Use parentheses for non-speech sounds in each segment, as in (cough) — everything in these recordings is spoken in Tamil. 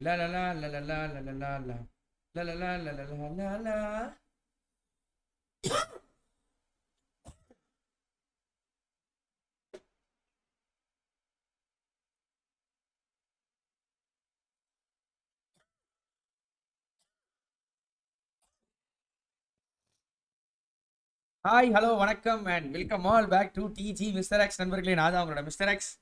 La la la la la la la la la la. La la la la la la la la. Hi hello வணக்கம் and welcome all back to DG mister X நண்பர்களே நான் தான் உங்களோட மிஸ்டர் எக்ஸ்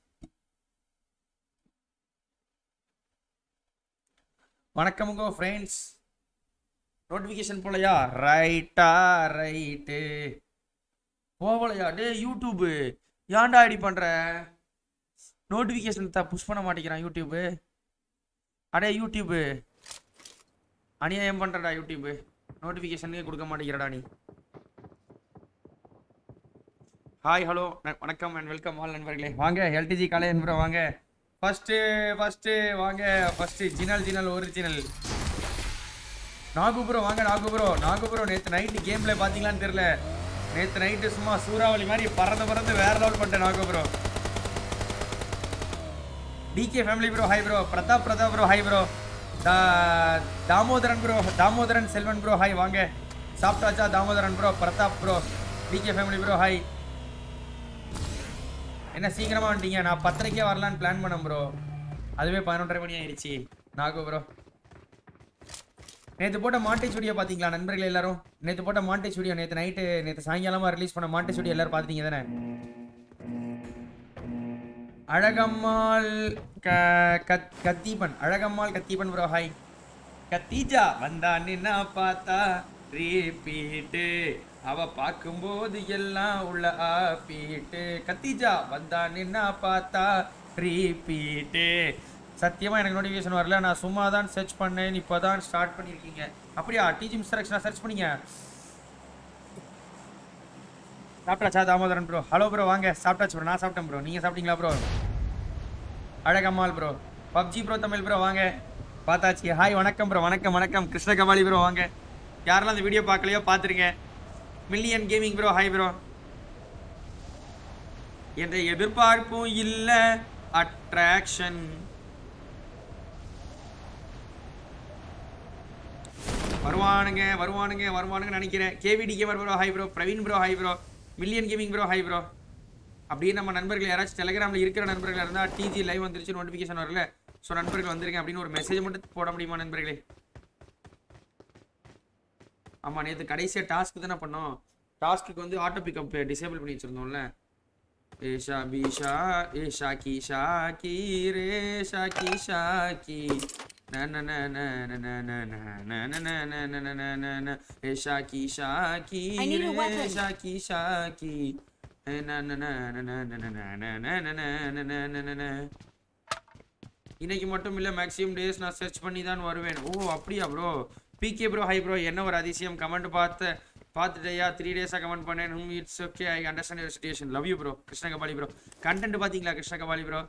வணக்கமுங்க ஃப்ரெண்ட்ஸ் நோட்டிஃபிகேஷன் போலையா? ரைட்டா ரைட்டு போகலையா டே யூடியூப்பு ஏன்டா ஐடி பண்ணுற நோட்டிஃபிகேஷன் தான் புஷ் பண்ண மாட்டேங்கிறான் யூடியூப்பு அடே யூடியூப்பு அநியாயம் பண்ணுறடா யூடியூப்பு நோட்டிஃபிகேஷனே கொடுக்க மாட்டேங்கிறடா நீ. ஹாய் ஹலோ வணக்கம் அண்ட் வெல்கம் ஆல் நண்பர்களே. வாங்க எல்டிஜி காலை ப்ரோ வாங்க. ஃபஸ்ட்டு ஃபஸ்ட்டு வாங்க ஃபஸ்ட்டு ஜினல் ஜினல் ஒரிஜினல் நாகு ப்ரோ வாங்க நாகு ப்ரோ நாகு ப்ரோ நேற்று நைட்டு கேம்ல பார்த்தீங்களான்னு தெரியல. நேற்று நைட்டு சும்மா சூறாவளி மாதிரி பறந்து பறந்து வேற லெவல் பண்ணிட்டேன் Nagu bro DK family bro hi bro Pratap Pratap bro hi bro Damodaran bro Damodaran Selvan bro hi வாங்க. சாப்பிட்டாச்சா Damodaran bro Pratap bro DK family bro hi என்ன சீக்கிரமா வந்துட்டீங்க? நான் பத்தரைக்கே வரலான்னு பிளான் பண்ணேன் ப்ரோ அதுவே பதினொன்றரை மணி ஆயிடுச்சு. நாகு ப்ரோ நேற்று போட்ட மாண்டேஜ் வீடியோ பார்த்தீங்களா நண்பர்கள் எல்லாரும்? நேற்று போட்ட மாண்டேஜ் சுடியோ நேற்று நைட்டு நேற்று சாயங்காலமாக ரிலீஸ் பண்ண மாட்டை வீடியோ எல்லாரும் பார்த்தீங்க தானே? அழகம்மாள் க கத் கத்தீபன் அழகம்மாள் கத்தீபன் ப்ரோ ஹாய் கத்தீஜா வந்தா நின்னா பார்த்தா ரீபீட்டு அவ பார்க்கும்போது எல்லாம் உள்ள ஆப்பீட்டு. கத்திஜா வந்தா நின்னா பார்த்தா ரீபீட்டு சத்தியமாக எனக்கு நோட்டிஃபிகேஷன் வரல. நான் சும்மா தான் சர்ச் பண்ணேன். இப்போ தான் ஸ்டார்ட் பண்ணியிருக்கீங்க அப்படியா? டீச்சிங் இன்ஸ்ட்ரக்ஷனாக சர்ச் பண்ணீங்க? சாப்பிட்டாச்சா தாமோதரன் ப்ரோ ஹலோ ப்ரோ வாங்க. சாப்பிட்டாச்சு ப்ரோ நான் சாப்பிட்டேன் ப்ரோ நீங்கள் சாப்பிட்டீங்களா bro Alagammal bro PUBG bro Tamil bro வாங்க. பார்த்தாச்சு. ஹாய் வணக்கம் ப்ரோ வணக்கம் வணக்கம். கிருஷ்ண கபாலி ப்ரோ வாங்க. யாரெல்லாம் அந்த வீடியோ பார்க்கலையோ பார்த்துருங்க. Million gaming bro hi bro என்ற எதிர்பார்ப்பும் இல்லை. அட்ராக்ஷன் வருவானுங்க வருவானுங்க வருவானுங்க நினைக்கிறேன். KVD gamer bro hi bro Praveen bro hi bro million gaming bro hi bro அப்படியே நம்ம நண்பர்கள் யாராச்சும் டெலிகிராமில் இருக்கிற நண்பர்கள் இருந்தால் டிஜி லைவ் வந்துருச்சு நோட்டிஃபிகேஷன் வரல. ஸோ நண்பர்கள் வந்துருங்க அப்படின்னு ஒரு மெசேஜ் மட்டும் போட முடியுமா நண்பர்களே? ஆமாம் நேற்று கடைசியாக டாஸ்க்கு தானே பண்ணோம் டாஸ்க்கு வந்து ஆட்டோ பிக்கப் டிசேபிள் பண்ணி வச்சுருந்தோம்ல ஏஷா பீஷா ஏ ஷாக்கி ஷாக்கி ரே ஷாக்கி ஷாக்கி ஏ ஷாக்கி ஷாக்கி ரே ஷாக்கி ஷாக்கி இன்னைக்கு மட்டும் இல்ல மேக்ஸிமம் டேஸ் நான் சர்ச் பண்ணி தான் வருவேன் ஓ அப்படியா bro PK bro hi bro என்ன ஒரு அதிசயம்? கமெண்ட் பார்த்து பார்த்துட்டேயா? த்ரீ டேஸாக கமெண்ட் பண்ணேன். ஹம் it's okay I understand your situation love you bro Krishna Kabali bro content பார்த்தீங்களா கிருஷ்ண கபாலி ப்ரோ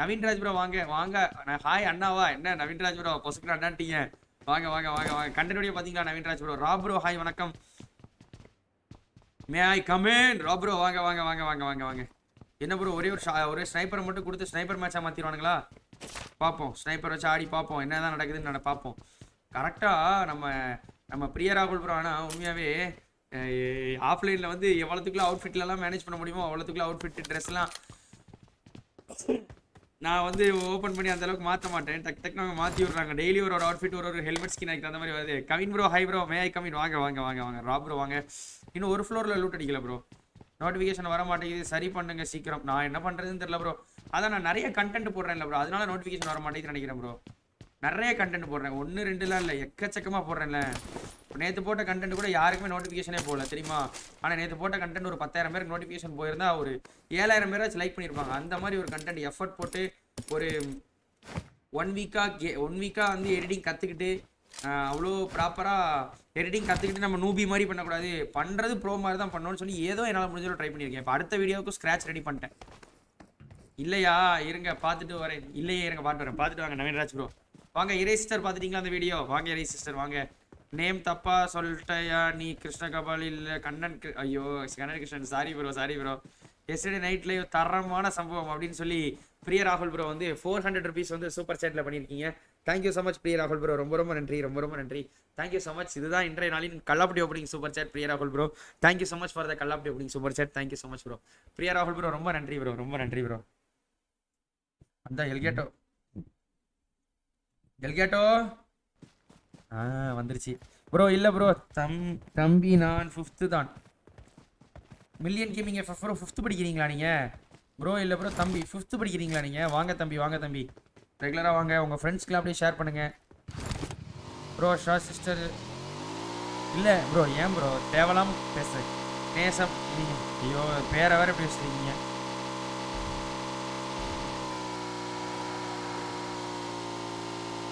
நவீன்ராஜ் ப்ரோ வாங்க வாங்க. நான் ஹாய் அண்ணாவா? என்ன நவீன்ராஜ் ப்ரோ பொசுக்கு அண்ணான்ட்டீங்க வாங்க வாங்க வாங்க வாங்க. கண்டென்ட் பார்த்தீங்களா Naveenraj bro rap bro hi வணக்கம். May I come in rap bro வாங்க வாங்க வாங்க வாங்க வாங்க வாங்க. என்ன ப்ரோ ஒரே ஒரு ஒரே ஸ்னைப்பரை மட்டும் கொடுத்து ஸ்னைப்பர் மேட்சாக மாற்றிடுவானுங்களா பார்ப்போம். ஸ்னைப்பர் வச்சு ஆடி பார்ப்போம். என்ன தான் நடக்குதுன்னு நான் பார்ப்போம். கரெக்டாக நம்ம நம்ம பிரியா ராகுல் ப்ரோ ஆனால் உண்மையாகவே ஆஃப்லைனில் வந்து எவ்வளோத்துக்குள்ள அவுட்ஃபிட்லலாம் மேனேஜ் பண்ண முடியுமோ அவ்வளோத்துக்குள்ள அவுட்ஃபிட் ட்ரெஸ்லாம் நான் வந்து ஓப்பன் பண்ணி அந்த அளவுக்கு மாற்ற மாட்டேன். டக் டக் நாங்கள் மாற்றி விட்றாங்க. டெய்லி ஒரு ஒரு அவுட்ஃபிட் ஒரு ஒரு ஹெல்மெட் ஸ்கின் அந்த மாதிரி வருது. Kavin bro hi bro may I come in வாங்க வாங்க வாங்க வாங்க. ராப் ப்ரோ வாங்க. இன்னும் ஒரு ஃப்ளோரில் லூட் அடிக்கல ப்ரோ நோட்டிஃபிகேஷன் வர மாட்டேங்குது. சரி பண்ணுங்க சீக்கிரம். நான் என்ன பண்ணுறதுன்னு தெரியல ப்ரோ அதான் நான் நிறைய கண்டென்ட் போடுறேன்ல ப்ரோ அதனால நோட்டிஃபிகேஷன் வர மாட்டேங்குதுன்னு நினைக்கிறேன் ப்ரோ நிறைய கண்டென்ட் போடுறேன் ஒன்று ரெண்டுலாம் இல்லை. எக்கச்சக்கமாக போடுறேன்ல. நேற்று போட்ட கண்டென்ட் கூட யாருக்குமே நோட்டிஃபிகேஷனே போகல தெரியுமா? ஆனால் நேற்று போட்ட கண்டென்ட் ஒரு பத்தாயிரம் பேருக்கு நோட்டிஃபிகேஷன் போயிருந்தா ஒரு ஏழாயிரம் பேராச்சும் லைக் பண்ணியிருப்பாங்க அந்த மாதிரி ஒரு கண்டென்ட் எஃபர்ட் போட்டு ஒரு ஒன் வீக்காக கே ஒன் வீக்காக வந்து எடிட்டிங் கற்றுக்கிட்டு அவ்வளோ ப்ராப்பராக எடிட்டிங் கற்றுக்கிட்டு நம்ம நூபி மாதிரி பண்ணக்கூடாது. பண்ணுறது ப்ரோ மாதிரி தான் பண்ணணும்னு சொல்லி ஏதோ என்னால் முடிஞ்சளவு ட்ரை பண்ணியிருக்கேன். இப்போ அடுத்த வீடியோவுக்கு ஸ்க்ராச் ரெடி பண்ணிட்டேன். இல்லையா? இருங்க பார்த்துட்டு வரேன். இல்லையே இருங்க பாட்டு வரேன். பார்த்துட்டு வாங்க நவீன்ராஜ் ப்ரோ வாங்க இறை சிஸ்டர் பார்த்துட்டீங்களா அந்த வீடியோ வாங்க இறை சிஸ்டர் வாங்க. நேம் தப்பா சொல்லிட்டயா நீ கிருஷ்ண கபால் இல்லை கண்ணன் ஐயோ Kannan Krishnan sorry bro sorry bro yesterday நைட்லேயே தரமான சம்பவம் அப்படின்னு சொல்லி பிரிய ராகுல் ப்ரோ வந்து ஃபோர் ஹண்ட்ரட் ருபீஸ் வந்து சூப்பர் சேட்டில் பண்ணியிருக்கீங்க. தேங்க்யூ ஸோ மச் பிரிய ராகுல் ப்ரோ ரொம்ப ரொம்ப நன்றி ரொம்ப ரொம்ப நன்றி. தேங்க்யூ ஸோ மச் இதுதான் இன்றைய நாளின் கல்லாப்பட்டி ஓப்பனிங் சூப்பர் சேட் பிரிய ராகுல் bro thank you so much for the Kallappatti opening super chat thank you so much bro பிரிய ராகுல் ப்ரோ ரொம்ப நன்றி ப்ரோ ரொம்ப நன்றி ப்ரோ அந்த எல்கேட்டோ எல்கேட்டோ? ஆ வந்துருச்சு. ப்ரோ இல்லை ப்ரோ. தம் தம்பி நான் ஃபிஃப்த்து தான். Million gaming FF bro fifth படிக்கிறீங்களா நீங்கள் ப்ரோ இல்லை ப்ரோ தம்பி ஃபிஃப்த்து படிக்கிறீங்களா நீங்கள் வாங்க தம்பி வாங்க தம்பி. ரெகுலராக வாங்க. உங்கள் ஃப்ரெண்ட்ஸ்க்குலாம் அப்படியே ஷேர் பண்ணுங்கள் ப்ரோ ஷா சிஸ்டர் இல்லை ப்ரோ ஏன் ப்ரோ? தேவலாம் பேசுகிறேன் நேசம். நீங்கள் ஐயோ பேரை வேற பேசுறீங்க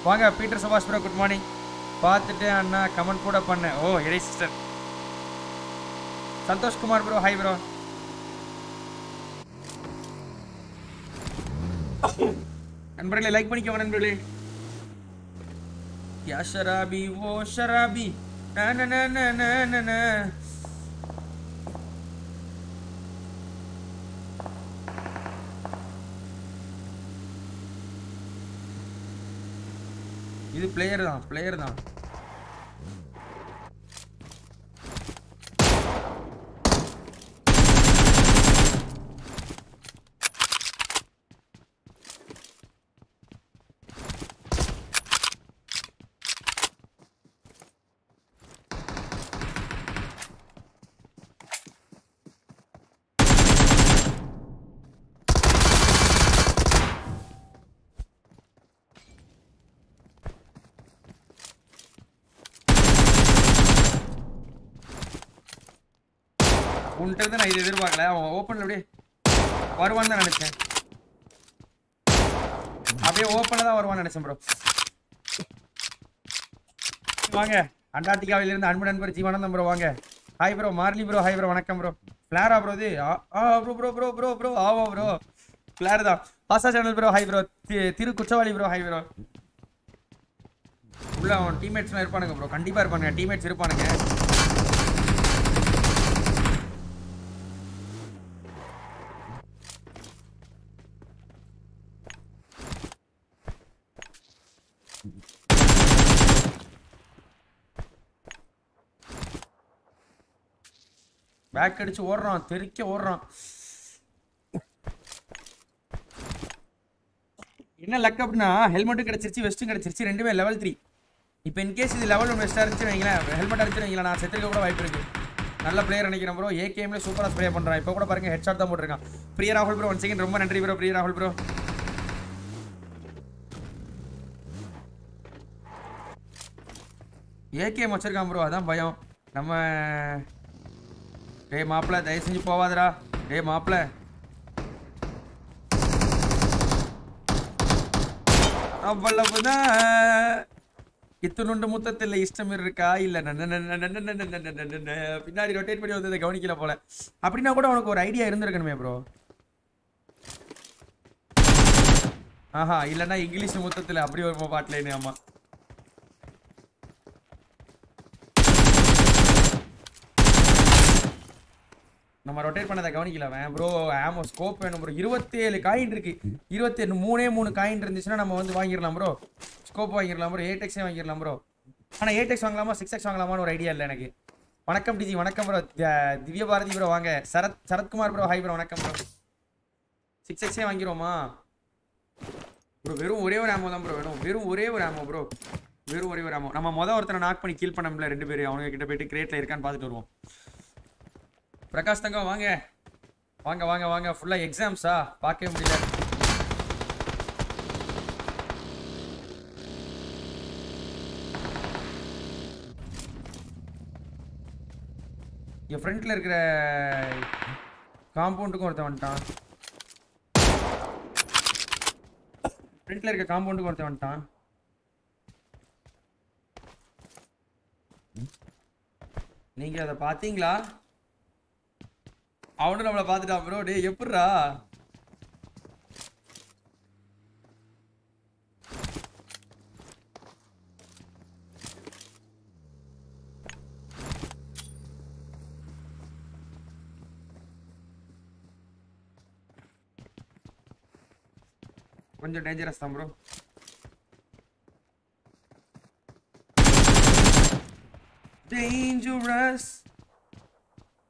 வாங்க Peter Subash bro good morning பார்த்துட்டு அண்ணா கமெண்ட் கூட பண்ணேன் ஓ Irai sister Santhoshkumar bro hi bro நண்பர்களே லைக் பண்ணிக்கோங்க நண்பர்களே. யா ஷராபி ஓ ஷராபி. நா நா நா நா நா. இது பிளேயர் தான் பிளேயர் தான் உன்கிட்ட இருந்து நான் இது எதிர்பார்க்கல. அவன் ஓப்பன்ல அப்படியே வருவான்னு தான் நினைச்சேன். அப்படியே ஓப்பன்ல தான் வருவான்னு நினைச்சேன் ப்ரோ வாங்க. அண்டார்டிகாவில இருந்து அன்பு நண்பர் ஜீவானந்தம் ப்ரோ வாங்க. Hi bro Marley bro hi bro வணக்கம் ப்ரோ ஃபிளாரா ப்ரோ இது? ஆ bro bro bro bro bro ஆவா ப்ரோ ஃபிளார் தான். பாசா channel bro hi bro Thiru Kuchavali bro hi bro உள்ள அவன் டீம்மேட்ஸ்லாம் இருப்பானுங்க ப்ரோ கண்டிப்பாக இருப்பானுங்க டீம்மேட்ஸ் இருப்பானுங்க. பேக் அடிச்சு ஓடுறான் தெறிக்க ஓடுறான். என்ன லக் அப்படின்னா ஹெல்மெட்டும் கிடைச்சிருச்சு வெஸ்ட்டும் கிடைச்சிருச்சு ரெண்டுமே லெவல் த்ரீ இப்போ இன்கேஸ் இது லெவல் ஒன் வெஸ்ட்டாக இருந்துச்சு வைங்களேன் ஹெல்மெட் அடிச்சு வைங்களேன் நான் செத்துக்க கூட வாய்ப்பு இருக்குது நல்ல பிளேயர் நினைக்கிறேன் ப்ரோ ஏகேஎம்ல சூப்பராக ஸ்ப்ரே பண்ணுறான் இப்போ கூட பாருங்க ஹெட் ஷாட் தான் போட்டிருக்கான். பிரியா ராகுல் ப்ரோ ஒன் செகண்ட் ரொம்ப நன்றி ப்ரோ பிரியா ராகுல் ப்ரோ ஏகேஎம் வச்சிருக்கான் ப்ரோ அதான் பயம். நம்ம டேய் மாப்பிள தயவு செஞ்சு போவாதடா டேய் மாப்பிள அவ்வளவுதான் இத்தனுண்டு முத்தத்தில் இஷ்டம் இருக்கா இல்ல நன்ன நன்ன நன்ன நன்ன பின்னாடி ரொட்டேட் பண்ணி வந்ததை கவனிக்கல போல அப்படின்னா கூட உனக்கு ஒரு ஐடியா இருந்திருக்கணுமே ப்ரோ ஆஹா இல்லைன்னா இங்கிலீஷ் முத்தத்தில் அப்படி ஒரு பாட்டிலேன்னு ஆமா நம்ம ரொட்டேட் பண்ணதை கவனிக்கல அவன். ப்ரோ ஆமோ ஸ்கோப் வேணும் ப்ரோ இருபத்தேழு காயின் இருக்கு. இருபத்தேழு மூணே மூணு காயின் இருந்துச்சுன்னா நம்ம வந்து வாங்கிடலாம் ப்ரோ ஸ்கோப் வாங்கிடலாம் ப்ரோ ஏடெக்ஸே வாங்கிடலாம் ப்ரோ ஆனால் ஏடெக்ஸ் வாங்கலாமா சிக்ஸ் எக்ஸ் வாங்கலாமான்னு ஒரு ஐடியா இல்லை எனக்கு. வணக்கம் டிஜி. வணக்கம் ப்ரோ திவ்ய பாரதி ப்ரோ வாங்க. Sarath Sarathkumar bro hi bro வணக்கம் ப்ரோ சிக்ஸ் எக்ஸே வாங்கிடுவோமா? ப்ரோ வெறும் ஒரே ஒரு ஆமோ தான் ப்ரோ வேணும். வெறும் ஒரே ஒரு ஆமோ ப்ரோ வெறும் ஒரே ஒரு ஆமோ நம்ம மொதல் ஒருத்தனை நாக் பண்ணி கீழே பண்ண முடியல ரெண்டு பேரும் அவங்க கிட்ட போயிட்டு கிரேட்டில் இருக்கான்னு பார்த்துட்டு வருவோம். பிரகாஷ் தங்கம் வாங்க. வாங்க வாங்க வாங்க. ஃபுல்லா எக்ஸாம்ஸா பார்க்கவே முடியல. என் ஃப்ரண்ட்ல இருக்கிற காம்பவுண்டுக்கும் ஒருத்தன் வந்துட்டான். ஃப்ரண்ட்ல இருக்க காம்பவுண்டுக்கும் ஒருத்தன் வந்துட்டான். நீங்க அதை பார்த்தீங்களா? அவனும் நம்மளை பார்த்துட்டான் ப்ரோ டே எப்படிரா கொஞ்சம் டேஞ்சரஸ் தான் bro dangerous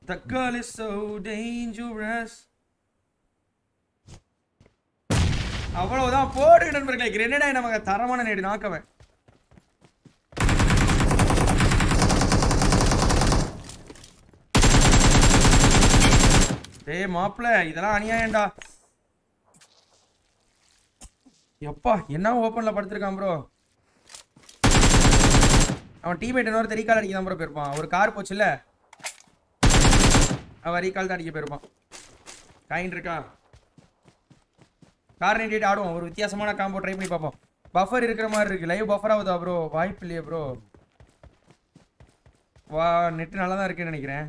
the girl is so dangerous. அவ்வளவுதான். போடுங்க நண்பர்களே. கிரெனேடா நமக்கு தரமான நேடு. நாக்கவன் டேய் மாப்பிள இதெல்லாம் அநியாயம்டா. எப்பா என்ன ஓப்பன்ல படுத்திருக்கான் ப்ரோ அவன் டீமேட் இன்னொரு ரீகால் அடிக்கதான் ப்ரோ போயிருப்பான். ஒரு கார் போச்சுல்ல? அவன் ரீகால் தான் அடிக்க போயிருப்பான். காயின் இருக்கா? கார் நைன்டி ஆடுவோம் ஒரு வித்தியாசமான காம்போ ட்ரை பண்ணி பார்ப்போம். பஃபர் இருக்கிற மாதிரி இருக்கு. லைவ் பஃபர் ஆகுதா ப்ரோ வாய்ப்பு இல்லையே ப்ரோ வா நெட் நல்லா தான் இருக்குன்னு நினைக்கிறேன்.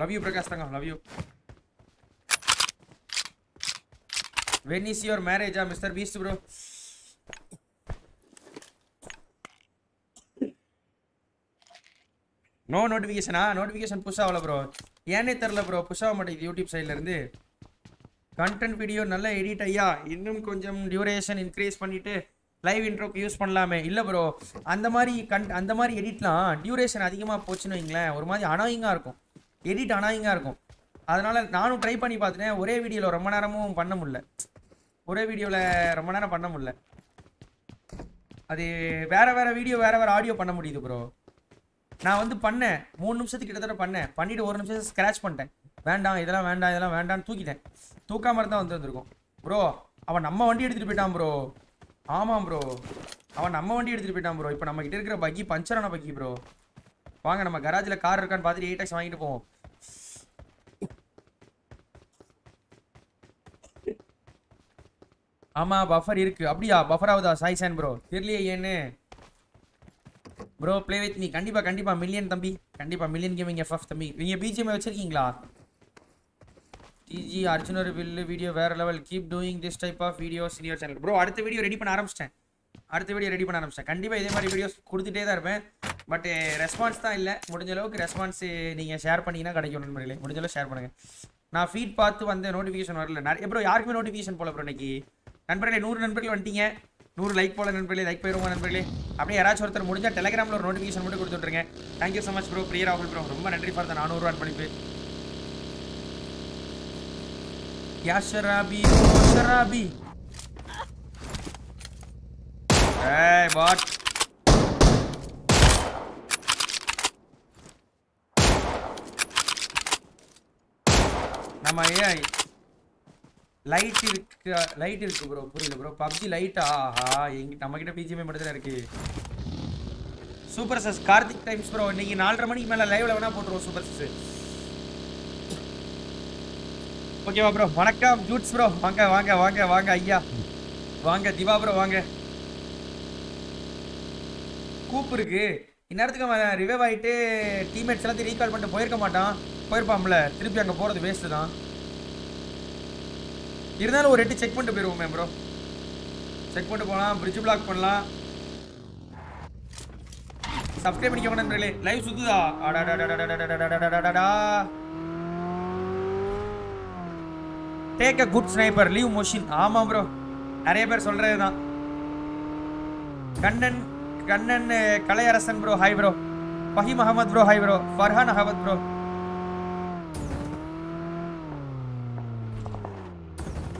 Love you Prakash Thangam. Love you when is your மேரேஜா மிஸ்டர் பீஸ்ட் ப்ரோ நோ நோட்டிஃபிகேஷனா நோட்டிஃபிகேஷன் புஷ் ஆகல ப்ரோ ஏன்னே தெரில ப்ரோ புஷ் ஆக மாட்டேங்குது யூடியூப் சைட்லேருந்து கண்டென்ட் வீடியோ நல்லா எடிட் ஐயா இன்னும் கொஞ்சம் டியூரேஷன் இன்க்ரீஸ் பண்ணிவிட்டு லைவ் இன்ட்ரோக்கு யூஸ் பண்ணலாமே. இல்லை ப்ரோ அந்த மாதிரி கன் அந்த மாதிரி எடிட்லாம் டியூரேஷன் அதிகமாக போச்சுன்னு வைங்களேன். ஒரு மாதிரி அனாயிங்காக இருக்கும். எடிட் அனாயிங்காக இருக்கும். அதனால் நானும் ட்ரை பண்ணி பார்த்துட்டேன். ஒரே வீடியோவில் ரொம்ப நேரமும் பண்ண முடில ஒரே வீடியோவில் ரொம்ப நேரம் பண்ண முடில அது வேற வேறு வீடியோ வேறு வேறு ஆடியோ பண்ண முடியுது ப்ரோ நான் வந்து பண்ணேன். மூணு நிமிஷத்துக்கு கிட்டத்தட்ட பண்ணேன். பண்ணிட்டு ஒரு நிமிஷம் ஸ்க்ராச் பண்ணிட்டேன். வேண்டாம் இதெல்லாம் வேண்டாம் இதெல்லாம் வேண்டாம்னு தூக்கிட்டேன். தூக்காம இருந்தால் வந்து வந்திருக்கும் ப்ரோ அவன் நம்ம வண்டி எடுத்துகிட்டு போயிட்டான் ப்ரோ ஆமாம் ப்ரோ அவன் நம்ம வண்டி எடுத்துகிட்டு போயிட்டான் ப்ரோ இப்போ நம்ம கிட்ட இருக்கிற பக்கி பஞ்சரான பக்கி ப்ரோ வாங்க நம்ம கராஜில் கார் இருக்கான்னு பார்த்துட்டு எயிட் வாங்கிட்டு போவோம். ஆமாம் பஃபர் இருக்குது அப்படியா? பஃபர் ஆகுதா? சாய் சான் ப்ரோ தெரியலையே ஏன்னு? ப்ரோ ப்ளே வித் நீ கண்டிப்பாக கண்டிப்பாக மில்லியன் தம்பி. கண்டிப்பாக மில்லியன் கேமிங் எஃப்எஃப் தம்பி. நீங்கள் பிஜிஎம் வச்சுருக்கீங்களா? டிஜி அர்ஜுனர் வில்லு வீடியோ வேற level keep doing this type of videos in channel bro அடுத்த வீடியோ ரெடி பண்ண ஆரம்பிச்சிட்டேன். அடுத்த வீடியோ ரெடி பண்ண ஆரம்பிச்சிட்டேன். கண்டிப்பாக இதே மாதிரி வீடியோஸ் கொடுத்துட்டே தான் இருப்பேன். பட் ரெஸ்பான்ஸ் eh, தான் இல்லை. முடிஞ்ச அளவுக்கு ரெஸ்பான்ஸ் நீங்கள் ஷேர் பண்ணீங்கன்னா கிடைக்கும் நண்பர்களே. முடிஞ்ச அளவு ஷேர் பண்ணுங்கள் நான் ஃபீட் பார்த்து வந்த நோட்டிஃபிகேஷன் வரல. நிறைய ப்ரோ யாருக்குமே நோட்டிஃபிகேஷன் போல ப்ரோ இன்னைக்கு. நண்பர்களே நூறு நண்பர்கள் வந்துட்டீங்க. நூறு லைக் போல நண்பர்களே லைக் போயிருவோம் நண்பர்களே? அப்படியே யாராச்சும் ஒருத்தர் முடிஞ்ச டெலிகிராமில் ஒரு நோட்டிஃபிகேஷன் மட்டும் கொடுத்துட்ருங்க thank you so much bro Priya ராகுல் ப்ரோ ரொம்ப நன்றி ஃபார் த நானூறு அன்பளிப்பு யா ஷராபி ஷராபி. ஏய் பாட் நம்ம ஏன் லைட் இருக்கு லைட் இருக்கு ப்ரோ புரியல ப்ரோ பப்ஜி லைட்டா ஆஹா எங்க நம்ம கிட்ட பிஜிஎம் மட்டும் தான் இருக்கு. Super sus Karthik times bro இன்னைக்கு நாலரை மணிக்கு மேல லைவ்ல வேணா போட்டுருவோம் சூப்பர் சஸ் ஓகேவா ப்ரோ வணக்கம் ஜூட்ஸ் ப்ரோ வாங்க வாங்க வாங்க வாங்க ஐயா. வாங்க திவா ப்ரோ வாங்க. கூப்பு இருக்கு. இந்நேரத்துக்கு அவன் ரிவைவ் ஆகிட்டு டீம்மேட்ஸ் எல்லாத்தையும் ரீகால் பண்ணிட்டு போயிருக்க மாட்டான். போயிருப்பான்ல திருப்பி அங்கே போகிறது வேஸ்ட்டு தான். இருந்தாலும் ஒரு எட்டு செக் பண்ணிட்டு போயிருவோமே ப்ரோ செக் பண்ணிட்டு போகலாம் பிரிட்ஜ் பிளாக் பண்ணலாம். சப்ஸ்கிரைப் பண்ணிக்க நண்பர்களே. லைவ் சுத்துதா? அடடடடடடடடடடடடடடா take a good sniper leave Mohsin ஆமாம் ப்ரோ நிறைய பேர் சொல்கிறது தான் Kannan Kannan Kalaiyarasan bro hi bro Faheem Ahmed bro hi bro Farhan Ahmed bro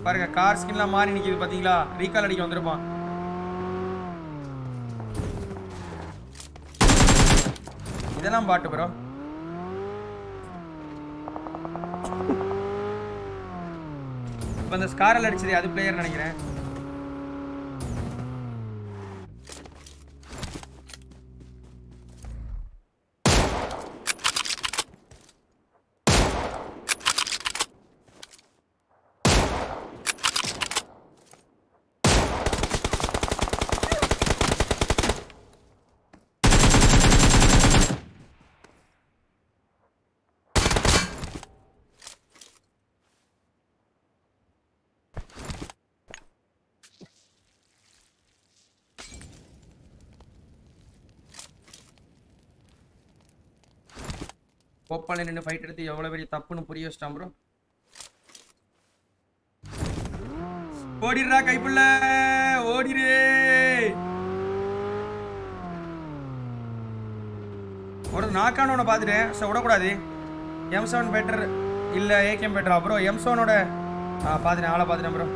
பாருங்க கார் ஸ்கின்லாம் மாறி நிக்குது பாத்தீங்களா? ரீகால் அடிக்க வந்திருப்பான். இதெல்லாம் பாட்டு ப்ரோ இப்போ அந்த ஸ்காரல் அடிச்சது அது பிளேயர் நினைக்கிறேன். கோப்பால நின்று ஃபைட் எடுத்து எவ்வளோ பெரிய தப்புன்னு புரிய வச்சிட்டான் ப்ரோ ஓடிடுறா கைப்புள்ள. ஓடிரு ஒரு நாக்கானவனை பார்த்துட்டேன். ஸோ விடக்கூடாது. எம் செவன் பெட்டர் இல்லை ஏகேம் பெட்டரா ப்ரோ எம் செவனோட பார்த்துட்டேன் ஆளை பார்த்துட்டேன் ப்ரோ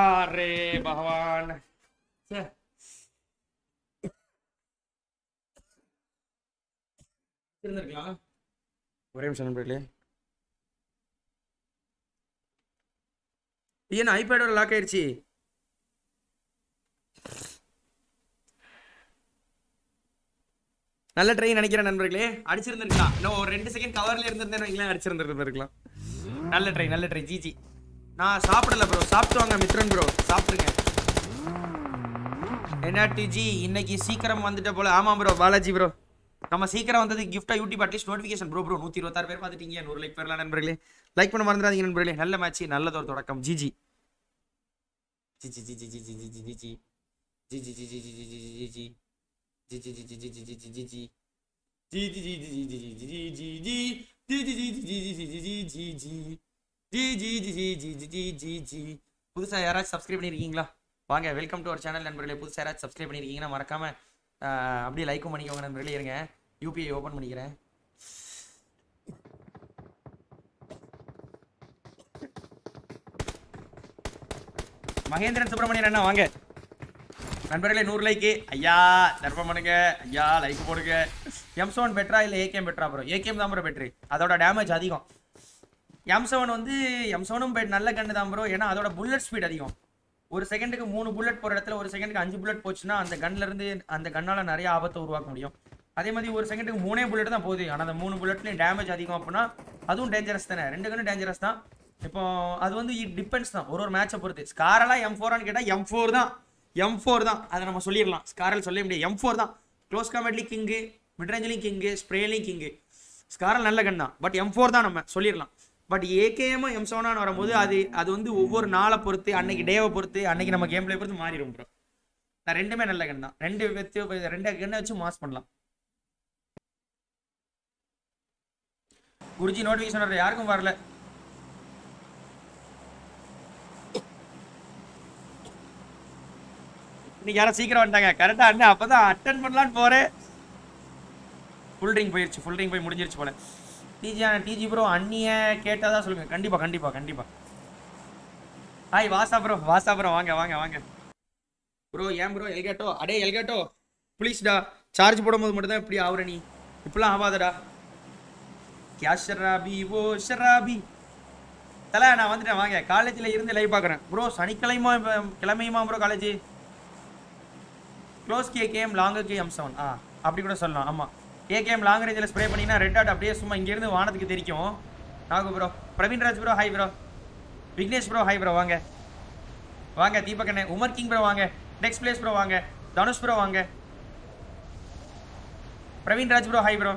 அரே பகவான் ச்சே. இருந்திருக்கலாம் ஒரே நிமிஷம் நண்பர்களே ஏன் ஐபேடோட லாக் ஆயிடுச்சு? நல்ல ட்ரை நினைக்கிறேன் நண்பர்களே. அடிச்சிருந்திருக்கலாம். இன்னும் ஒரு ரெண்டு செகண்ட் கவர்ல இருந்திருந்தேன் வைங்களேன் அடிச்சிருந்திருந்திருக்கலாம். நல்ல ட்ரை நல்ல ட்ரை ஜிஜி. நான் சாப்பிடல ப்ரோ சாப்பிட்டு வாங்க மித்ரன் ப்ரோ சாப்பிடுங்க. என்ன டிஜி இன்னைக்கு சீக்கிரம் வந்துட்ட போல. ஆமா ப்ரோ பாலாஜி ப்ரோ நம்ம சீக்கிரம் வந்தது கிஃப்டா YouTube at least notification bro bro நூற்றி இருபத்தாறு பேர் பார்த்துட்டீங்க நூறு லைக் பெறலாம் நண்பர்களே லைக் பண்ண மறந்துடாதீங்க நண்பர்களே நல்ல மேட்ச் நல்லதொரு தொடக்கம் GG GG GG GG GG GG GG GG GG GG GG புதுசாக யாராச்சும் சப்ஸ்கிரைப் பண்ணிருக்கீங்களா வாங்க வெல்கம் டு அவர் சேனல் நண்பர்களே புதுசாக யாராச்சும் சப்ஸ்கிரைப் பண்ணியிருக்கீங்கன்னா மறக்காம அப்படியே லைக்கும் பண்ணிக்கோங்க நண்பர்களே இருங்க. யூபிஐ ஓப்பன் பண்ணிக்கிறேன். மகேந்திரன் சுப்பிரமணியன் அண்ணா வாங்க. நண்பர்களே நூறு லைக்கு ஐயா தர்ப்பம் பண்ணுங்க. ஐயா லைக் போடுங்க. எம் செவன் பெட்ரா இல்லை ஏகேஎம் பெட்ரா ப்ரோ ஏகேஎம் தான் ப்ரோ பெட்ரு அதோட டேமேஜ் அதிகம். எம் செவன் வந்து எம் செவனும் நல்ல கன்று தான் ப்ரோ ஏன்னா அதோட புல்லட் ஸ்பீட் அதிகம். ஒரு செகண்டுக்கு மூணு புல்லட் போகிற இடத்துல ஒரு செகண்டுக்கு அஞ்சு புல்லட் போச்சுன்னா அந்த கன்ல இருந்து அந்த கண்ணால் நிறைய ஆபத்தை உருவாக்க முடியும். அதே மாதிரி ஒரு செகண்டுக்கு மூணே புல்லட் தான் போகுது. ஆனால் அந்த மூணு புல்லட்லையும் டேமேஜ் அதிகம் அப்படின்னா அதுவும் டேஞ்சரஸ் தானே. ரெண்டு கன்னும் டேஞ்சரஸ் தான். இப்போ அது வந்து டிபெண்ட்ஸ் தான். ஒரு ஒரு மேட்சை பொறுத்து. ஸ்காரெல்லாம் எம் ஃபோரான்னு கேட்டால் எம் ஃபோர் தான். எம் ஃபோர் தான். அதை நம்ம சொல்லிடலாம். ஸ்காரல் சொல்ல முடியாது. எம் ஃபோர் தான். க்ளோஸ் காமெட்லி கிங்கு மிட்ரேஞ்சிலையும் கிங்கு ஸ்ப்ரேலையும் கிங்கு ஸ்காரல் நல்ல கன் தான். பட் எம் ஃபோர் தான் நம்ம சொல்லிடலாம். பட் ஏகேஎம் எம் செவனான்னு வரும்போது அது அது வந்து ஒவ்வொரு நாளை பொறுத்து அன்னைக்கு டேவை பொறுத்து அன்னைக்கு நம்ம கேம் பிளே பொறுத்து மாறிடும் ப்ரோ நான் ரெண்டுமே நல்ல கன் தான். ரெண்டு வச்சு ரெண்டு கண்ணை வச்சு மாஸ் பண்ணலாம். குருஜி நோட்டிஃபிகேஷன் வர யாருக்கும் வரல. இன்னைக்கு யாரும் சீக்கிரம் வந்துட்டாங்க. கரெக்டா அண்ணன் அப்பதான் அட்டன் பண்ணலான்னு போறேன். ஃபுல் ரிங் போயிருச்சு ஃபுல் ரிங் போய் முடிஞ்சிருச்சு போல. டிஜி டிஜி ப்ரோ அண்ணிய கேட்டாதான் சொல்லுங்க. கண்டிப்பாக கண்டிப்பாக கண்டிப்பாக ஹாய் வாசா ப்ரோ வாசா ப்ரோ வாங்க வாங்க வாங்க. ப்ரோ ஏன் ப்ரோ எல்கேட்டோ அடே எல்கேட்டோ ப்ளீஸ்டா சார்ஜ் போடும்போது மட்டும்தான் இப்படி ஆகுற நீ. இப்படிலாம் ஆகாதடா கியா ஷராபி ஓ ஷராபி. தலை நான் வந்துட்டேன் வாங்க. காலேஜில் இருந்து லைவ் பார்க்குறேன் ப்ரோ சனிக்கிழமை கிழமையுமா ப்ரோ காலேஜ் க்ளோஸ் கே கேம் லாங்கு கேம் செவன் ஆ அப்படி கூட சொல்லலாம். ஆமாம் ஏகேஎம் லாங் ரேஞ்சில் ஸ்ப்ரே பண்ணிங்கன்னா ரெட் டாட் அப்படியே சும்மா இங்கேருந்து வானத்துக்கு தெரிக்கும். Nagu bro Praveen Raj bro hi bro Vignesh bro hi bro வாங்க. வாங்க தீபக் அண்ணே. உமர் கிங் ப்ரோ வாங்க. நெக்ஸ்ட் பிளேஸ் ப்ரோ வாங்க. தனுஷ் ப்ரோ வாங்க. Praveen Raj bro hi bro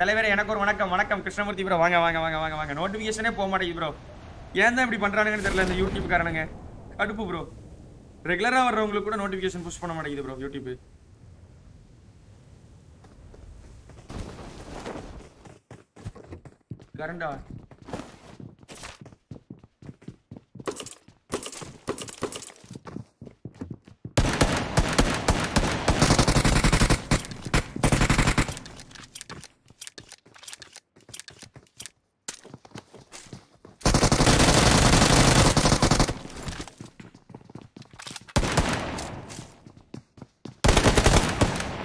தலைவர் எனக்கு ஒரு வணக்கம். வணக்கம். கிருஷ்ணமூர்த்தி ப்ரோ வாங்க வாங்க வாங்க வாங்க வாங்க. நோட்டிஃபிகேஷனே போக மாட்டேங்குது ப்ரோ ஏன் தான் இப்படி பண்ணுறானுங்கன்னு தெரியல இந்த யூடியூப் காரணங்க கடுப்பு ப்ரோ ரெகுலராக வர்றவங்களுக்கு கூட நோட்டிஃபிகேஷன் புஷ் பண்ண மாட்டேங்குது ப்ரோ யூடியூப் கரண்டா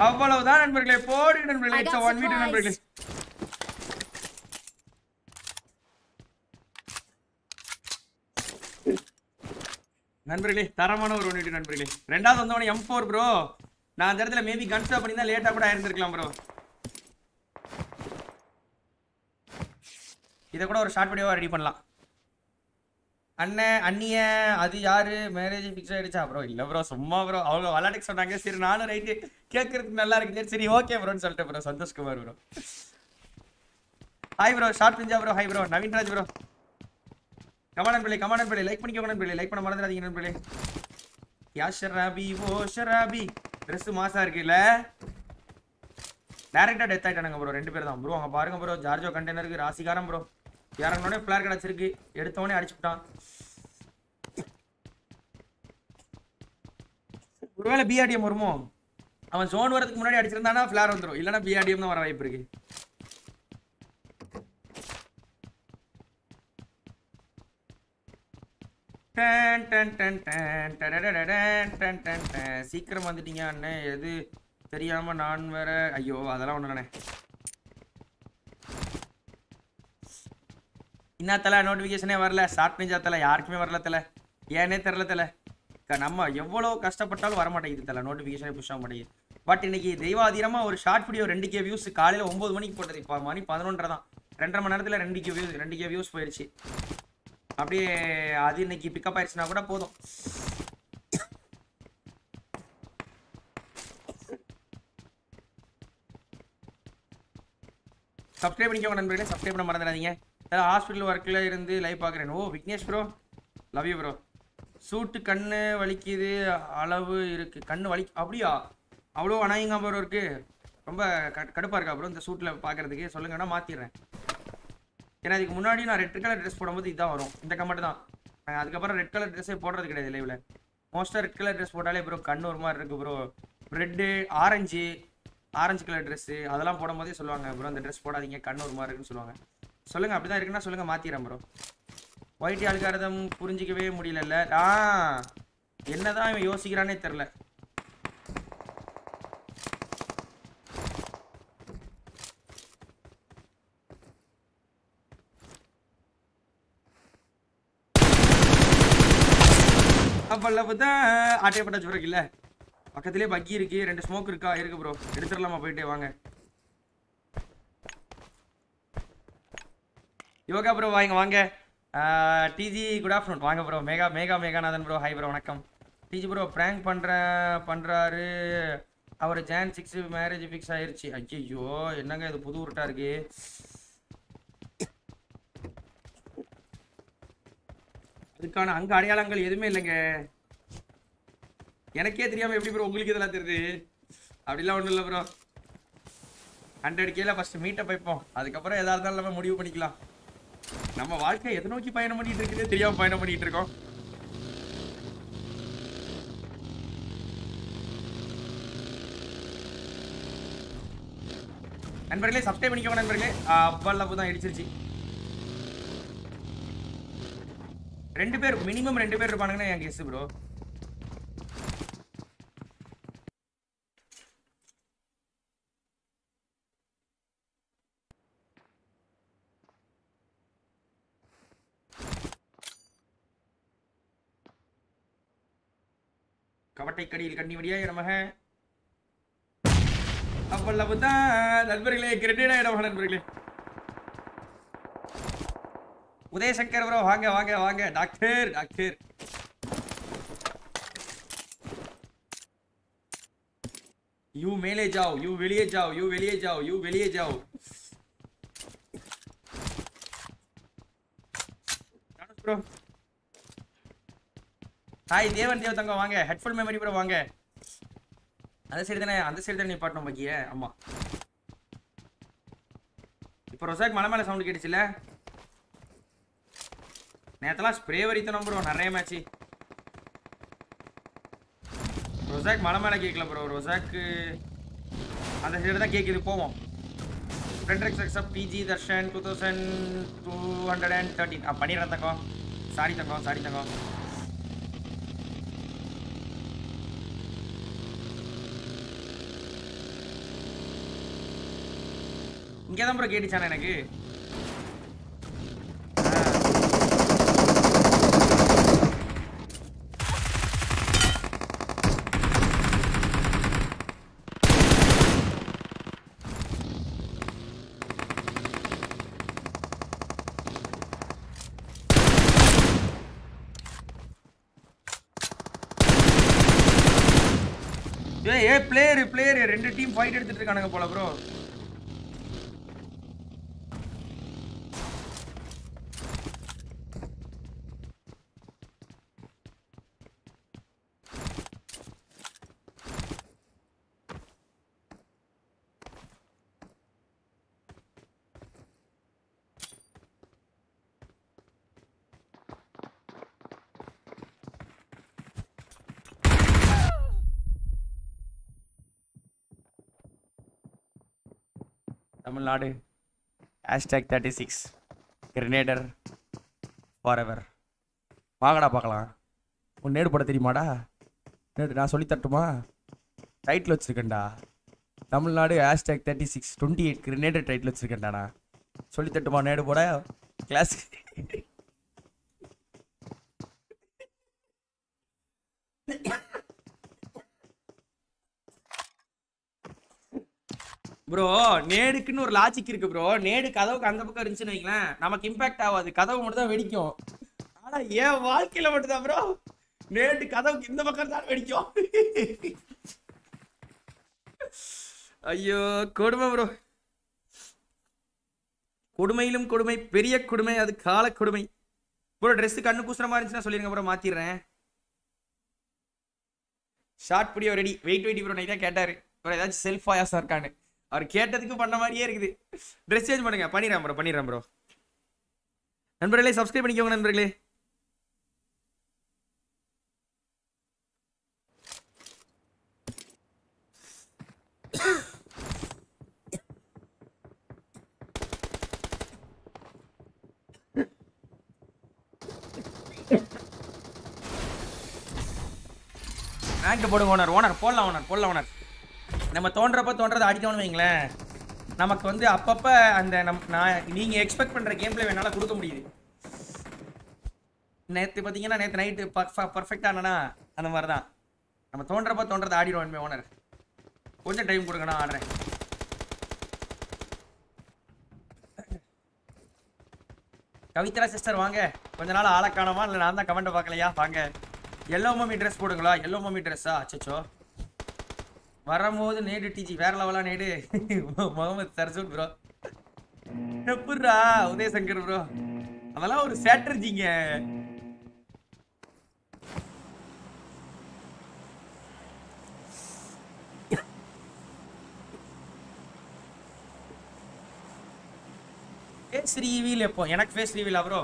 அவ்வளவுதான் நண்பர்களே போடு நண்பர்களே ஒன் மீட்டர் நண்பர்களே. நண்பர்களே தரமான ஒரு ஒன் நண்பர்களே. ரெண்டாவது வந்தவனே எம் ஃபோர் ப்ரோ நான் அந்த இடத்துல மேபி கன் ஸ்டாப் பண்ணி தான் லேட்டாக கூட ஆயிருந்திருக்கலாம் ப்ரோ இதை கூட ஒரு ஷார்ட் வீடியோவாக ரெடி பண்ணலாம். அண்ணன் அண்ணிய அது யாரு? மேரேஜ் ஃபிக்ஸ் ஆயிடுச்சா? ப்ரோ இல்ல ப்ரோ சும்மா ப்ரோ அவங்க விளாட்டுக்கு சொன்னாங்க. சரி நானும் ரைட்டு கேட்கறதுக்கு நல்லா இருக்கு. சரி ஓகே ப்ரோன்னு சொல்லிட்டேன் bro Santhoshkumar bro hi bro short பிஞ்சா bro hi bro Naveenraj bro கமானன் பிள்ளை கமானன் பிள்ளை லைக் பண்ணிக்கோங்க பிள்ளை லைக் பண்ண மறந்துடாதீங்க நண்பர்களே. யா ஷராபி ஓ ஷராபி. ட்ரெஸ் மாசா இருக்குல்ல டேரக்டா டெத் ஆயிட்டானுங்க ப்ரோ ரெண்டு பேர் தான் ப்ரோ அங்க பாருங்க ப்ரோ ஜார்ஜோ கண்டெய்னருக்கு ராசிகாரம் ப்ரோ இறங்கினோடனே ஃபிளார் கிடச்சிருக்கு எடுத்தவொடனே அடிச்சுட்டான். ஒருவேளை பிஆர்டிஎம் வருமோ? அவன் ஜோன் வரதுக்கு முன்னாடி அடிச்சிருந்தானா ஃபிளார் வந்துடும் இல்லைன்னா பிஆர்டிஎம் தான் வர வாய்ப்பு இருக்கு டன் டன் டன் டன் டடடடடன் டன் டன் டன். சீக்கிரம் வந்துட்டீங்க அண்ணே. எது? தெரியாம நான் வேற. ஐயோ அதெல்லாம் ஒண்ணு என்ன தலை நோட்டிஃபிகேஷனே வரல. ஷார்ட் நிஞ்சா யாருக்குமே வரல தலை. ஏனே தெரில தல. க- நம்ம எவ்வளோ கஷ்டப்பட்டாலும் வர மாட்டேங்குது தலை. நோட்டிஃபிகேஷனே புஷ் ஆக மாட்டேங்குது. பட் இன்னைக்கு தெய்வாதீரமாக ஒரு ஷார்ட் வீடியோ ரெண்டு கே வியூஸ் காலையில் ஒம்பது மணிக்கு போட்டது. இப்போ மணி பதினொன்றரை தான். ரெண்டரை மணி நேரத்தில் ரெண்டு கே வியூஸ் ரெண்டு கே வியூஸ் போயிடுச்சு அப்படியே அது இன்னைக்கு பிக்கப் ஆயிடுச்சுன்னா கூட போதும். சப்ஸ்கிரைப் பண்ணிக்கோங்க நண்பர்களே சப்ஸ்கிரைப் பண்ண மறந்துடாதீங்க. ஹாஸ்பிட்டல் ஒர்க்கில் இருந்து லைவ் பார்க்குறேன் ஓ Vignesh bro love you bro சூட்டு கண்ணு வலிக்குது அளவு இருக்குது கண்ணு வலி அப்படியா? அவ்வளோ அநாயங்க ப்ரோ இருக்குது ரொம்ப க- கடுப்பாக இருக்கா ப்ரோ இந்த சூட்டில் பார்க்குறதுக்கு சொல்லுங்கன்னா மாற்றிடுறேன் ஏன்னா இதுக்கு முன்னாடி நான் ரெட் கலர் ட்ரெஸ் போடும்போது இதுதான் வரும். இந்த கமெண்ட் தான். அதுக்கப்புறம் ரெட் கலர் ட்ரெஸ்ஸே போடுறது கிடையாது லைவ்ல மோஸ்ட்டாக ரெட் கலர் ட்ரெஸ் போட்டாலே ப்ரோ கண் ஒரு மாதிரி இருக்குது bro red orange orange colour dress அதெல்லாம் போடும்போதே சொல்லுவாங்க ப்ரோ அந்த ட்ரெஸ் போடாதீங்க கண் ஒரு மாதிரி இருக்குன்னு சொல்லுவாங்க. அப்படி தான் இருக்குன்னா சொல்லுங்கள் மாற்றிடுறேன் ப்ரோ ஒயிட் அல்காரதம் புரிஞ்சிக்கவே முடியலல்ல. ஆ என்னதான் இவன் யோசிக்கிறானே தெரில பார்த்தா தான் ஆட்டையப்பட்ட சுரக்கு இல்லை பக்கத்துலேயே பக்கி இருக்கு ரெண்டு ஸ்மோக் இருக்கா? இருக்கு ப்ரோ எடுத்துடலாமா போயிட்டே? வாங்க. யோகா ப்ரோ வாங்க வாங்க. டிஜி குட் ஆஃப்டர்நூன் வாங்க bro Mega Mega Meganathan bro hi bro வணக்கம். டிஜி ப்ரோ ப்ராங்க் பண்ற பண்றாரு. அவர் ஜான் சிக்ஸ் மேரேஜ் ஃபிக்ஸ் ஆயிடுச்சு ஐயோ என்னங்க இது? புது உருட்டாக இருக்கு. அதுக்கான அங்க அடையாளங்கள் எதுவுமே இல்லைங்க. எனக்கே தெரியாம எப்படி ப்ரோ உங்களுக்கு இதெல்லாம் தெரியுது? அப்படிலாம் ஒண்ணும் இல்லை ப்ரோ ஹண்ட்ரட் கேல ஃபர்ஸ்ட் மீட்டப் வைப்போம். அதுக்கப்புறம் எதா இருந்தாலும் நம்ம முடிவு பண்ணிக்கலாம். நம்ம வாழ்க்கை எதை நோக்கி பயணம் பண்ணிட்டு இருக்குதே தெரியாம பயணம் பண்ணிட்டு இருக்கோம். நண்பர்களே சப்ஸ்கிரைப் பண்ணிக்கோங்க நண்பர்களே. அவ்வளவு தான் இடிச்சிருச்சு. ரெண்டு பேர் மினிமம் ரெண்டு பேர் இருப்பானுங்கன்னு என் கெஸ் ப்ரோ கவட்டை கடியில் கண்ணி வடியா நமக அவ்வளவுதான். நண்பர்களே கிரெடிட் ஆயிடும் நண்பர்களே. உதயசங்கர் ப்ரோ வாங்க வாங்க வாங்க டாக்டர் டாக்டர் யூ மேலே जाओ யூ வெளியே जाओ யூ வெளியே जाओ யூ வெளியே जाओ ப்ரோ ஹாய் தேவன் தேவ தங்கம் வாங்க ஹெட்ஃபோன் மெமரி ப்ரோ வாங்க அந்த சைடு தானே அந்த சைடு தானே நிப்பாட்டணும் பாக்கிய ஆமா இப்போ ரொசாக் மலை மேலே சவுண்ட் கேட்டுச்சுல நேத்தெல்லாம் ஸ்ப்ரே வரித்தனம் ப்ரோ நிறைய மேட்ச்சு ரோசாக் மலை மேலே கேட்கல ப்ரோ ரோசாக்கு அந்த சைடு தான் கேட்குது போவோம். Friend X எக்ஸப் PG Darshan two thousand two hundred and thirteen ஆ பண்ணிடுறேன் தங்கம். சாரி தங்கம் சாரி தங்கம். இங்கே தான் ப்ரோ கேட்டுச்சானே எனக்கு ஏய் ஏ பிளேயர் பிளேயர் ரெண்டு டீம் ஃபைட் எடுத்துட்டு இருக்கானுங்க போல bro Tamil Nadu. Hashtag thirty six grenader for ever வாங்கடா பார்க்கலாம். உன் நேடு போட தெரியுமாடா? நேடு நான் சொல்லி title வச்சுருக்கேன்டா. Tamil Nadu hashtag thirty six twenty eight grenader title வச்சுருக்கேன்டா நான் சொல்லி நேடு போட? கிளாஸ் ப்ரோ நேடுக்குன்னு ஒரு லாஜிக் இருக்கு ப்ரோ நேடு கதவுக்கு அந்த பக்கம் இருந்துச்சுன்னு வைங்களேன் நமக்கு இம்பாக்ட் ஆகாது. கதவு மட்டும் தான் வெடிக்கும். ஆனா என் வாழ்க்கையில மட்டும் தான் ப்ரோ நேடு கதவுக்கு இந்த பக்கம் தான் வெடிக்கும். ஐயோ கொடுமை ப்ரோ கொடுமையிலும் கொடுமை பெரிய கொடுமை அது கால கொடுமை. ப்ரோ ட்ரெஸ் கண்ணு கூசுற மாதிரி இருந்துச்சுன்னா சொல்லிருங்க bro மாத்திடுறேன். Short video ready wait wait bro நான் தான் கேட்டாரு. ப்ரோ ஏதாச்சும் செல்ஃப் ஆயாசம் இருக்கான்னு. அவர் கேட்டதுக்கு பண்ண மாதிரியே இருக்குது. ட்ரெஸ் சேஞ்ச் பண்ணுங்க. பண்ணிடுறேன் ப்ரோ பண்ணிடுறேன் ப்ரோ நண்பர்களே சப்ஸ்கிரைப் பண்ணிக்கோங்க நண்பர்களே. ரேங்க் போடுங்க ஓனர் ஓனர் போடலாம் ஓனர் போடலாம் ஓனர் நம்ம தோன்றப்ப தோன்றதை அடிக்கணும்னு வைங்களேன். நமக்கு வந்து அப்பப்போ அந்த நம் நான் நீங்கள் எக்ஸ்பெக்ட் பண்ணுற கேம்ல என்னால் கொடுக்க முடியுது. நேற்று பார்த்தீங்கன்னா நேற்று நைட்டு பர்ஃபெக்டாக ஆனா அந்த மாதிரி தான் நம்ம தோன்றப்ப தோன்றதை ஆடிடுவோம் ஓனர் கொஞ்சம் டைம் கொடுக்கணும் ஆடுறேன். கவித்ரா சிஸ்டர் வாங்க. கொஞ்ச நாள் ஆளை இல்லை நான் தான் கமெண்ட் பார்க்கலையா? வாங்க. எல்லோ மம்மி ட்ரெஸ் போடுங்களா? எல்லோ மம்மி ட்ரெஸ்ஸா அச்சச்சோ. வரும்போது நேடு டிஜி வேற லெவலா நேடு. (laughs) முகமது சர்சூட் ப்ரோ எப்படா உதயசங்கர் ப்ரோ அதெல்லாம் ஒரு சேட்டர்ஜிங்க ஃபேஸ் ரிவீல் எப்போ? எனக்கு ஃபேஸ் ரிவீல் ப்ரோ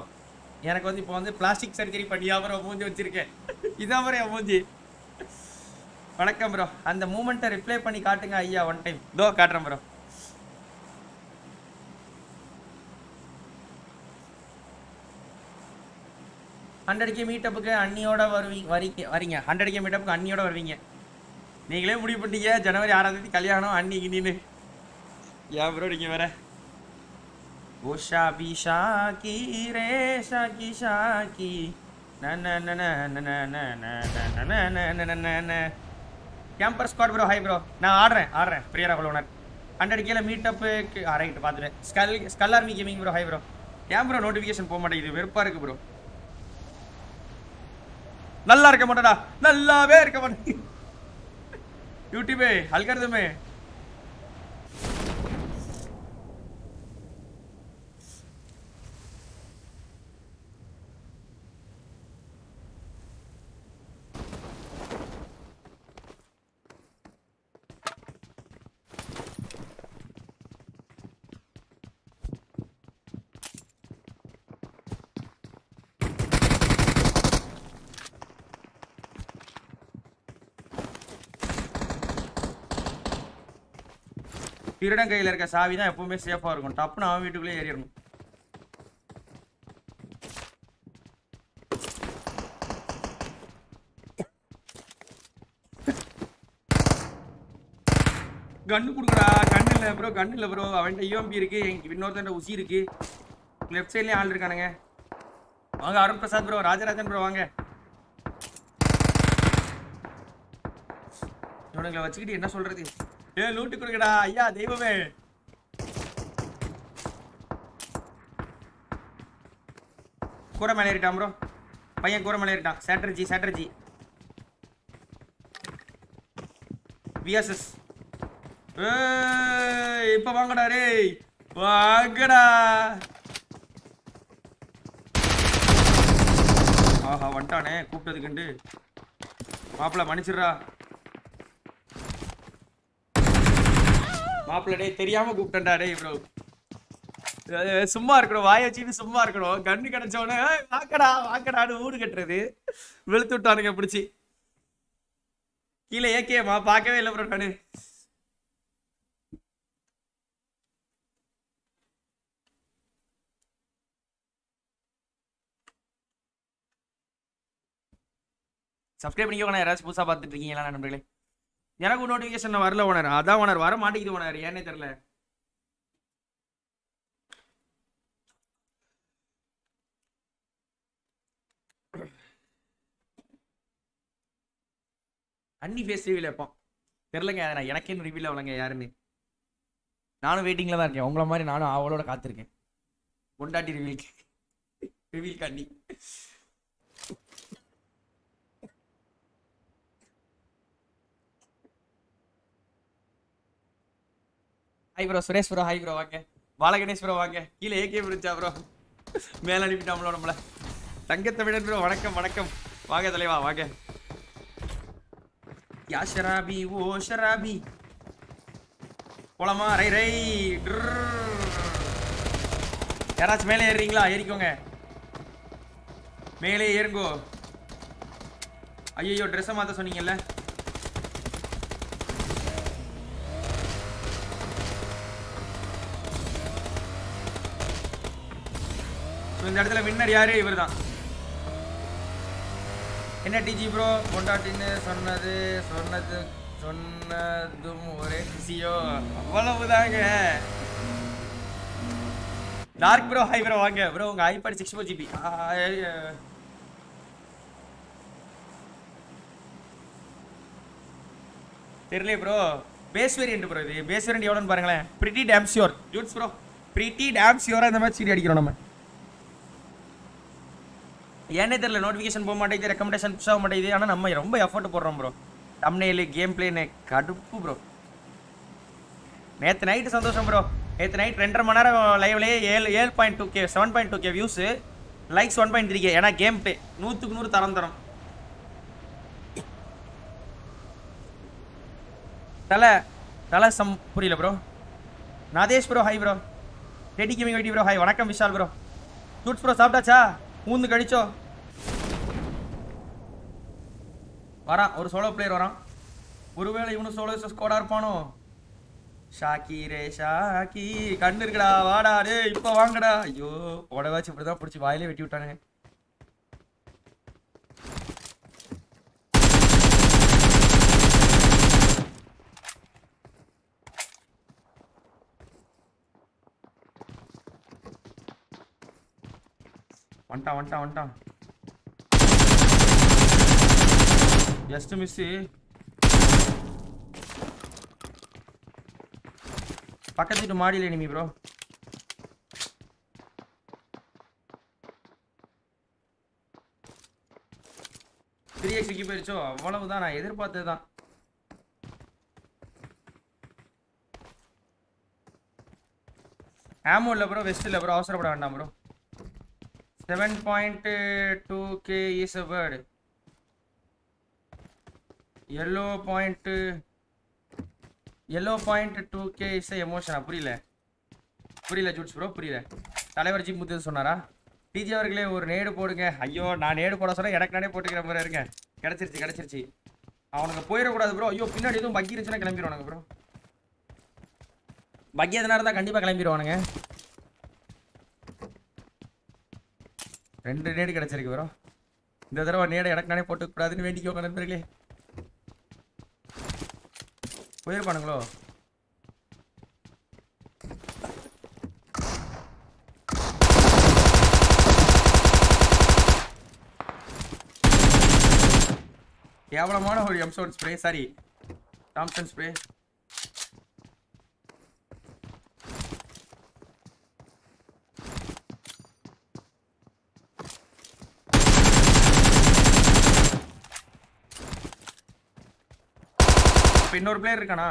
எனக்கு வந்து இப்போ வந்து பிளாஸ்டிக் சர்ஜரி பண்ணியா ப்ரோ மூஞ்சி வச்சிருக்கேன். (laughs) இதான் ப்ரோ என் மூஞ்சி. வணக்கம் ப்ரோ அந்த மூமெண்ட்டை ரிப்ளை பண்ணி காட்டுங்க ஐயா ஒன் டைம் இதோ காட்டுறேன் ப்ரோ ஹண்ட்ரட் கே மீட்டப்புக்கு அண்ணியோட வருவீங்க வரீங்க வரீங்க ஹண்ட்ரட் கே மீட்டப்புக்கு அண்ணியோட வருவீங்க நீங்களே முடிவு பண்ணிட்டீங்க ஜனவரி ஆறாம் தேதி கல்யாணம் அண்ணி கிண்ணின்னு ஏன் ப்ரோ நீங்கள் வேற உஷா பிஷா கி ரே ஷாக்கி ஷாக்கி camper squad bro hi bro நான் ஆடுறேன் ஆடுறேன். பிரியரா ஓனர் ஹண்ட்ரட் கீழே மீட்டப்புக்கு ரைட் பார்த்துட்டேன் skull skull army gaming bro hi bro ஏன் ப்ரோ நோட்டிஃபிகேஷன் போக மாட்டேங்குது. வெறுப்பாக இருக்கு ப்ரோ நல்லா இருக்க மாட்டேடா. நல்லாவே இருக்க மாட்டேன் யூடியூபே அல்கருதுமே திருடன் கையில் இருக்க சாவி தான் எப்பவுமே சேஃபாக இருக்கும் டப்புன்னு அவன் வீட்டுக்குள்ளே ஏறிடணும். கண்ணு கொடுக்குறா கண்ணு இல்லை ப்ரோ கண்ணு இல்லை ப்ரோ அவன்கிட்ட யூஎம்பி இருக்கு. இன்னொருத்தன் உசி இருக்கு. லெஃப்ட் சைட்லேயும் ஆள் இருக்கானுங்க வாங்க அருண் பிரசாத் ப்ரோ ராஜராஜன் ப்ரோ வாங்க. இவனுங்களை வச்சுக்கிட்டு என்ன சொல்றது? ஏ லூட்டு கொடுக்கடா. ஐயா தெய்வமே. கூரை மேலே ஏறிட்டான் ப்ரோ பையன் கூரை மேலே ஏறிட்டான். சாட்டர்ஜி சாட்டர்ஜி. விஎஸ்எஸ் ஏய் இப்ப வாங்கடா ரேய் வாங்கடா. ஆஹா வந்துட்டானே. கூப்பிட்டதுக்குண்டு மாப்பிள்ள மன்னிச்சிடுறா. மாப்பிள்ளடே தெரியாம கூப்பிட்டேன்டாடே இவ்வளோ சும்மா இருக்கணும் வாய வச்சுன்னு சும்மா இருக்கணும். கண்ணு கிடைச்சோடனே வாக்கடா வாக்கடான்னு ஊடு கட்டுறது. வெளுத்து விட்டானுங்க பிடிச்சி. கீழே ஏகேமா பார்க்கவே இல்லை ப்ரோ நானு. சப்ஸ்கிரைப் பண்ணிக்கோங்க யாராச்சும் புதுசாக பார்த்துட்டு இருக்கீங்களா நண்பர்களே? எனக்கு நோட்டிஃபிகேஷன் வரல ஓனர் அதான் ஓனர் வர மாட்டேங்குது ஓனர் ஏன்னே தெரில அன்னி ஃபேஸ் ரிவியூல வைப்பான் தெரிலங்க நான் எனக்கே ரிவியூல வரலங்க யாருன்னு நானும் வெயிட்டிங்ல தான் இருக்கேன். உங்களை மாதிரி நானும் அவளோட காத்திருக்கேன். பொண்டாட்டி ரிவீல் ரிவீல் கண்ணி hi bro Suresh bro hi bro வாங்க. பாலகணேஷ் ப்ரோ வாங்க. கீழே ஏகே இருந்துச்சா ப்ரோ மேல அனுப்பிட்டாமலோ நம்மள. தங்கத்தமிழன் ப்ரோ வணக்கம் வணக்கம். வாங்க தலைவா வாங்க. யா ஷராபி ஓ ஷராபி. போலாமா? ரை ரை. யாராச்சும் மேலே ஏறுறீங்களா? ஏறிக்கோங்க. மேலே ஏறுங்கோ. ஐயோ ட்ரெஸ்ஸை மாற்ற சொன்னீங்கல்ல. இந்த இடத்துல வின்னர் யாரு? இவர்தான். என்ன டிஜி ப்ரோ பொண்டாட்டின்னு சொன்னது சொன்னது சொன்னதும் ஒரே பிசியோ அவ்வளவுதாங்க. டார்க் ப்ரோ ஹை ப்ரோ வாங்க. ப்ரோ உங்க ஐபேட் சிக்ஸ் ஃபோர் ஜிபி தெரியல ப்ரோ பேஸ் வேரியன்ட் ப்ரோ இது. பேஸ் வேரியன்ட் எவ்வளோன்னு பாருங்களேன். பிரிட்டி டேம் சியோர் ஜூட்ஸ் ப்ரோ பிரிட்டி டேம் ஷியோராக இந்த மாதிரி சீடி அடிக்கிறோம் நம்ம. ஏன்னே தெரியல நோட்டிஃபிகேஷன் போக மாட்டேங்குது ரெக்கமெண்டேஷன் புஷ் ஆக மாட்டேங்குது. ஆனால் நம்ம ரொம்ப எஃபர்ட் போடுறோம் ப்ரோ தம்னேலு கேம் பிளேன்னு கடுப்பு ப்ரோ நேற்று நைட்டு சந்தோஷம் ப்ரோ நேற்று நைட் ரெண்டரை மணி நேரம் லைவ்லேயே ஏழு ஏழு point two K seven point two K views likes one point three K ஏன்னா கேம் பிளே நூற்றுக்கு நூறு தரம் தரம். தலை தலை சம் புரியல bro Nathesh bro hi bro ready gaming வெட்டி ப்ரோ ஹாய் வணக்கம் விஷால் ப்ரோ டூட்ஸ் ப்ரோ சாப்பிட்டாச்சா? பூந்து கடிச்சோ. வரான் ஒரு சோலோ பிளேயர் வரான். ஒருவேளை இவனு சோலோ ஸ்கோடா இருப்பானோ? ஷாக்கி ரே ஷாக்கி கண்ணு இருக்குடா வாடா டே இப்போ வாங்கடா. ஐயோ உடவாச்சு இப்படி தான் பிடிச்சி வாயிலே வெட்டி விட்டானுங்க. வந்துட்டான் வந்துட்டான் வந்துட்டான் ஜஸ்ட் மிஸ்ஸு பக்கத்து வீட்டு மாடியில் எனிமி ப்ரோ த்ரீ எக்ஸுக்கு போயிடுச்சோ அவ்வளவுதான் நான் எதிர்பார்த்தது தான் ஆமோ இல்லை ப்ரோ வெஸ்ட் இல்லை ப்ரோ அவசரப்பட வேண்டாம் bro seven is two K is point word yellow point yellow a two K எமோஷனா புரியல. புரியல ஜூட்ஸ் ப்ரோ புரியல. தலைவர் ஜி முத்து சொன்னாரா? டிஜி அவர்களே ஒரு நேடு போடுங்க. ஐயோ நான் நேடு போட சொன்னா எனக்கு நானே போட்டுக்கிற மாதிரி இருங்க. கிடைச்சிருச்சு கிடைச்சிருச்சு. அவனுங்க போயிடக்கூடாது ப்ரோ ஐயோ பின்னாடி எதுவும் பக்கி இருந்துச்சுன்னா கிளம்பிடுவானுங்க ப்ரோ பக்கி எதனா இருந்தால் கண்டிப்பாக கிளம்பிடுவானுங்க ரெண்டு நேடு கிடச்சிருக்கு வரும் இந்த தடவை நேடை எனக்கு நானே போட்டுக்கூடாதுன்னு வேண்டிக்கோங்க நண்பர்களே. போயிருப்பானுங்களோ? கேவலமான ஒரு எம்சோன் ஸ்ப்ரே சாரி தாம்சன் ஸ்ப்ரே இப்போ இன்னொரு பிளேயர் இருக்கானா?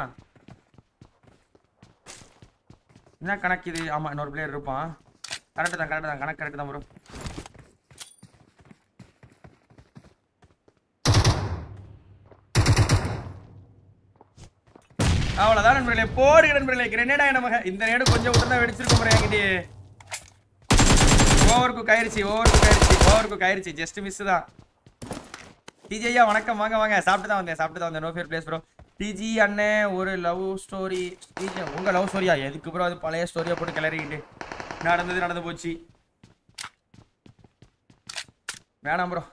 என்ன கணக்கு இது? ஆமா இன்னொரு பிளேயர் இருப்பான். கரெக்டு தான் கரெக்டு தான். கணக்கு கரெக்டு தான் வரும் அவ்வளோதான் நண்பர்களே. போடுங்க நண்பர்களே. கிரெனேடா நமக்கு இந்த நேரம் கொஞ்சம் விட்டு தான் வெடிச்சிருக்க போறேன் என்கிட்டயே. ஓவர் குக் ஆயிருச்சு ஓவர் குக் ஆயிருச்சு ஓவர் குக் ஜஸ்ட் மிஸ் தான் டிஜி வணக்கம். வாங்க வாங்க. சாப்பிட்டு தான் வந்தேன் சாப்பிட்டு தான் வந்தேன். No fair place bro DG அண்ணே ஒரு லவ் ஸ்டோரி டிஜி உங்க லவ் ஸ்டோரியா எதுக்கு ப்ரோ அது பழைய ஸ்டோரியா போட்டு கிளறிக்கிட்டு? நடந்தது நடந்து போச்சு. வேணாம் ப்ரோ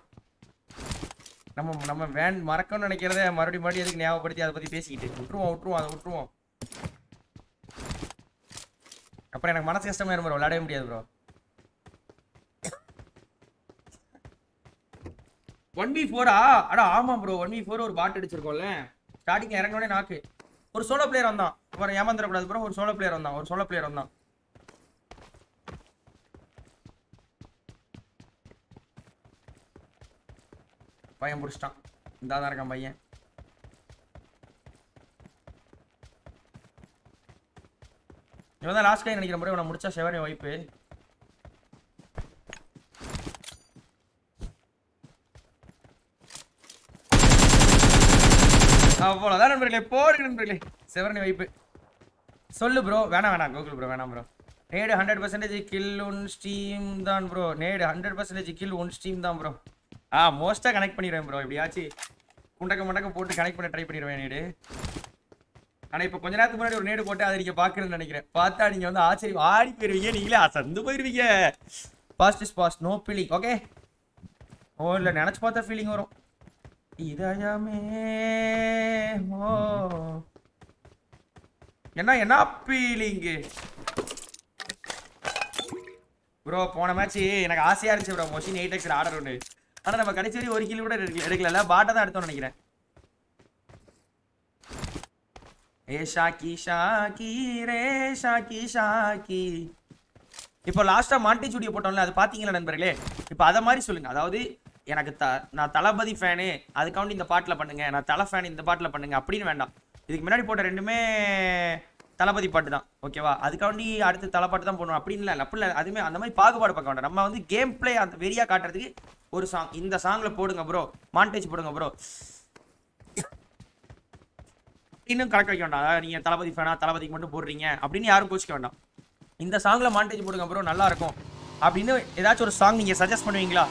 நம்ம நம்ம வேன் மறக்கணும்னு நினைக்கிறத மறுபடியும் மறுபடியும் எதுக்கு ஞாபகப்படுத்தி அதை பற்றி பேசிக்கிட்டு? விட்டுருவோம் விட்டுருவோம் அதை விட்டுருவோம். அப்புறம் எனக்கு மனசு கஷ்டமாக இருக்கும் ப்ரோ விளையாடவே முடியாது ப்ரோ ஒன் வி ஃபோரா அடா ஆமாம் ப்ரோ ஒன் வி ஃபோர் ஒரு பாட்டு அடிச்சிருக்கோம்ல. ஸ்டார்டிங் இறங்கினோடனே நாக்கு ஒரு சோலோ பிளேயர் வந்தான். அப்புறம் ஏமாந்துடக்கூடாது. அப்புறம் ஒரு சோலோ பிளேயர் வந்தான். ஒரு சோலோ பிளேயர் வந்தான். பையன் பிடிச்சிட்டான். இந்தா தான் இருக்கான் பையன். இவன் தான் லாஸ்ட் கை நினைக்கிற முறை இவனை முடிச்சா செவனே வைப்பு. அவ்வளோதான் நண்பர்களே போடுங்க நண்பர்களே. செவரணி வைப்பு. சொல்லு ப்ரோ வேணாம் வேணாம். கூகுள் ப்ரோ வேணாம் ப்ரோ நேடு hundred percentage kill one steam தான் ப்ரோ நேடு hundred percentage kill one steam தான் ப்ரோ ஆ மோஸ்ட்டாக கனெக்ட் பண்ணிடுவேன் ப்ரோ எப்படியாச்சும் முண்டக்க முண்டக்க போட்டு கனெக்ட் பண்ண ட்ரை பண்ணிடுவேன் நேடு. ஆனால் இப்போ கொஞ்ச நேரத்துக்கு முன்னாடி ஒரு நேடு போட்டு அதை நீங்கள் பார்க்குறேன்னு நினைக்கிறேன். பார்த்தா நீங்கள் வந்து ஆச்சரியம் ஆடி போயிருவீங்க. நீங்களே அசந்து போயிருவீங்க. Past is past no feeling okay oh இல்லை நினச்சி பார்த்தா ஃபீலிங் வரும். இதயமே ஓ. என்ன என்ன ஃபீலிங்கு ப்ரோ போன மேட்ச் எனக்கு ஆசையா இருந்துச்சு bro Mohsin eight X order ஒன்று ஆனால் நம்ம கடைசி ஒரு கிலோ கூட எடுக்கல எடுக்கல பாட்டை தான் எடுத்தோம்னு நினைக்கிறேன். ஏ ஷாக்கி ஷாக்கி ரே ஷாக்கி ஷாக்கி. இப்போ லாஸ்ட்டாக மாண்டி சுடியை போட்டோம்ல அது பார்த்தீங்களா நண்பர்களே? இப்போ அதை மாதிரி சொல்லுங்கள் அதாவது எனக்கு த நான் தளபதி ஃபேனு அதுக்காண்டி இந்த பாட்டில் பண்ணுங்க நான் தலை ஃபேன் இந்த பாட்டில் பண்ணுங்க அப்படின்னு வேண்டாம். இதுக்கு முன்னாடி போட்ட ரெண்டுமே தளபதி பாட்டு தான் ஓகேவா? அதுக்காண்டி அடுத்து தலை பாட்டு தான் போடணும் அப்படின்னு இல்லை அப்படி இல்லை அதுவுமே அந்த மாதிரி பாகுபாடு பார்க்க வேண்டாம். நம்ம வந்து கேம் பிளே அந்த வெறியாக காட்டுறதுக்கு ஒரு சாங் இந்த சாங்கில் போடுங்க ப்ரோ மாண்டேஜ் போடுங்க ப்ரோ இன்னும் கலக்க வைக்க வேண்டாம். அதாவது நீங்கள் தளபதி ஃபேனா தளபதிக்கு மட்டும் போடுறீங்க அப்படின்னு யாரும் கோச்சிக்க வேண்டாம். இந்த சாங்கில் மாண்டேஜ் போடுங்க ப்ரோ நல்லாயிருக்கும் அப்படின்னு ஏதாச்சும் ஒரு சாங் நீங்கள் சஜஸ்ட் பண்ணுவீங்களா?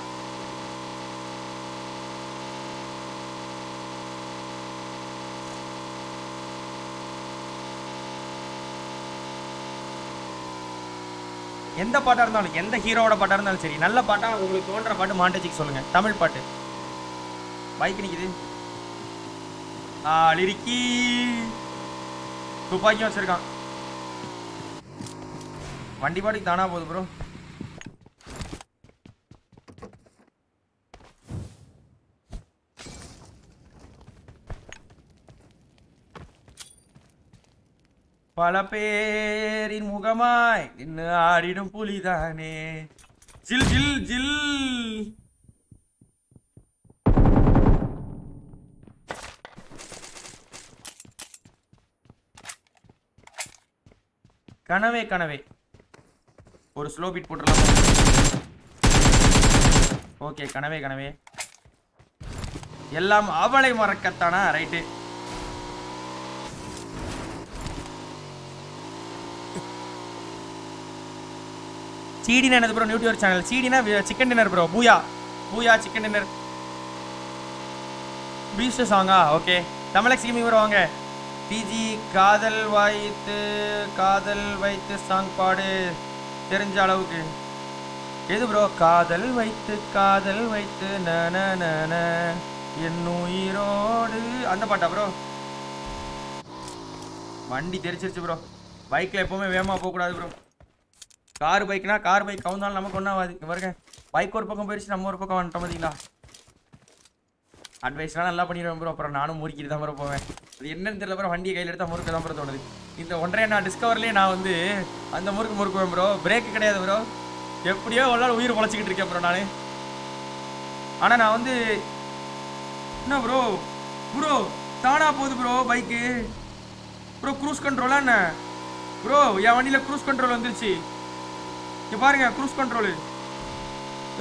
எந்த பாட்டாக இருந்தாலும் எந்த ஹீரோவோட பாட்டாக இருந்தாலும் சரி நல்ல பாட்டாக உங்களுக்கு தோன்ற பாட்டு மாண்டேஜிக்கு சொல்லுங்கள் தமிழ் பாட்டு. பைக் நிற்கிது ஆளிருக்கி துப்பாக்கியும் வச்சிருக்கான். வண்டி பாட்டுக்கு தானா போகுது ப்ரோ பல பேரின் முகமாய் நின்று ஆடிடும் புலிதானே. ஜில் ஜில் ஜில். கனவே கனவே. ஒரு ஸ்லோ பீட் போட்டுடலாம். ஓகே கனவே கனவே. எல்லாம் அவளை மறக்கத்தானா? ரைட்டு சீடினா என்னது bro YouTube channel சீடினா chicken dinner bro booyah. Booyah chicken dinner beast சாங்கா ஓகே தமிழக் சிமி வருவாங்க பிஜி காதல் வாய்த்து காதல் வைத்து சாங் பாடு. தெரிஞ்ச அளவுக்கு. எது ப்ரோ காதல் வைத்து காதல் வைத்து நன நன என் உயிரோடு. அந்த பாட்டா ப்ரோ வண்டி தெரிச்சிருச்சு ப்ரோ பைக்கில் எப்போவுமே வேகமாக போகக்கூடாது ப்ரோ கார் பைக்னா கார் பைக் கவுந்தாலும் நமக்கு ஒன்றும் ஆகாது. பாருங்க பைக் ஒரு பக்கம் போயிடுச்சு நம்ம ஒரு பக்கம் வந்துட்டோம் பார்த்தீங்களா அட்வைஸ்லாம் நல்லா பண்ணிடுவேன் ப்ரோ அப்புறம் நானும் முறுக்கிட்டு தான் ப்ரோ போவேன். அது என்னன்னு தெரியல ப்ரோ வண்டியை கையில் எடுத்தால் முறுக்கு தான் ப்ரோ தோணுது. இந்த ஒன்றரை நான் டிஸ்கவர்லேயே நான் வந்து அந்த முறுக்கு முறுக்குவேன் ப்ரோ பிரேக்கு கிடையாது ப்ரோ எப்படியோ ஒரு நாள் உயிர் பொழைச்சிக்கிட்டு இருக்கேன் ப்ரோ நான். ஆனால் நான் வந்து என்ன ப்ரோ ப்ரோ தானா போகுது ப்ரோ பைக்கு ப்ரோ க்ரூஸ் கண்ட்ரோலா என்ன? ப்ரோ என் வண்டியில் க்ரூஸ் கண்ட்ரோல் வந்துருச்சு. இங்கே பாருங்க க்ரூஸ் கண்ட்ரோலு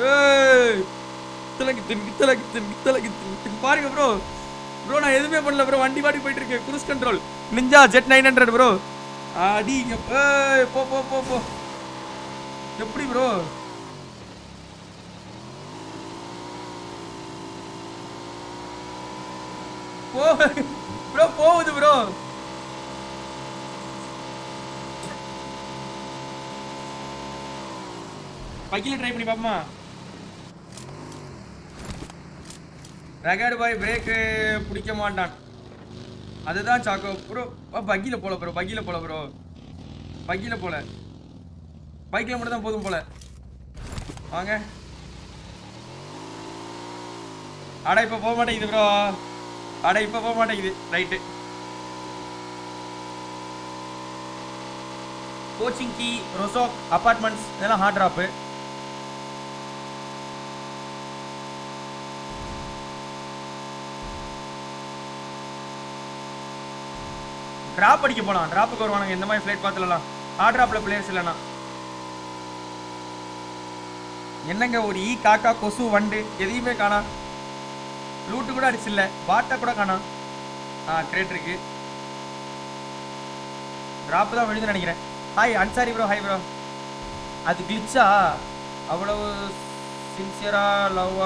ஏய் கித்தலக்கு தின் கித்தலக்கு தின் கித்தலக்கு தின் பாருங்க ப்ரோ ப்ரோ நான் எதுவுமே பண்ணல ப்ரோ வண்டி பாடி போயிட்டு இருக்கேன் cruise control Ninja jet nine hundred bro அடிங்க போ போ போ போ. எப்படி ப்ரோ போ (laughs) ப்ரோ போகுது ப்ரோ பக்கில ட்ரை பண்ணி பாப்போமா ரெகார்டு பாய் பிரேக்கு பிடிக்க மாட்டான். அதுதான் சாக்கோ. ப்ரோ பக்கியில் போல ப்ரோ பக்கியில் போல ப்ரோ பக்கியில் போல. பைக்கில் மட்டும் தான் போதும் போல. வாங்க. அட இப்போ போக மாட்டேங்குது ப்ரோ அட இப்போ போக மாட்டேங்குது. ரைட்டு கோச்சிங் கி ரொசோக் அப்பார்ட்மெண்ட்ஸ் இதெல்லாம் ஹார்ட் ட்ராப்பு டிராப் அடிக்க போகலாம் டிராப்புக்கு வருவானுங்க இந்த மாதிரி ஃப்ளைட் பார்த்துலாம் ஆ ட்ராப்பில் பிளேயர்ஸ் இல்லைண்ணா. என்னங்க ஒரு ஈ காக்கா கொசு வண்டு எதையுமே காணா. லூட்டு கூட அடிச்சு இல்லை பாட்டை கூட காணா. ஆ கிரேட் இருக்கு. டிராப் தான் விழுந்து நினைக்கிறேன். Hi Ansari bro hi bro அது கிளிச்சா அவ்வளவு சின்சியராக லவ்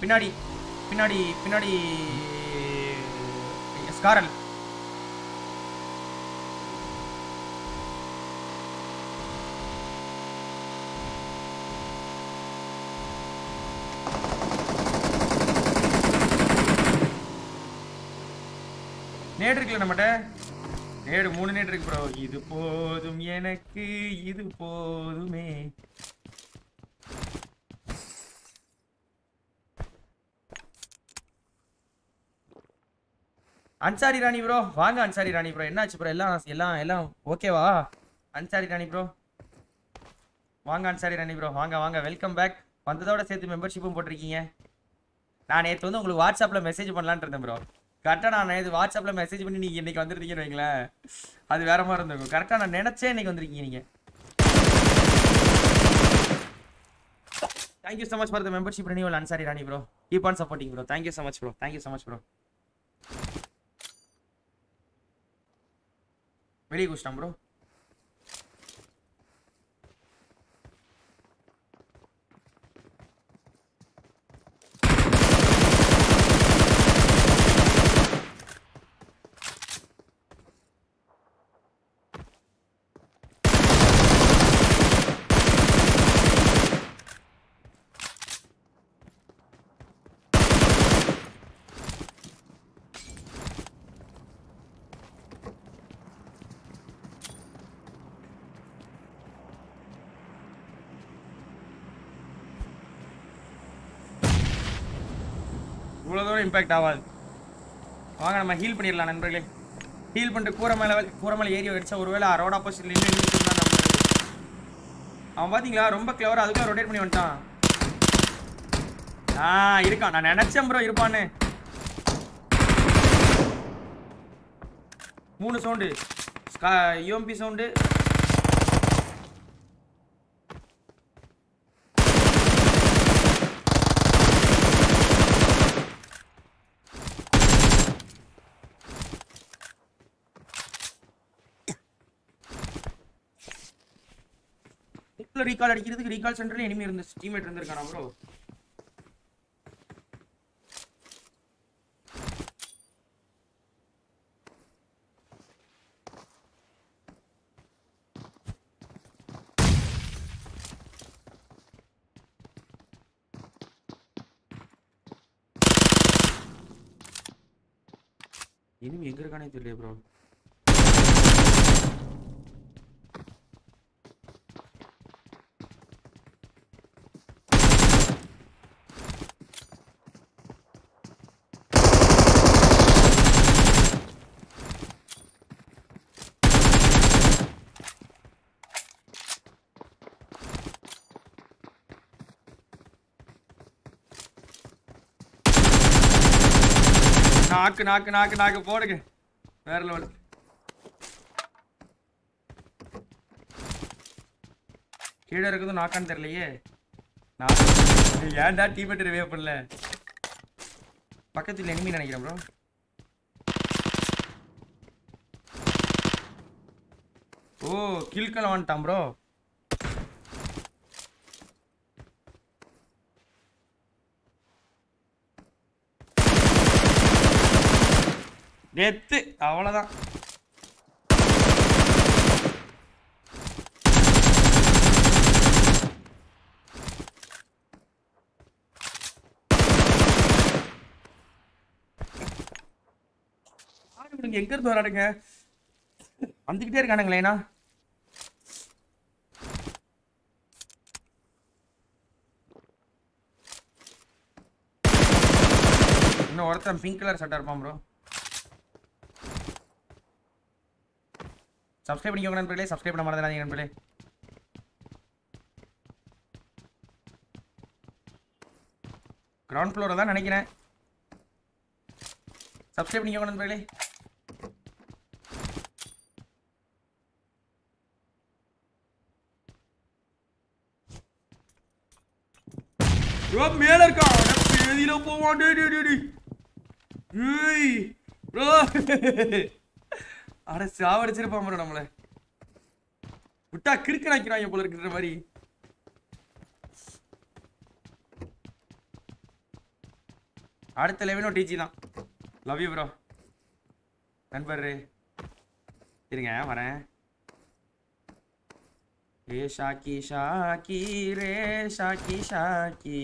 பின்னாடி பின்னாடி பின்னாடி ஸ்காரல். நேடு இருக்குல்ல நம்மகிட்ட? நேடு மூணு நேடு இருக்கு ப்ரோ இது போதும் எனக்கு இது போதுமே. அன்சாரி ராணி ப்ரோ வாங்க அன்சாரி ராணி ப்ரோ என்னாச்சு ப்ரோ எல்லாம் எல்லாம் எல்லாம் ஓகேவா அன்சாரி ராணி ப்ரோ வாங்க அன்சாரி ராணி ப்ரோ வாங்க வாங்க. வெல்கம் பேக் வந்ததோட சேர்த்து மெம்பர்ஷிப்பும் போட்டிருக்கீங்க. நான் நேற்று வந்து உங்களுக்கு வாட்ஸ்அப்பில் மெசேஜ் பண்ணலான்னு இருந்தேன் ப்ரோ கரெக்டாக நான் நேற்று வாட்ஸ்அப்பில் மெசேஜ் பண்ணி நீங்கள் இன்றைக்கி வந்துருந்தீங்கன்னு வைங்களேன். அது வேற மாதிரி இருந்திருக்கும். கரெக்டாக நான் நினச்சே இன்னைக்கு வந்திருக்கீங்க நீங்கள் thank you so much for the membership renewal Ansari Rani bro keep on supporting bro thank you so much bro thank you so much bro வெளியே குச்சிட்டான் ப்ரோ இவ்வளோ தூரம் இம்பேக்ட் ஆகாது வாங்க நம்ம ஹீல் பண்ணிடலாம் நண்பர்களே. ஹீல் பண்ணிட்டு கூரை மேலே கூரை மேலே ஏறி அடிச்சா ஒருவேளை ரோட் ஆப்போசிட் நின்று நம்ம அவன் பார்த்தீங்களா ரொம்ப கிளவரா அதுக்காக ரொட்டேட் பண்ணி வந்துட்டான். ஆ இருக்கான். நான் நினச்சேன் ப்ரோ இருப்பான்னு. மூணு சவுண்டு யூஎம்பி சவுண்டு ரீகால் அடிக்கிறதுக்கு ரீகால் சென்டர்ல எனிமி இருந்த டீம்மேட் இருந்திருக்கானா ப்ரோ இனிமே எங்க இருக்கானே தெரியல ப்ரோ நாக்கு நாக்கு நாக்கு நாக்கு போடுங்க. வேற லெவல் கீழே இருக்குது நாக்கான்னு தெரியலையே. நான் ஏன்டா டீமேட் ரிவே பண்ணல? பக்கத்தில் எனிமி நினைக்கிறேன் ப்ரோ ஓ கில்கல வந்துட்டான் ப்ரோ கெத்து அவ்வளோதான் இவனுங்க எங்க இருந்து வராடுங்க வந்துகிட்டே இருக்கானுங்களேண்ணா இன்னும் ஒருத்தன் பிங்க் கலர் சட்டை இருப்பான் ப்ரோ சப்ஸ்கிரைப் பண்ணிக்கோங்க நண்பர்களே சப்ஸ்கிரைப் பண்ண மறந்துடாதீங்க நண்பர்களே. கிரவுண்ட் ஃப்ளோரை தான் நினைக்கிறேன். சப்ஸ்கிரைப் பண்ணிக்கோங்க நண்பர்களே. மேல இருக்கான் பேதியில போவான். டேய் டேய் டேய் டேய். ஏய் ப்ரோ. அட சாவடிச்சிருப்பான் ப்ரோ நம்மள. விட்டா கிறுக்கு நாக்கிறாங்க போல இருக்கிற மாதிரி. அடுத்த லெவனும் டிஜி தான். லவ் யூ ப்ரோ நண்பர். இருங்க வரேன். ரே ஷாக்கி ஷாக்கி ரே ஷாக்கி ஷாக்கி.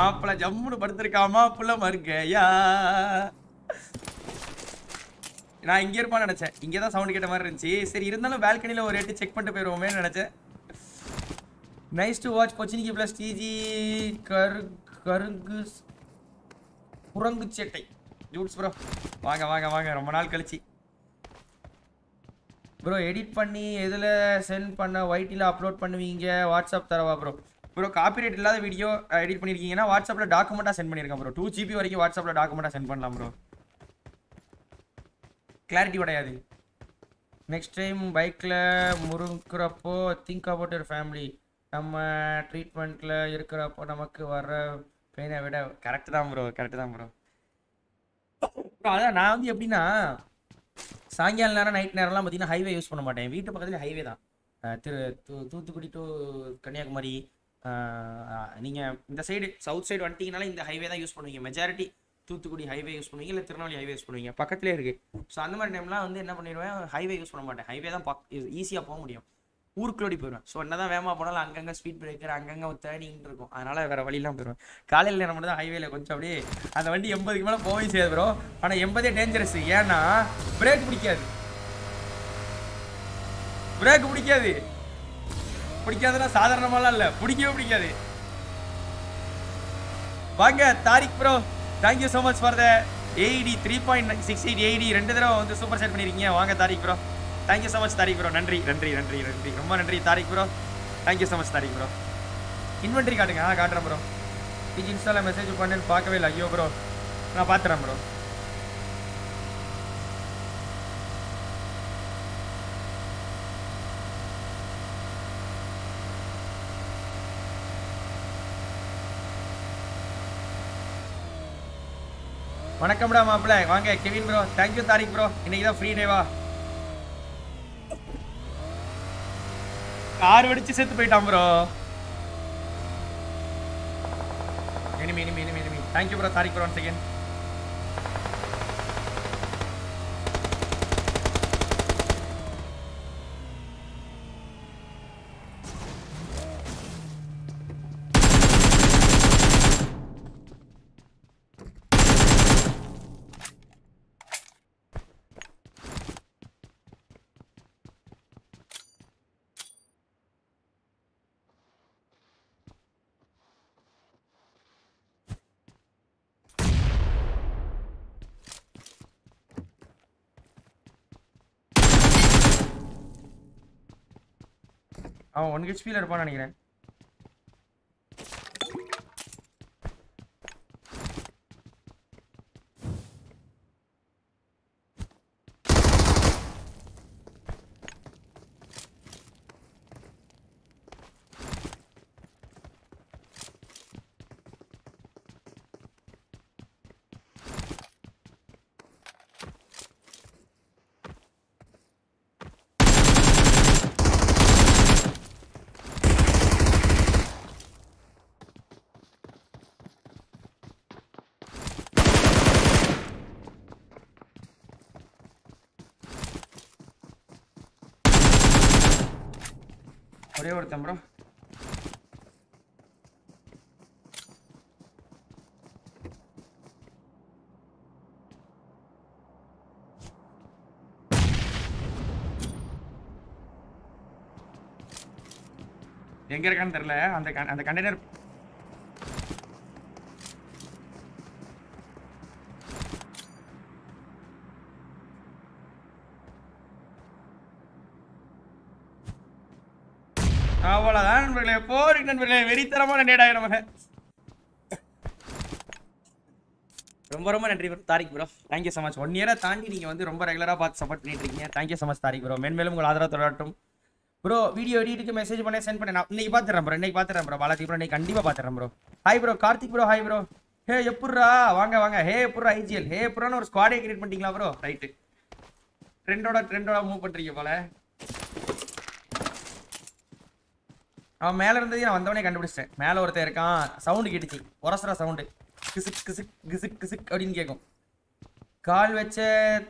மாப்பிள ஜம்முன்னு படுத்திருக்காமா புள்ள மறுக்கையா? நான் இங்க இருப்பான்னு நினைச்சேன். இங்கே தான் சவுண்ட் கேட்ட மாதிரி இருந்துச்சு. சரி இருந்தாலும் பால்கனில ஒரு எட்டு செக் பண்ணிட்டு போயிருவோமே நினைச்சேன். நைஸ் டு வாட்ச் பொச்சினிக்கு பிளஸ் டிஜி கரு கருங்கு குரங்கு சேட்டை. ஜூட்ஸ் ப்ரோ வாங்க வாங்க வாங்க. ரொம்ப நாள் கழிச்சு. ப்ரோ எடிட் பண்ணி எதில் சென்ட் பண்ண ஒய்டியில் அப்லோட் பண்ணுவீங்க? வாட்ஸ்அப் தரவா ப்ரோ ப்ரோ காப்பிரைட் இல்லாத வீடியோ எடிட் uh, பண்ணியிருக்கீங்கன்னா வாட்ஸ்அப்பில் டாக்குமெண்ட்டாக சென்ட் பண்ணியிருக்கேன் ப்ரோ டூ ஜிபி வரைக்கும் வாட்ஸ்அப்பில் டாக்குமெண்ட்டாக சென்ட் பண்ணலாம் ப்ரோ கிளாரிட்டி கிடையாது நெக்ஸ்ட் டைம் பைக்கில் முறுங்குறப்போ திங்க் அபவுட் யுவர் ஃபேமிலி நம்ம ட்ரீட்மெண்ட்டில் இருக்கிறப்போ நமக்கு வர பெயினை விட கரெக்டு தான் ப்ரோ கரெக்டு தான் ப்ரோ ப்ரோ அதான் நான் வந்து எப்படின்னா சாயங்காலம் நேரம் நைட் நேரம்லாம் பார்த்தீங்கன்னா ஹைவே யூஸ் பண்ண மாட்டேன். வீட்டு பக்கத்துலேயே ஹைவே தான். திரு தூத்துக்குடி டு கன்னியாகுமரி நீங்கள் இந்த சைடு சவுத் சைடு வந்துட்டீங்கனால இந்த ஹைவே தான் யூஸ் பண்ணுவீங்க. மெஜாரிட்டி தூத்துக்குடி ஹைவே யூஸ் பண்ணுவீங்க இல்லை திருநெல்வேலி ஹைவே யூஸ் பண்ணுவீங்க. பக்கத்துலேயே இருக்குது ஸோ அந்த மாதிரி டைம்லாம் வந்து என்ன பண்ணிடுவேன்? ஹைவே யூஸ் பண்ண மாட்டேன். ஹைவே தான் பக் ஈஸியாக போக முடியும். ஊருக்குள்ளோடி போயிடுவேன். ஸோ என்ன தான் வேகமாக போனாலும் அங்கங்கே ஸ்பீட் பிரேக்கர் அங்கங்கே ஒரு இருக்கும். அதனால் வேறு வழியெல்லாம் போயிடுவேன். காலையில் நேரம் மட்டும் தான் ஹைவேல கொஞ்சம் அப்படியே அந்த வண்டி எண்பதுக்கு மேலே போகவே செய்யாது ப்ரோ ஆனால் எண்பதே டேஞ்சரஸ் ஏன்னா பிரேக் பிடிக்காது. பிரேக் பிடிக்காது. பிடிக்காதுன்னா சாதாரணமாலாம் இல்லை. பிடிக்கவே பிடிக்காது. வாங்க Tariq bro thank you so much for the AED three point six eight AED ரெண்டு தடவை வந்து சூப்பர் செட் பண்ணியிருக்கீங்க வாங்க Tariq bro thank you so much Tariq bro நன்றி நன்றி நன்றி நன்றி. ரொம்ப நன்றி Tariq bro thank you so much Tariq bro inventory காட்டுங்க. ஆ காட்டுறேன் ப்ரோ டிஜி இன்ஸ்டால மெசேஜ் பண்ணேன்னு பார்க்கவே இல்லை. ஐயோ ப்ரோ நான் பார்த்துறேன் ப்ரோ வணக்கம்டா மாப்பிள்ள. வாங்க Kevin bro thank you Tariq bro இன்னைக்கு தான் ஃப்ரீ டேவா கார் வெடிச்சு செத்து போயிட்டான் bro enemy enemy enemy enemy thank you bro Tariq bro one second அவன் ஒன் ஹெச்பியில் இருப்பான்னு நினைக்கிறேன். ஒரே ஒருத்தன் ப்ரோ எங்க இருக்கான்னு தெரியல. அந்த அந்த கண்டெய்னர் அவ்வளவுதான் நண்பர்களே போரிங் நண்பர்களே வெறித்தனமான நேடாக நமக்கு ரொம்ப ரொம்ப நன்றி bro Tariq bro thank you so much one இயரை தாண்டி நீங்கள் வந்து ரொம்ப ரெகுலராக பார்த்து சப்போர்ட் பண்ணிட்டு இருக்கீங்க. Thank you so much Tariq bro மென்மேலும் உங்கள் ஆதரவு தொடரட்டும் ப்ரோ வீடியோ எடிட்டுக்கு மெசேஜ் பண்ணி சென்ட் பண்ணி நான் இன்னைக்கு பார்த்துறேன் ப்ரோ இன்னைக்கு பார்த்துறேன் ப்ரோ பாலாஜி ப்ரோ இன்னைக்கு கண்டிப்பாக பார்த்துறேன் bro hi bro Karthik bro hi bro hey எப்புட்ரா வாங்க வாங்க. ஹே எப்புட்ரா ஐஜிஎல் ஹே எப்புட்ரான்னு ஒரு ஸ்குவாடே கிரியேட் பண்ணிட்டீங்களா ப்ரோ ரைட்டு ட்ரெண்டோட ட்ரெண்டோட மூவ் பண்ணுறீங்க போல. அவன் மேல இருந்ததையும் நான் வந்தவனே கண்டுபிடிச்சிட்டேன். மேல ஒருத்தன் இருக்கான். சவுண்டு கேட்டுச்சு. உரசுற சவுண்டு கிசுக் கிசுக் கிசுக் கிசுக் அப்படின்னு கேட்கும் கால் வச்ச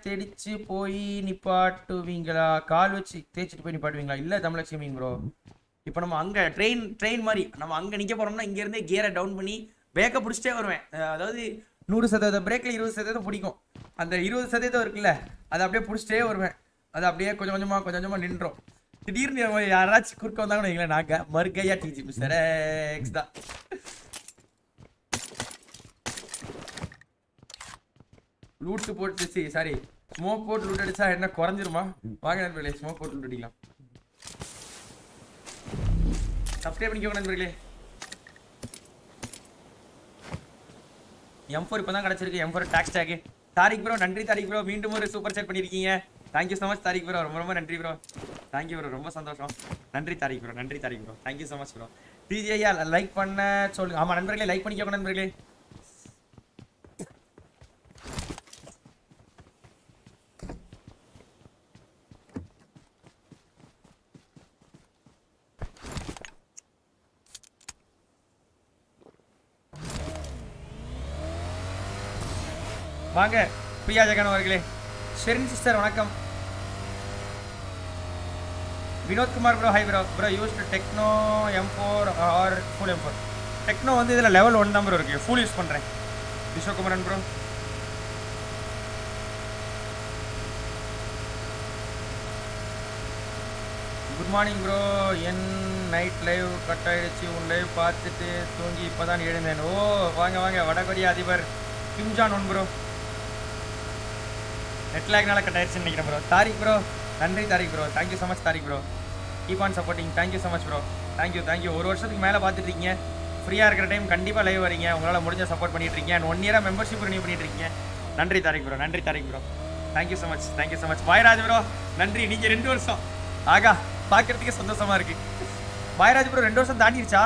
தெடிச்சு போய் நிப்பாட்டுவீங்களா? கால் வச்சு தேய்ச்சிட்டு போய் நிப்பாட்டுவீங்களா? இல்ல தமிழட்சுமி ப்ரோ இப்போ நம்ம அங்க ட்ரெயின் ட்ரெயின் மாதிரி நம்ம அங்க நிக்க போறோம்னா இங்க இருந்தே கியரை டவுன் பண்ணி பிரேக்கை பிடிச்சிட்டே வருவேன். அதாவது நூறு சதவீதம் பிரேக்ல இருபது சதவீதம் பிடிக்கும். அந்த இருபது சதவீதம் இருக்குல்ல அதை அப்படியே பிடிச்சிட்டே வருவேன். அது அப்படியே கொஞ்சம் கொஞ்சமா கொஞ்சம் கொஞ்சமா நின்றோம் திடீர்னு யாராச்சும் குறுக்க வந்தாங்கன்னு வைங்களேன் நாங்க மறுக்கையா டிஜி மிஸ்டர் எக்ஸ் தான். லூட்டு போட்டுச்சு சாரி ஸ்மோக் போட்டு லூட் அடிச்சா என்ன குறைஞ்சிருமா? வாங்க நண்பர்களே ஸ்மோக் போட்டு லூட் அடிக்கலாம். சப்ஸ்கிரைப் பண்ணிக்கோங்க நண்பர்களே. எம் ஃபோர் இப்போ தான் கிடச்சிருக்கு எம் ஃபோர் டாக்ஸ் டேக்கு தாரிக் ப்ரோ நன்றி தாரிக் ப்ரோ மீண்டும் ஒரு சூப்பர் செட் பண்ணியிருக்கீங்க thank you so much Tariq bro ரொம்ப ரொம்ப நன்றி ப்ரோ தேங்க்யூ ப்ரோ ரொம்ப சந்தோஷம். நன்றி தாரிக் ப்ரோ நன்றி Tariq bro thank you so much bro டிஜிஐயா like பண்ண சொல்லுங்க. ஆமாம் நண்பர்களே லைக் பண்ணிக்கோங்க நண்பர்களே. வாங்க பிரியா ஜெகன் அவர்களே. ஷெரின் சிஸ்டர் வணக்கம். Vinothkumar bro hi bro bro use Techno M four or full M four Techno வந்து இதில் லெவல் ஒன் தான் ப்ரோ இருக்கு. ஃபுல் யூஸ் பண்ணுறேன் Viswakumaran bro good morning bro என் நைட் லைவ் கட் ஆயிடுச்சு. உன் லைவ் பார்த்துட்டு தூங்கி இப்போ தான் எழுந்தேன். ஓ வாங்க வாங்க. வடகொரிய அதிபர். Kim Jong Un bro net லேக்னால cut ஆயிடுச்சுன்னு நினைக்கிறேன் ப்ரோ தாரிக் ப்ரோ நன்றி Tariq bro thank you so much Tariq bro keep on supporting thank you so much bro thank you thank you ஒரு வருஷத்துக்கு மேலே பார்த்துட்டு இருக்கீங்க. ஃப்ரீயாக இருக்கிற டைம் கண்டிப்பாக லைவ் வரீங்க. உங்களால் முடிஞ்ச சப்போர்ட் பண்ணிட்டு இருக்கீங்க. அண்ட் ஒன் இயராக மெம்பர்ஷிப் ரினியூ பண்ணிட்டு இருக்கீங்க. நன்றி தாரிக் ப்ரோ நன்றி Tariq bro thank you so much thank you so much Bairaj bro நன்றி. நீங்கள் ரெண்டு வருஷம். ஆகா பார்க்கறதுக்கே சந்தோஷமாக இருக்குது பாய்ராஜ் ப்ரோ ரெண்டு வருஷம் தாண்டிருச்சா?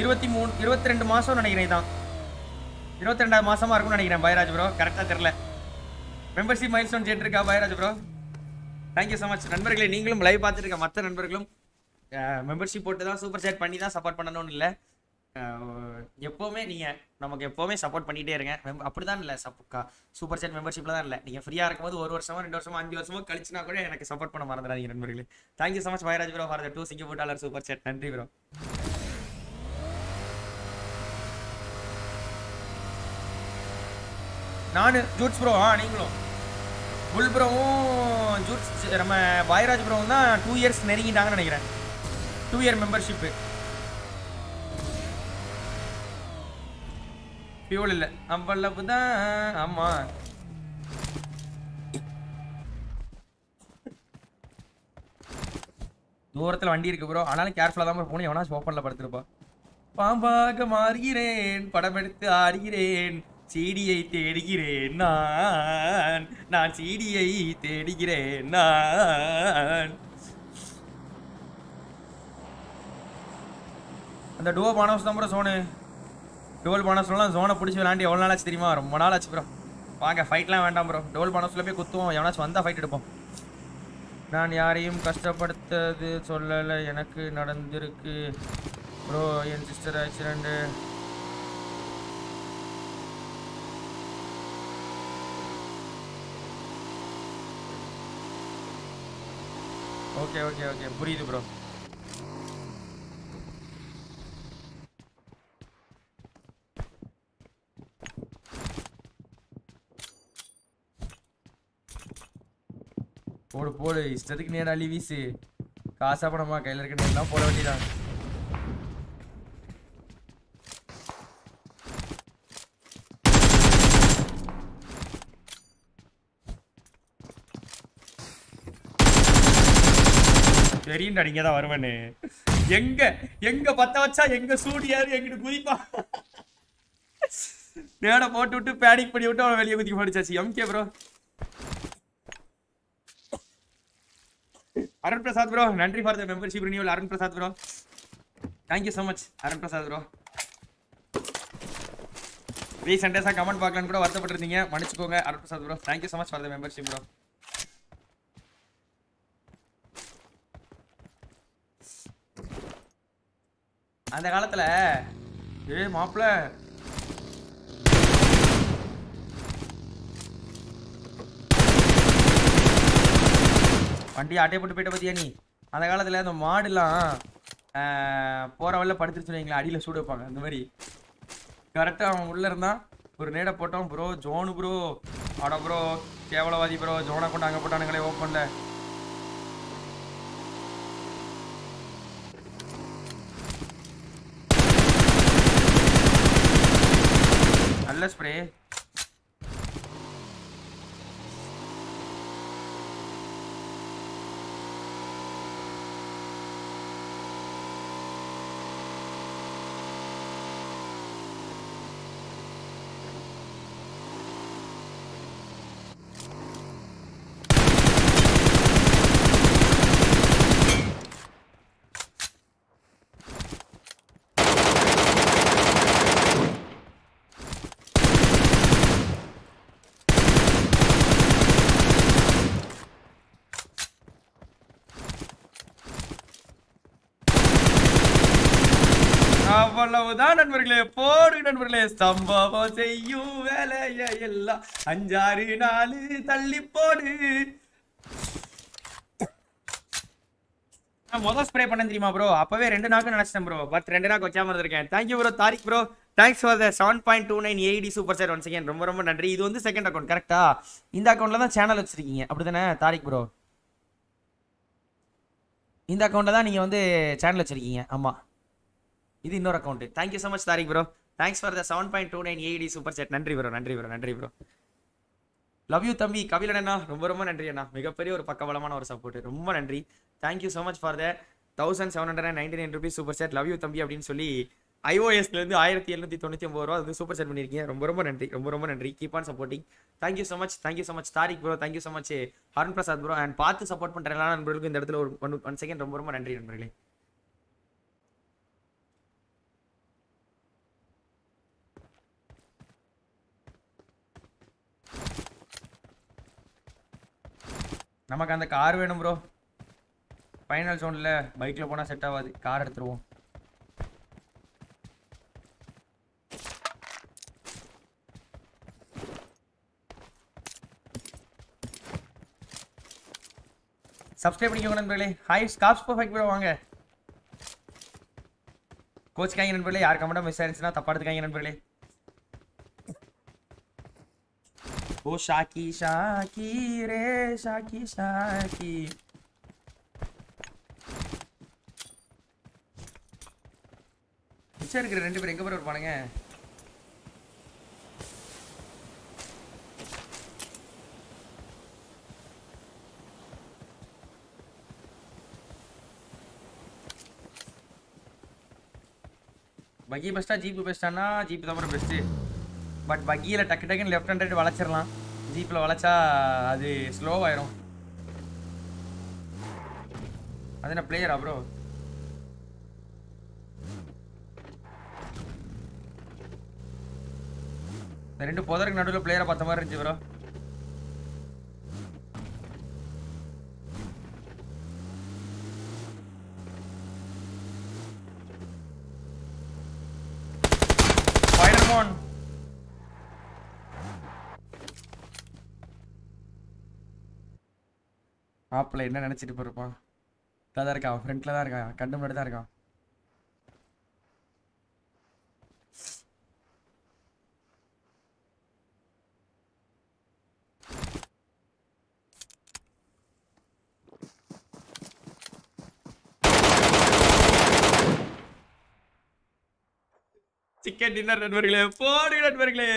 இருபத்தி மூணு இருபத்தி ரெண்டு மாதம் நினைக்கிறேன் இதான். இருபத்தி ரெண்டாவது மாதமாக இருக்கும்னு நினைக்கிறேன் பயராஜ் ப்ரோ கரெக்டாக தெரில மெம்பர்ஷிப் மைல் ஸ்டோன் இருக்கா Bairaj bro thank you so much நண்பர்களே நீங்களும் லைவ் பார்த்துருக்க மற்ற நண்பர்களும் மெம்பர்ஷிப் போட்டு தான் சூப்பர் சேட் பண்ணி தான் சப்போர்ட் பண்ணணும்னு இல்லை. எப்போவுமே நீங்கள் நமக்கு எப்போவுமே சப்போர்ட் பண்ணிகிட்டே இருங்க. Mem- அப்படிதான் இல்லை சப்போக்கா சூப்பர் சேட் மெம்பர்ஷிப்பில் தான் இல்லை. நீங்கள் ஃப்ரீயாக இருக்கும்போது ஒரு வருஷமோ ரெண்டு வருஷமோ அஞ்சு வருஷமோ கழிச்சுனா கூட எனக்கு சப்போர்ட் பண்ண மறந்துடாதீங்க நண்பர்களே. Thank you so much Bairaj bro for the two Singapore dollar super chat நன்றி ப்ரோ நான் ஜூட்ஸ் ப்ரோ ஆ நீங்களும். புல் ப்ரோவும் ஜூட்ஸ் நம்ம பாய்ராஜ் ப்ரோவும் தான் டூ இயர்ஸ் நெருங்கிட்டாங்கன்னு நினைக்கிறேன். டூ இயர் மெம்பர்ஷிப்பு ஃபியூல் இல்லை. அவ்வளவு தான். ஆமாம் தூரத்தில் வண்டி இருக்கு ப்ரோ ஆனாலும் கேர்ஃபுல்லாக தான் ப்ரோ போகணும் எவனாச்சும் ஓப்பனில் படுத்துருப்பா. பாம்பாக மாறுகிறேன். படம் எடுத்து ஆறுகிறேன் சீடியை தேடுகிறேன் நான். நான் சீடியை தேடுகிறேன் நான். அந்த டுவோ பானோஸ் தான் ப்ரோ சோனு. டோல் பானோஸ்லாம் சோனை பிடிச்சி விளாண்டு எவ்வளோ நாள் ஆச்சு தெரியுமா? ரொம்ப நாள் ஆச்சு ப்ரோ வாங்க ஃபைட்லாம் வேண்டாம் ப்ரோ டோல் பானோஸில் போய் குத்துவோம். எவனாச்சும் வந்தால் ஃபைட் எடுப்போம். நான் யாரையும் கஷ்டப்படுத்தது சொல்லலை. எனக்கு நடந்திருக்கு. ப்ரோ என் sister accident okay okay okay புரியுது ப்ரோ போடு போடு. இஷ்டத்துக்கு நேரம் அள்ளி வீசு. காசா பணமா? கையில் இருக்க நேரம் போட வேண்டியதான் தெரியும்டா நீங்க தான் வருவேன்னு. எங்க எங்க பத்த வச்சா எங்க சூடியாரு எங்கிட்டு குதிப்பா. நேட போட்டு விட்டு பேனிக் பண்ணி விட்டு அவன் வெளியே குதிக்க படிச்சாச்சு MK bro Arun Prasad bro நன்றி for the membership renewal Arun Prasad bro thank you so much Arun Prasad bro ரீசெண்டாக கமெண்ட் பார்க்கலான்னு கூட வருத்தப்பட்டிருந்தீங்க. மன்னிச்சுக்கோங்க Arun Prasad bro thank you so much for the membership bro அந்த காலத்துல ஏ மாப்பிள்ள. வண்டி ஆட்டையை போட்டு போயிட்ட பார்த்தியா நீ? அந்த காலத்தில் அந்த மாடுலாம் போகிற வழியில் வழில படுத்துருச்சு வைங்களேன் அடியில சூடு வைப்பாங்க அந்த மாதிரி. கரெக்டாக அவன் உள்ளே இருந்தான் ஒரு நேடை போட்டோம் ப்ரோ ஜோனு ப்ரோ அட ப்ரோ கேவலவாதி ப்ரோ ஜோனை கொண்டு அங்கே போட்டானுங்களே ஓப்பனில் நல்ல ஸ்ப்ரே அவ்வளவுதான் நண்பர்களே. போடு நண்பர்களே. சம்பவம் செய்யும் வேலைய எல்லாம். அஞ்சாறு நாலு தள்ளி போடு. நான் மொதல் ஸ்ப்ரே பண்ண தெரியுமா ப்ரோ அப்பவே ரெண்டு நாக்கு நினைச்சிட்டேன் ப்ரோ பட் ரெண்டு நாக்கு வச்சாம இருந்திருக்கேன். Thank you bro Tariq bro thanks for the seven point two nine eighty super chat one second ரொம்ப ரொம்ப நன்றி. இது வந்து செகண்ட் அக்கௌண்ட் கரெக்டா இந்த அக்கௌண்ட்ல தான் சேனல் வச்சிருக்கீங்க. அப்படிதானே தாரிக் ப்ரோ இந்த அக்கௌண்ட்ல தான் நீங்க வந்து சேனல் வச்சிருக்கீங்க. ஆமா. இது இன்னொரு account thank you so much Tariq bro thanks for the seven point two nine eighty super chat நன்றி ப்ரோ நன்றி ப்ரோ நன்றி ப்ரோ லவ் யூ தம்பி கபிலன் அண்ணா ரொம்ப ரொம்ப நன்றி அண்ணா. மிகப்பெரிய ஒரு பக்கபலமான ஒரு சப்போர்ட் ரொம்ப நன்றி. Thank you so much for the thousand seven hundred and ninety nine rupees super chat love you தம்பி அப்படின்னு சொல்லி ஐஓஎஸ்ல இருந்து ஆயிரத்தி எழுநூத்தி தொண்ணூத்தி ஒன்பது ரூபா வந்து சூப்பர் செட் பண்ணியிருக்கீங்க. ரொம்ப ரொம்ப நன்றி ரொம்ப ரொம்ப நன்றி. Keep on supporting thank you so much thank you so much Tariq bro thank you so much Harun Prasad bro and பார்த்து சப்போர்ட் பண்ணுற எல்லா நண்பர்களுக்கும் இந்த இடத்துல ஒரு ஒன் ஒன் செகண்ட் ரொம்ப ரொம்ப நன்றி நண்பர்களே. நமக்கு அந்த கார் வேணும் ப்ரோ ஃபைனல் சவுண்டில் பைக்கில் போனால் செட் ஆகாது. கார் எடுத்துருவோம். சப்ஸ்கிரைப் பண்ணிக்கோங்க நண்பர்களே. ஹாய் ஸ்காப்ஸ் பர்ஃபெக்ட் ப்ரோ வாங்க. கோச்சிக்காங்க நண்பர்களே. யார் கமெண்டா மிஸ் ஆயிருந்துச்சுன்னா தப்பா எடுத்துக்காங்க நண்பர்களே. ஓ ஷாக்கி ஷாக்கி ரே ஷாக்கி ஷாக்கி மிச்சம் இருக்கிற ரெண்டு பேர் எங்க பேர் இருப்பானுங்க? பக்கி பெஸ்ட்டா ஜீப் பெஸ்ட்டானா ஜீப் தான் ப்ரோ பெஸ்ட்டு பட் பக்கியில் டக்கு டக்குன்னு லெஃப்ட் ஹண்ட்ரட் வளைச்சிடலாம் ஜீப்பில் வளைச்சா அது ஸ்லோவாயிரும் அது என்ன பிளேயரா ப்ரோ இந்த ரெண்டு புதருக்கு நடுவில் பிளேயரை பார்த்த மாதிரி இருந்துச்சு ப்ரோ மாப்பிள்ள என்ன நினைச்சிட்டு போயிருப்பான் தான் இருக்கான் ஃப்ரண்ட்ல தான் இருக்கான் கண்டு முன்னாடி தான் இருக்கான். சிக்கன் டின்னர் நண்பர்களே போடு நண்பர்களே.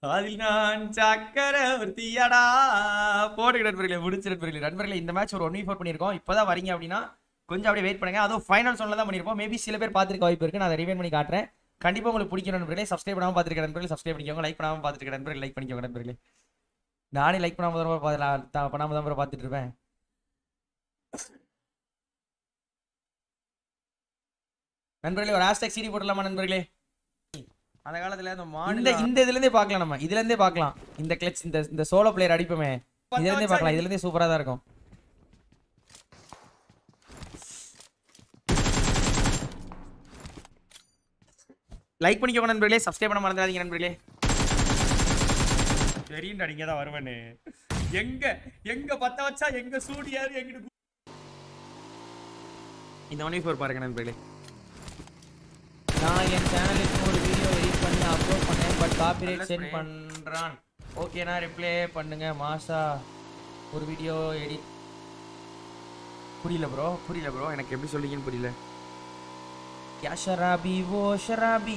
அதில் நான் சக்கரவர்த்தியடா போடு நண்பர்களை முடிச்சு நண்பர்களே. நண்பர்களை இந்த மேட்ச் ஒரு ஒன் ஃபோர் பண்ணியிருக்கோம். இப்போதான் வரீங்க அப்படின்னா கொஞ்சம் அப்படியே வெயிட் பண்ணுங்க. அதுவும் ஃபைனல் சொல்ல தான் பண்ணியிருப்போம். மேபி சில பேர் பார்த்துருக்க வாய்ப்பு இருக்கு. நான் அதை ரிவைன் பண்ணி காட்டுறேன். கண்டிப்பாக உங்களுக்கு பிடிக்கணும் நண்பர்களே. சப்ஸ்கிரைப் பண்ணாமல் பார்த்துருக்க நண்பர்களே சப்ஸ்கிரைப் பண்ணிக்கோங்க. லைக் பண்ணாமல் பார்த்துருக்க நண்பர்களே லைக் பண்ணிக்கோங்க நண்பர்களே. நானே லைக் பண்ணாமல் தான் பார்த்து- பண்ணாமல் தான் bro பார்த்துட்டு இருப்பேன். நண்பர்களே ஒரு ஹேஷ்டேக் சீடி போடலாமா நண்பர்களே? அந்த காலத்துல அந்த இந்த மாநில இந்த இதுல இருந்தே பார்க்கலாம் நம்ம. இதுல இருந்தே பார்க்கலாம். இந்த கிளட்ச் இந்த இந்த சோலோ பிளேயர் அடிப்போமே. இதுல இருந்தே பார்க்கலாம். இதுல இருந்தே சூப்பரா தான் இருக்கும். லைக் பண்ணிக்கோங்க நண்பர்களே. சப்ஸ்கிரைப் பண்ண மறந்துடாதீங்க நண்பர்களே. தெரியும் அடிங்க தான் வருவேன்னு. எங்க எங்க பத்த வச்சா எங்க சூடியாரு எங்கிட்டு இந்த ஒன் ஃபோர் பாருங்க நண்பர்களே. நான் என் சேனலுக்கு ஒரு வீடியோ எடிட் பண்ணி அப்லோட் பண்ணேன் பட் காப்பிரைட் சென்ட். பண்றான். ஓகேண்ணா ரிப்ளை பண்ணுங்க மாசா ஒரு வீடியோ எடிட் புரியல ப்ரோ புரியல ப்ரோ எனக்கு எப்படி சொல்றீங்கன்னு புரியல. யா ஷராபி ஓ ஷராபி.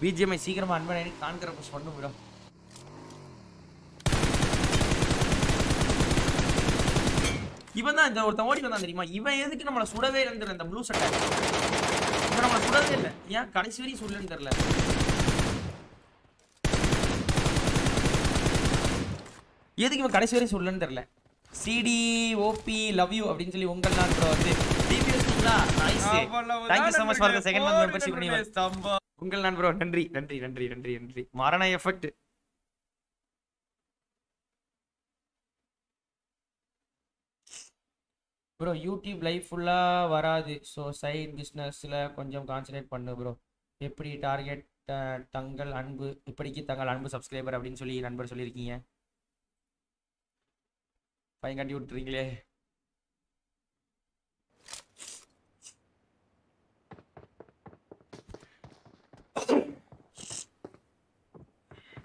பிஜிஎம்ஐ சீக்கிரமா அன்பன் கான்கிற புஷ் பண்ணு ப்ரோ இவன் தான் இந்த ஒருத்தன் ஓடி வந்தான் தெரியுமா? இவன் எதுக்கு நம்மளை சுடவே இல்லைன்னு இந்த ப்ளூ சட்டை இவன் நம்மளை சுடவே இல்லை. ஏன் கடைசி வரையும் சொல்லலன்னு தெரியல. எதுக்கு இவன் கடைசி வரையும் சொல்லலன்னு தெரியல? சிடி ஓபி லவ் யூ அப்படின்னு சொல்லி உங்கள் நான் ப்ரோ வந்து டிபிஎஸ்ங்களா nice thank you so much for the second month membership renewal உங்கள் நான் ப்ரோ நன்றி நன்றி நன்றி நன்றி நன்றி. மரண எஃபெக்ட் ப்ரோ யூடியூப் லைஃப் ஃபுல்லாக வராது. ஸோ சைட் பிஸ்னஸில் கொஞ்சம் கான்சன்ட்ரேட் பண்ணு ப்ரோ எப்படி டார்கெட் தங்கள் அன்பு இப்படிக்கு தங்கள் அன்பு சப்ஸ்கிரைபர் அப்படின்னு சொல்லி நண்பர் சொல்லியிருக்கீங்க. பையன் கட்டி விட்டுறீங்களே.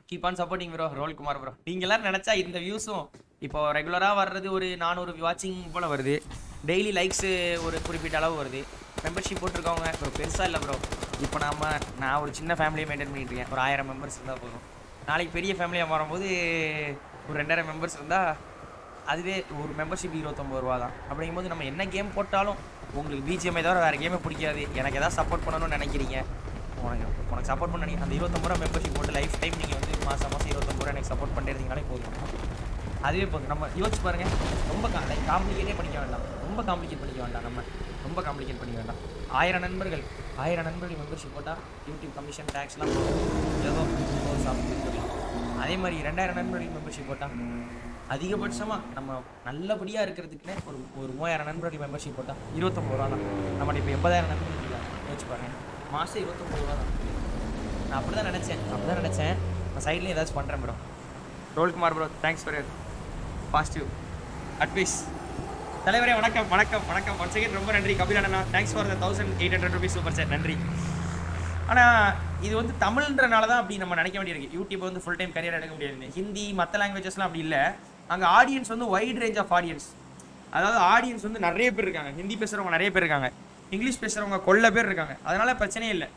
Keep on supporting bro Rol Kumar bro நீங்க எல்லாரும் நினைச்சா இந்த வியூஸும் இப்போ ரெகுலராக வர்றது ஒரு நானூறு வாட்சிங் போல் வருது. டெய்லி லைக்ஸு ஒரு குறிப்பிட்ட அளவு வருது. மெம்பர்ஷிப் போட்டிருக்கவங்க ப்ரோ பெருசாக இல்லை ப்ரோ இப்போ நாம் நான் ஒரு சின்ன ஃபேமிலியை மெயின்டைன் பண்ணிட்டு இருக்கேன். ஒரு ஆயிரம் மெம்பர்ஸ் இருந்தால் போதும். நாளைக்கு பெரிய ஃபேமிலியாக மாறும்போது ஒரு ரெண்டாயிரம் மெம்பர்ஸ் இருந்தால் அதுவே ஒரு மெம்பர்ஷிப் இருபத்தொம்பது ரூபா தான். அப்படிங்கும்போது நம்ம என்ன கேம் போட்டாலும் உங்களுக்கு பிஜிஎம்ஐ தவிர வேறு கேமே பிடிக்காது. எனக்கு எதாவது சப்போர்ட் பண்ணணும்னு நினைக்கிறீங்க உனக்கு உனக்கு சப்போர்ட் பண்ணி அந்த இருபத்தொம்பது ரூபா மெம்பர்ஷிப் போட்டு லைஃப் டைம் நீங்கள் வந்து மாதம் மாதம் இருபத்தொம்பது ரூபா எனக்கு சப்போர்ட் பண்ணிருந்தீங்கனாலே போதும். அதுவே போதும் நம்ம யோசிச்சு பாருங்க. ரொம்ப லைக் காம்ப்ளிகேட்டே பண்ணிக்க வேண்டாம். ரொம்ப காம்ப்ளிகேட் பண்ணிக்க வேண்டாம் நம்ம. ரொம்ப காம்ப்ளிகேட் பண்ணிக்க வேண்டாம். ஆயிரம் நண்பர்கள் ஆயிரம் நண்பர்கள் மெம்பர்ஷிப் போட்டால் யூடியூப் கமிஷன் டேக்ஸ்லாம் ஏதோ சாப்பிட்டு அதே மாதிரி ரெண்டாயிரம் நண்பர்கள் மெம்பர்ஷிப் போட்டால் அதிகபட்சமாக நம்ம நல்லபடியாக இருக்கிறதுக்குன்னே ஒரு ஒரு மூவாயிரம் நண்பர்கள் மெம்பர்ஷிப் போட்டால் இருபத்தொம்பது ரூபா தான். நம்ம இப்போ எண்பதாயிரம் நண்பர்கள் இல்லை. யோசிச்சு பாருங்க. மாதம் இருபத்தொம்பது ரூபா தான். நான் அப்படி தான் நினச்சேன். அப்படி தான் நினச்சேன். நான் சைட்லேயும் ஏதாச்சும் பண்ணுறேன் bro Rolkumar bro thanks for positive advice தலைவரே வணக்கம் வணக்கம் வணக்கம். ஒன் செகண்ட் ரொம்ப நன்றி. கபில் அண்ணா thanks for the thousand eight hundred rupees super chat நன்றி. ஆனால் இது வந்து தமிழ்ன்றனால தான் அப்படி நம்ம நினைக்க வேண்டியிருக்கு. யூடியூப் வந்து ஃபுல் டைம் கரியர் எடுக்க முடியாது. ஹிந்தி மற்ற லாங்குவேஜஸ்லாம் அப்படி இல்லை. அங்கே ஆடியன்ஸ் வந்து வைட் ரேஞ்ச் ஆஃப் ஆடியன்ஸ் அதாவது ஆடியன்ஸ் வந்து நிறைய பேர் இருக்காங்க. ஹிந்தி பேசுகிறவங்க நிறைய பேர் இருக்காங்க. இங்கிலீஷ் பேசுகிறவங்க கொள்ள பேர் இருக்காங்க. அதனால் பிரச்சனையே இல்லை.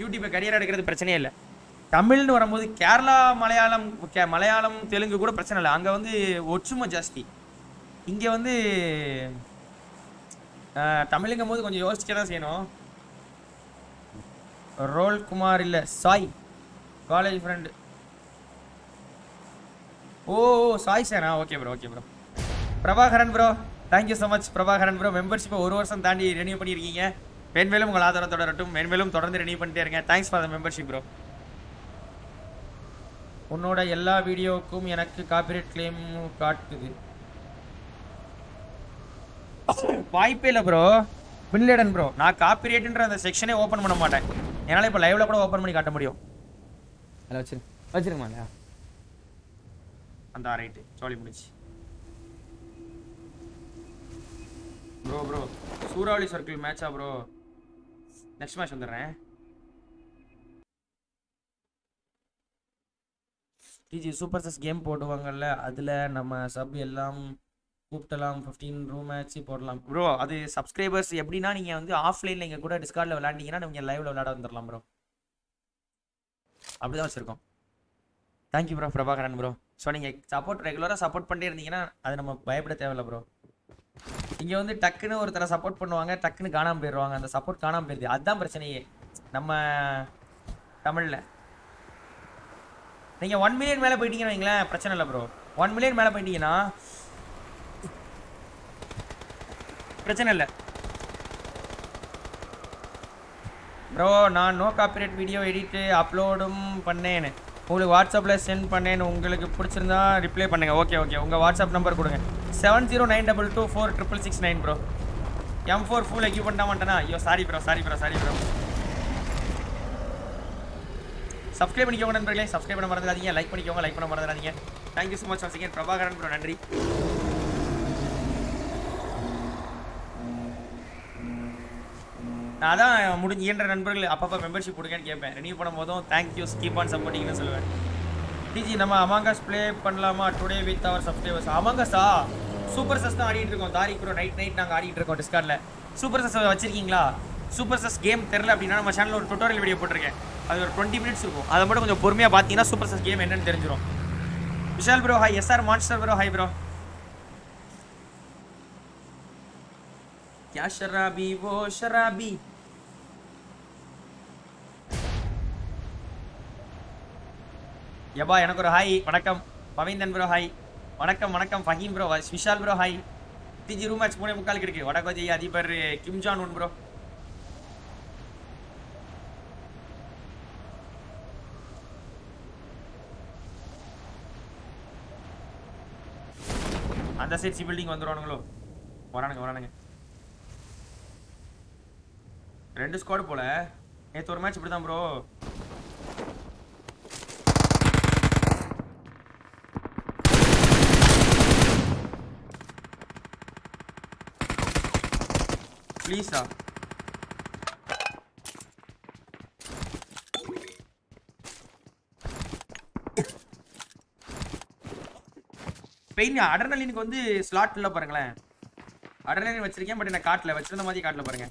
யூடியூப்பை கரியர் எடுக்கிறது பிரச்சனையே இல்லை. தமிழ்னு வரும்போது கேரளா மலையாளம் கே மலையாளம் தெலுங்கு கூட பிரச்சனை இல்லை. அங்கே வந்து ஒற்றுமை ஜாஸ்தி. இங்கே வந்து தமிழுங்கும் போது கொஞ்சம் யோசிக்க தான் செய்யணும். ரோல் குமார் இல்லை சாய். காலேஜ் ஃப்ரெண்டு ஓ ஓ, Sai sir okay bro okay bro Prabhakaran bro thank you so much Prabhakaran bro மெம்பர்ஷிப்பை ஒரு வருஷம் தாண்டி ரெனியூ பண்ணியிருக்கீங்க மென்மேலும் உங்கள் ஆதரவு தொடரட்டும் மென்மேலும் தொடர்ந்து ரெனியூ பண்ணிட்டே இருங்க. Thanks for the membership bro உன்னோட எல்லா வீடியோவுக்கும் எனக்கு காப்பிரைட் கிளைம் காட்டுது. வாய்ப்பே இல்லை ப்ரோ பின்லேடன் ப்ரோ நான் காப்பிரைட்ன்ற அந்த செக்ஷனே ஓப்பன் பண்ண மாட்டேன். என்னால் இப்போ லைவ்ல கூட ஓப்பன் பண்ணி காட்ட முடியும். அதில் வச்சிரு வச்சிருங்கம்மா அந்த ரைட்டு ஜாலி முடிச்சு ப்ரோ ப்ரோ சூறாவளி சர்க்கிள் மேட்சா ப்ரோ நெக்ஸ்ட் மேட்ச் வந்துடுறேன். டிஜி சூப்பர் சஸ் கேம் போடுவாங்கல்ல அதில் நம்ம சப் எல்லாம் கூப்பிட்டலாம் ஃபிஃப்டீன் ரூம் மேட்ச் போடலாம். ப்ரோ அது சப்ஸ்கிரைபர்ஸ் எப்படின்னா நீங்கள் வந்து ஆஃப்லைனில் இங்கே கூட டிஸ்கார்டில் விளாண்டிங்கன்னா நீங்கள் லைவில் விளாட வந்துடலாம் ப்ரோ அப்படி தான் வச்சுருக்கோம். Thank you bro Prabhakaran bro so நீங்கள் சப்போர்ட் ரெகுலராக சப்போர்ட் பண்ணிட்டே இருந்தீங்கன்னா அது நம்ம பயப்பட தேவையில்ல ப்ரோ இங்கே வந்து டக்குன்னு ஒருத்தரை சப்போர்ட் பண்ணுவாங்க டக்குன்னு காணாமல் போயிடுவாங்க. அந்த சப்போர்ட் காணாமல் போயிடுது. அதுதான் பிரச்சனையே. நம்ம தமிழில். நீங்கள் ஒன் மில்லியன் மேலே போயிட்டீங்கன்னு வைங்களேன் பிரச்சனை இல்லை ப்ரோ ஒன் மில்லியன் மேலே போயிட்டீங்கன்னா பிரச்சனை இல்லை. ப்ரோ நான் நோ காப்பிரைட் வீடியோ எடிட்டு அப்லோடும் பண்ணேன் உங்களுக்கு வாட்ஸ்அப்பில் சென்ட் பண்ணேன் உங்களுக்கு பிடிச்சிருந்தா ரிப்ளை பண்ணுங்கள் ஓகே ஓகே உங்கள் வாட்ஸ்அப் நம்பர் கொடுங்க. Seven zero nine double two four triple six nine bro M four full equip பண்ண மாட்டேனா ஐயோ sorry bro sorry bro sorry bro subscribe பண்ணிக்கோங்க நண்பர்களே. சப்ஸ்கிரைப் பண்ண மறந்துடாதீங்க. லைக் பண்ணிக்கோங்க. லைக் பண்ண மறந்துடாதீங்க. Thank you so much once again Prabhakaran bro நன்றி. நான் அதான் முடிஞ்ச இயன்ற நண்பர்கள் அப்பப்போ மெம்பர்ஷிப் கொடுக்கேன்னு கேட்பேன். ரினியூ பண்ணும் போதும் தேங்க்யூ கீப் ஆன் சப்போர்ட்டிங்னு சொல்லுவேன். டிஜி நம்ம அமாங்கஸ் ப்ளே பண்ணலாமா? டுடே வித் அவர் சப்ஸ்கிரைபர்ஸ் அமாங்கஸா சூப்பர் சஸ் தான் ஆடிட்டு இருக்கோம். தாரி ப்ரோ நைட் நைட் நாங்கள் ஆடிட்டு இருக்கோம் டிஸ்கார்டில் சூப்பர் சஸ் வச்சிருக்கீங்களா? சூப்பர் சஸ் கேம் தெரில அப்படின்னா நம்ம சேனலில் ஒரு டுட்டோரியல் வீடியோ போட்டிருக்கேன். அது ஒரு டுவெண்ட்டி மினிட்ஸ் இருக்கும் அதை மட்டும் கொஞ்சம் பொறுமையாக பார்த்தீங்கன்னா சூப்பர் சஸ் கேம் என்னன்னு தெரிஞ்சிடும் Vishal bro hi SR monster bro hi bro क्या शराबी वो शराबी யபா எனக்கு ஒரு ஹாய் வணக்கம் பவிந்தன் ப்ரோ ஹாய் வணக்கம் வணக்கம் Faheem bro Vishal bro hi டிஜி ரூம் மேட்ச் மூணே முக்காலுக்கு இருக்கு வடகோஜி அதிபர் கிம் ஜான் உன் ப்ரோ அந்த சைட் சி பில்டிங் வந்துடுவானுங்களோ வரானுங்க வரானுங்க. ரெண்டு ஸ்குவாடு போல. நேற்று ஒரு மேட்ச் இப்படி தான் ப்ரோ ப்ளீஸா பெயின் அடர்னலினுக்கு வந்து ஸ்லாட் இல்லை பாருங்களேன். அடர்னலின் வச்சிருக்கேன் பட் என்ன காட்டல. வச்சிருந்த மாதிரி காட்டல பாருங்க.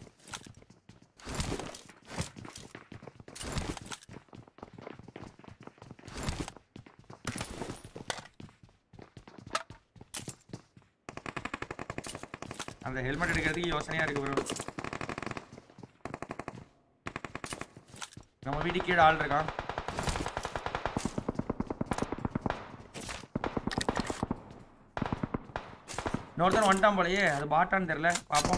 அந்த ஹெல்மெட் எடுக்கிறதுக்கு யோசனையா இருக்கு ப்ரோ நம்ம வீட்டுக்கு கீழே ஆள் இருக்கான். இன்னொருத்தர் வந்துட்டான் போலயே அது பாட்டான்னு தெரியல. பார்ப்போம்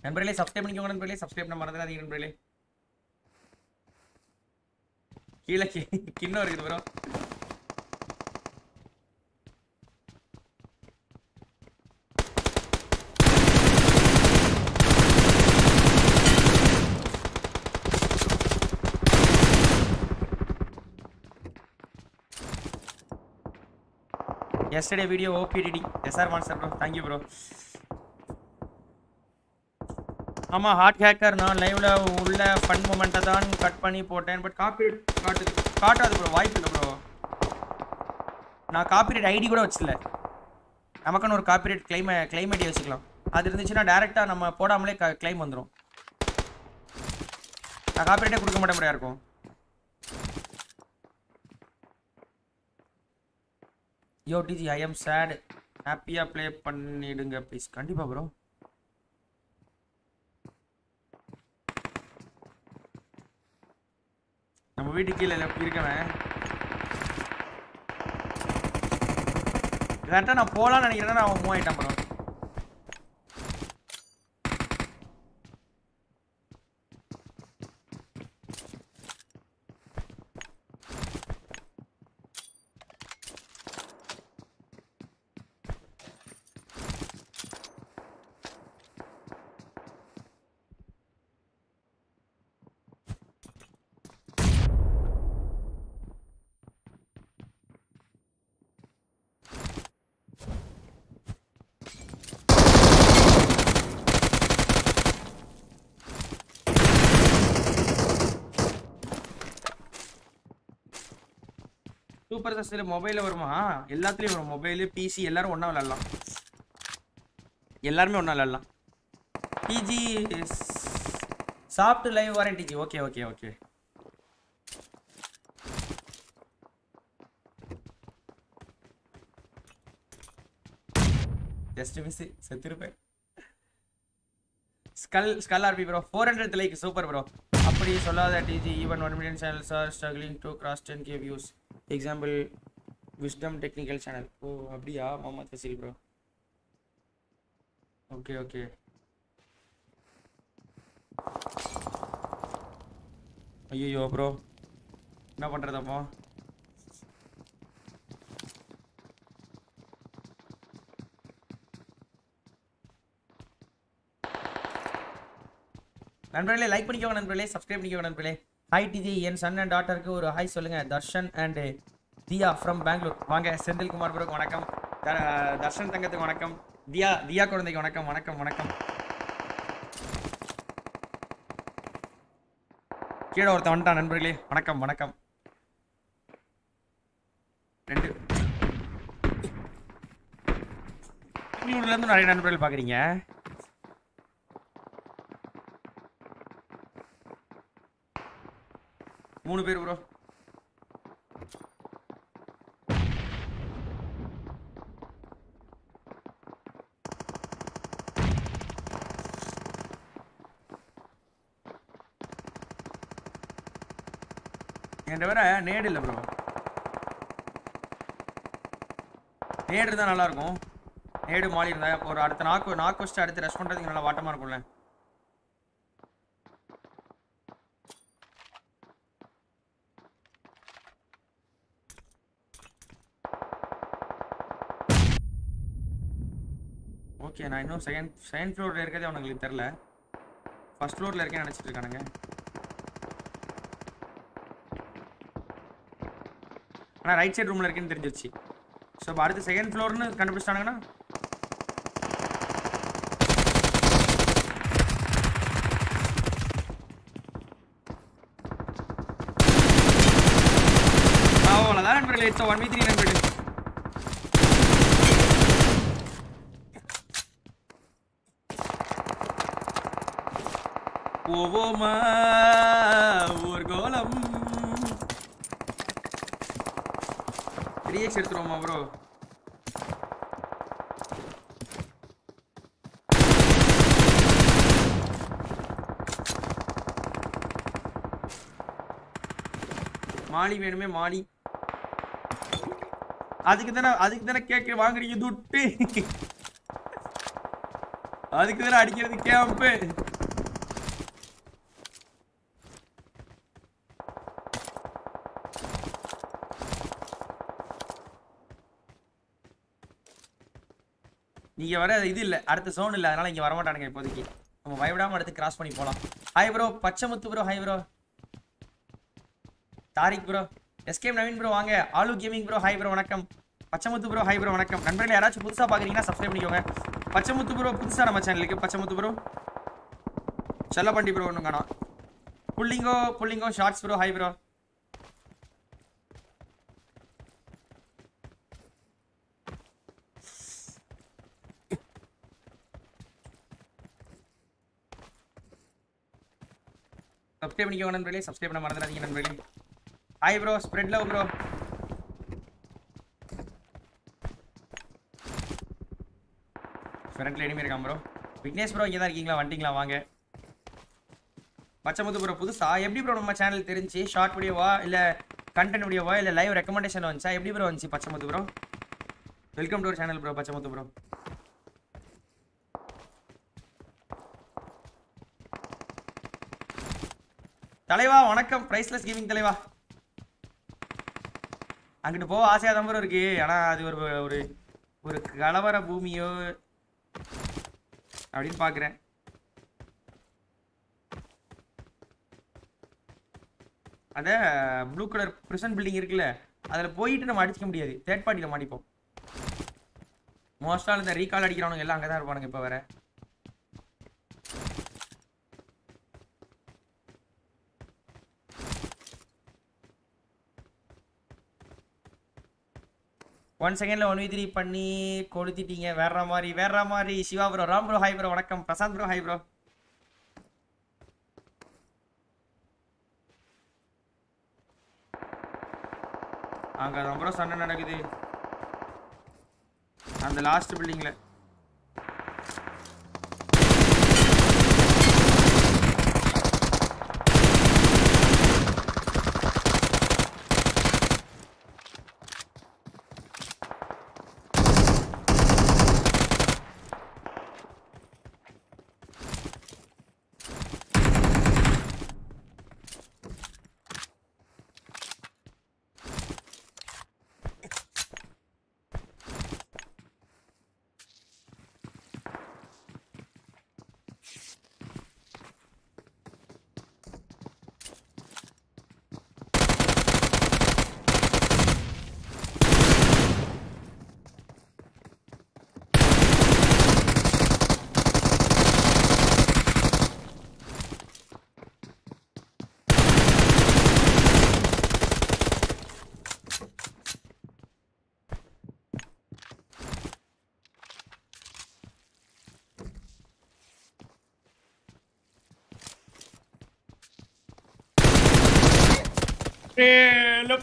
நண்பர்களே சப்ஸ்கிரைப் பண்ணிக்கோங்க நண்பர்களே. சப்ஸ்கிரைப் பண்ண மறந்துடாதீங்க நண்பர்களே. கீழே கி- கிண்ணம் இருக்குது ப்ரோ yesterday வீடியோ ஓபிடிடி SR Monster bro. Thank you bro ஆமாம் ஹார்ட் ஹேக்கர் நான் லைவில் உள்ள ஃபன் மூமெண்ட்டை தான் கட் பண்ணி போட்டேன். பட் காப்பிரைட் காட்டுது காட்டாது ப்ரோ வாய்ப்பு இல்லை ப்ரோ நான் காப்பிரைட் ஐடி கூட வச்சில்ல நமக்குன்னு ஒரு காப்பிரைட் கிளைம கிளைம் ஐடி வச்சுக்கலாம். அது இருந்துச்சுன்னா டேரெக்டாக நம்ம போடாமலே க கிளைம் வந்துடும் நான் காப்பிரைட்டே கொடுக்க மாட்டேன் முடியா இருக்கும் யோ டிஜி ஐ எம் சேடு ஹாப்பியாக ப்ளே பண்ணிடுங்க ப்ளீஸ் கண்டிப்பாக ப்ரோ நம்ம வீட்டுக்கு கீழே left இருக்கவன்? கரெக்டாக நான் போகலான்னு நினைக்கிறேன்னா அவன் மூவ் ஆயிட்டான் ப்ரோ சூப்பர் மொபைலில் வருமா? எல்லாத்துலேயும் வரும். மொபைலு பிசி எல்லாரும் ஒன்றா விளாட்லாம் எல்லாருமே ஒன்றா விளாட்லாம் பிஜி சாஃப்ட் லைவ் வரேன் okay okay okay just miss செத்துருப்பேன். Skull skull RP bro four hundred like super bro அப்படி சொல்லாத TG even one million channels are struggling to cross ten K views example Wisdom Technical channel ஓ அப்படியா? Mohammed Fazil bro okay okay ஐயோ ப்ரோ என்ன பண்ணுறது அப்போ நண்பர்களே லைக் பண்ணிக்கோங்க நண்பர்களே சப்ஸ்கிரைப் பண்ணிக்கோங்க நண்பர்களே. ஹாய் டிஜி என் சன் அண்ட் டாட்டருக்கு ஒரு ஹாய் சொல்லுங்கள் தர்ஷன் அண்ட் தியா ஃப்ரம் பெங்களூர் வாங்க செந்தில்குமார் ப்ரோக்கு வணக்கம். த- தர்ஷன் தங்கத்துக்கு வணக்கம். தியா தியா குழந்தைக்கு வணக்கம் வணக்கம் வணக்கம். கீழே ஒருத்தன் வந்துட்டான் நண்பர்களே. வணக்கம் வணக்கம். ரெண்டு. பெங்களூர்லேருந்து நிறைய நண்பர்கள் பார்க்குறீங்க மூணு பேர் ப்ரோ என்கிட்ட வேற நேடு இல்லை ப்ரோ நேடு இருந்தால் நல்லாயிருக்கும் நேடு மாறி இருந்தால் ஒரு அடுத்த நாக்கு நாக்கு வச்சுட்டு அடுத்து ரெஸ்ட் பண்ணுறதுக்கு நல்லா வாட்டமாக இருக்கும்ல ஓகே நான் இன்னும் செகண்ட் செகண்ட் ஃப்ளோரில் இருக்கிறதே அவனுங்களுக்கு தெரில ஃபர்ஸ்ட் ஃப்ளோரில் இருக்கேன்னு நினச்சிட்டு இருக்கானுங்க. ஆனால் ரைட் சைடு ரூமில் இருக்கேன்னு தெரிஞ்சிச்சு ஸோ இப்போ அடுத்து செகண்ட் ஃப்ளோர்னு கண்டுபிடிச்சிட்டானுங்கன்னா? அவ்வளோதான் நண்பர்களே. இட்ஸ் ஒன் மீ த்ரீ நண்பர்களே. போவோமா? ஒரு கோலம். த்ரீ எக்ஸ் எடுத்துருவோமா ப்ரோ மாலி வேணுமே மாலி. அதுக்கு தானே அதுக்கு தானே கேட்க வாங்குறீங்க துட்டு. அதுக்கு தானே அடிக்கிறது கேம்பு இங்கே வர இது இல்லை. அடுத்த சோன் இல்ல. அதனால இங்க வரமாட்டானுங்க இப்போதைக்கு. நம்ம பயப்படாமல் அடுத்து கிராஸ் பண்ணி போகலாம் hi bro Pachaimuthu bro hi bro Tariq bro எஸ்கேம் Naveen bro வாங்க. Aloo gaming bro hi bro வணக்கம். பச்சைமுத்து ப்ரோ ஹாய் ப்ரோ வணக்கம். நண்பர்கள் யாராச்சும் புதுசா பார்க்குறீங்கன்னா சப்ஸ்கிரைப் பண்ணிக்கோங்க. பச்சைமுத்து ப்ரோ புதுசா நம்ம சேனலுக்கு பச்சைமுத்து ப்ரோ செல்லப்பண்டி ப்ரோ ஒன்றும் காணோம் புள்ளிங்கோ புள்ளிங்கோ shorts bro hi bro subscribe பண்ணிக்கோங்க நண்பர்களே. சப்ஸ்கிரைப் பண்ண மறந்துடாதீங்க நண்பர்களே. Hi bro spread love bro ஃப்ரெண்ட்ல எனிமே இருக்கான் ப்ரோ விக்னேஷ் ப்ரோ இங்கே தான் இருக்கீங்களா? வந்துட்டீங்களா வாங்க. பச்சைமுத்து ப்ரோ புதுசா? எப்படி ப்ரோ நம்ம சேனல் தெரிஞ்சு? ஷார்ட் வீடியோவா இல்லை கண்டென்ட் வீடியோவா இல்லை லைவ் ரெக்கமெண்டேஷன் வந்துச்சா? எப்படி ப்ரோ வந்துச்சு Pachaimuthu bro welcome to channel bro Pachaimuthu bro தலைவா வணக்கம். பிரைஸ்லெஸ் கேமிங் தலைவா. அங்கிட்டு போக ஆசையாக தான் ப்ரோ இருக்கு. ஆனால் அது ஒரு ஒரு ஒரு கலவர பூமியோ அப்படின்னு பார்க்குறேன் அந்த ப்ளூ கலர் ப்ரிசன் பில்டிங் இருக்குல்ல அதில் போயிட்டு நம்ம அடிச்சிக்க முடியாது. தேர்ட் பார்ட்டியில் மாட்டிப்போம். மோஸ்ட்டாக இந்த ரீகால் அடிக்கிறவனுங்க எல்லாம் அங்கே தான் இருப்பானுங்க இப்போ வேறு. ஒன் செகண்ட்ல ஒன் வி த்ரீ பண்ணி கொளுத்திட்டீங்க. வேற மாதிரி வேற மாதிரி. Siva bro Ram bro hi bro வணக்கம். பிரசாந்த் ப்ரோ ஹாய் ப்ரோ அங்க ரொம்ப சண்டை நடக்குது. அந்த லாஸ்ட் பில்டிங்ல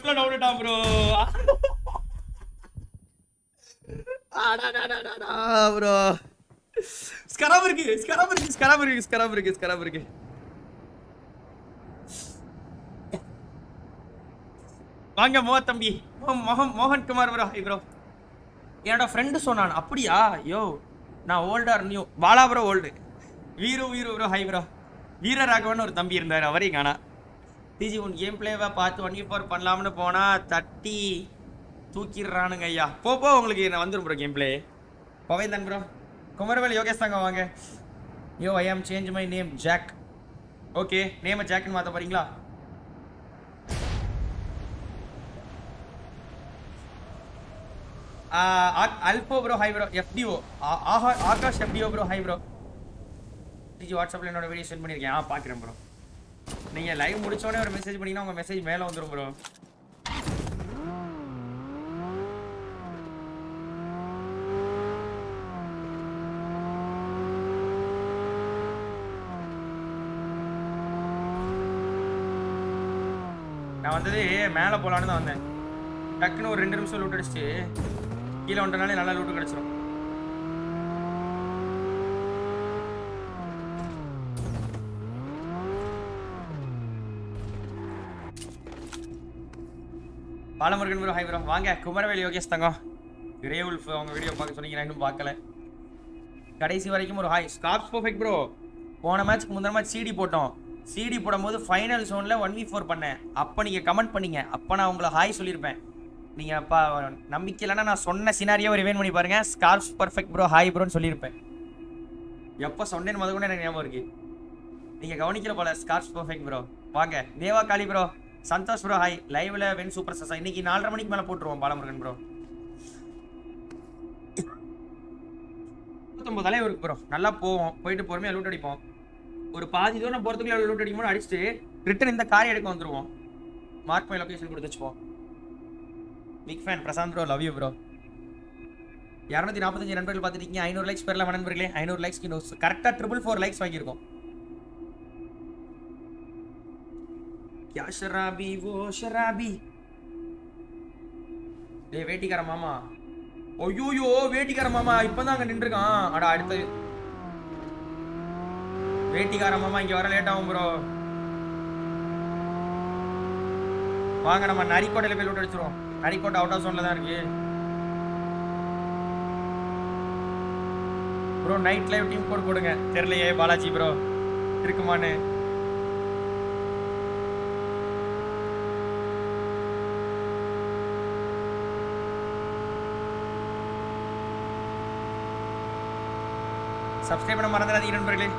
லெஃப்ட்ல டவுன்ட்டான் ப்ரோ ப்ரோ ஸ்கராப் இருக்கு ஸ்கராப் இருக்கு ஸ்கராப் இருக்கு ஸ்கராப் இருக்கு ஸ்கராப் இருக்கு. வாங்க மோ தம்பி. மோகன் மோகன் குமார் ப்ரோ ஹை ப்ரோ என்னோட ஃப்ரெண்டு சொன்னான் அப்படியா? யோ நான் older new Bala bro old Veeru Veeru bro hi bro Veeraraghavan ஒரு தம்பி இருந்தார் அவரையும் காணா. டிஜி உன் கேம் பிளேவை பார்த்து ஒன் ஃபோர் பண்ணலாம்னு போனால் தட்டி தூக்கிடுறானுங்க ஐயா. போ போ உங்களுக்கு நான் வந்துடும் bro game play Bavendhan bro Kumaravel Yogesh தாங்க வாங்க. Yo I am change my name Jack okay நேமை ஜாக்னு மாற்ற போகிறீங்களா அல்போ bro hi bro FDO Akash FDO bro hi bro TG வாட்ஸ்அப்பில் என்னோட வீடியோ சென்ட் பண்ணியிருக்கேன். ஆ பார்க்குறேன் ப்ரோ நீங்கள் லைவ் முடிச்சோடனே ஒரு மெசேஜ் பண்ணீங்கன்னா உங்கள் மெசேஜ் மேலே வந்துடும் ப்ரோ நான் வந்தது மேலே போகலான்னு தான் வந்தேன். டக்குன்னு ஒரு ரெண்டு நிமிஷம் லூட் அடிச்சு கீழே வந்துட்டனாலே நல்லா லூட்டு கிடச்சிரும். பாலமுருகன் ப்ரோ ஹை ப்ரோ வாங்க குமரவேல் யோகேஷ் தங்கம். கிரே உல்ஃப் அவங்க வீடியோ பார்க்க சொன்னீங்க நான் இன்னும் பார்க்கல. கடைசி வரைக்கும் ஒரு ஹாய் ஸ்காப்ஸ் பர்ஃபெக்ட் ப்ரோ போன மேட்ச்க்கு முந்தின மேட்ச் சிடி போட்டோம். சிடி போடும்போது ஃபைனல் ஜோனில் ஒன் வி ஃபோர் பண்ணேன். அப்போ நீங்கள் கமெண்ட் பண்ணீங்க. அப்போ நான் உங்களை ஹாய் சொல்லியிருப்பேன் நீங்கள் அப்பா நம்பிக்கை இல்லைன்னா நான் சொன்ன சினாரியோ ரிவைன் பண்ணி பாருங்கள் ஸ்கார்ப்ஸ் பர்ஃபெக்ட் ப்ரோ ஹாய் ப்ரோன்னு சொல்லியிருப்பேன் எப்போ சொன்னேன்னு முத கூட எனக்கு ஞாபகம் இருக்குது நீங்கள் கவனிக்கிற போல ஸ்கார்ப்ஸ் பர்ஃபெக்ட் ப்ரோ வாங்க Deva Kali bro Santhosh bro hi லைவ்ல வென் சூப்பர் சசா இன்னைக்கு நாலரை மணிக்கு மேலே போட்டுருவோம் பாலமுருகன் ப்ரோ முப்பத்தொம்பது தலைவர் ப்ரோ நல்லா போவோம் போயிட்டு பொறுமையாக லூட் அடிப்போம். ஒரு பாதி தூரம் போகிறதுக்குள்ள லூட் அடிக்கும்போது அடிச்சுட்டு ரிட்டன் இந்த காரை எடுக்க வந்துருவோம். மார்க் மை லொகேஷன் கொடுத்து வச்சுப்போம். Big fan Prashanth bro love you bro இரநூத்தி நாற்பத்தஞ்சு நண்பர்கள் பார்த்துருக்கீங்க ஐநூறு லைக்ஸ் பேரில் நண்பர்களே ஐநூறு லைக்ஸ் கரெக்டாக ட்ரிபிள் ஃபோர் லைக்ஸ் வாங்கியிருக்கோம். யா ஷராபி ஓ ஷராபி. டே வேட்டிக்கார மாமா. ஐயோயோ வேட்டிக்கார மாமா இப்போ தான் அங்கே நின்றுருக்கான். அடா அடுத்து. வேட்டிக்கார மாமா இங்கே வர லேட் ஆகும் ப்ரோ வாங்க நம்ம நரிக்கோட்டையில போய் லூட் அடிச்சிருவோம். நரிக்கோட்டை அவுட் ஆஃப் சோன்ல தான் இருக்கு. Bro night live team code போடுங்க. தெரியலையே பாலாஜி ப்ரோ இருக்குமான்னு. சப்ஸ்கிரைப் பண்ண மறந்துடாதீங்க நண்பர்களே.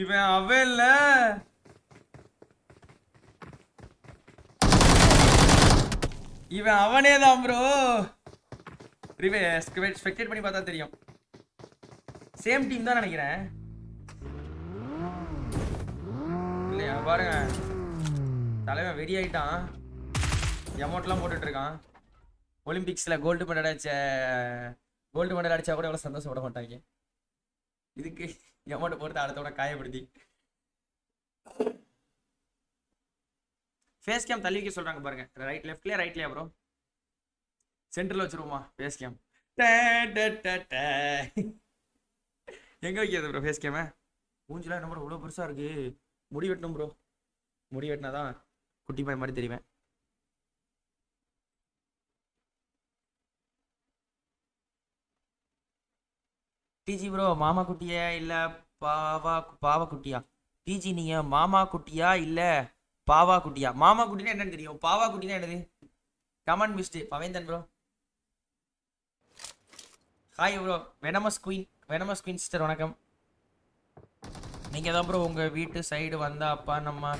இவன் அவன் இல்ல. இவன் அவனே தான் ப்ரோ ஸ்பெக்டேட் பண்ணி பார்த்தா தெரியும். சேம் டீம் தான் நினைக்கிறேன். இல்லையா பாருங்க. தலைவன் வெடி ஆயிட்டான். எமௌண்ட்லாம் போட்டுட்டு இருக்கான். ஒலிம்பிக்ஸில் கோல்டு மெடல் அடிச்ச கோல்டு மெடல் அடிச்சா கூட எவ்வளோ சந்தோஷப்பட மாட்டாங்க. இதுக்கு எமௌண்ட் போட்டு அடுத்தோட காயப்படுத்தி. ஃபேஸ் கேம் தள்ளி வைக்க சொல்கிறாங்க பாருங்க. ரைட் லெஃப்ட்லேயே ரைட்லேயே அப்புறம் சென்டர்ல வச்சிருவோமா ஃபேஸ் கேம் எங்க வைக்கிறது ப்ரோ ஃபேஸ் கேம மூஞ்சிலாம் என்ன ப்ரோ இவ்வளோ பெருசா இருக்கு. முடி வெட்டணும் ப்ரோ முடி வெட்டினாதான் குட்டி பாய் மாதிரி தெரிவேன். டிஜி ப்ரோ மாமா குட்டியா இல்ல பாவா பாவா குட்டியா? டிஜி நீங்க மாமா குட்டியா இல்ல பாவா குட்டியா? மாமா குட்டினா என்னன்னு தெரியும். பாவா குட்டினா என்னது? Come on மிஸ்டே Bavendhan bro hi bro venomous queen venomous queen sister வணக்கம். நீங்கள் தான் ப்ரோ உங்கள் வீட்டு சைடு வந்தால் அப்பா நம்ம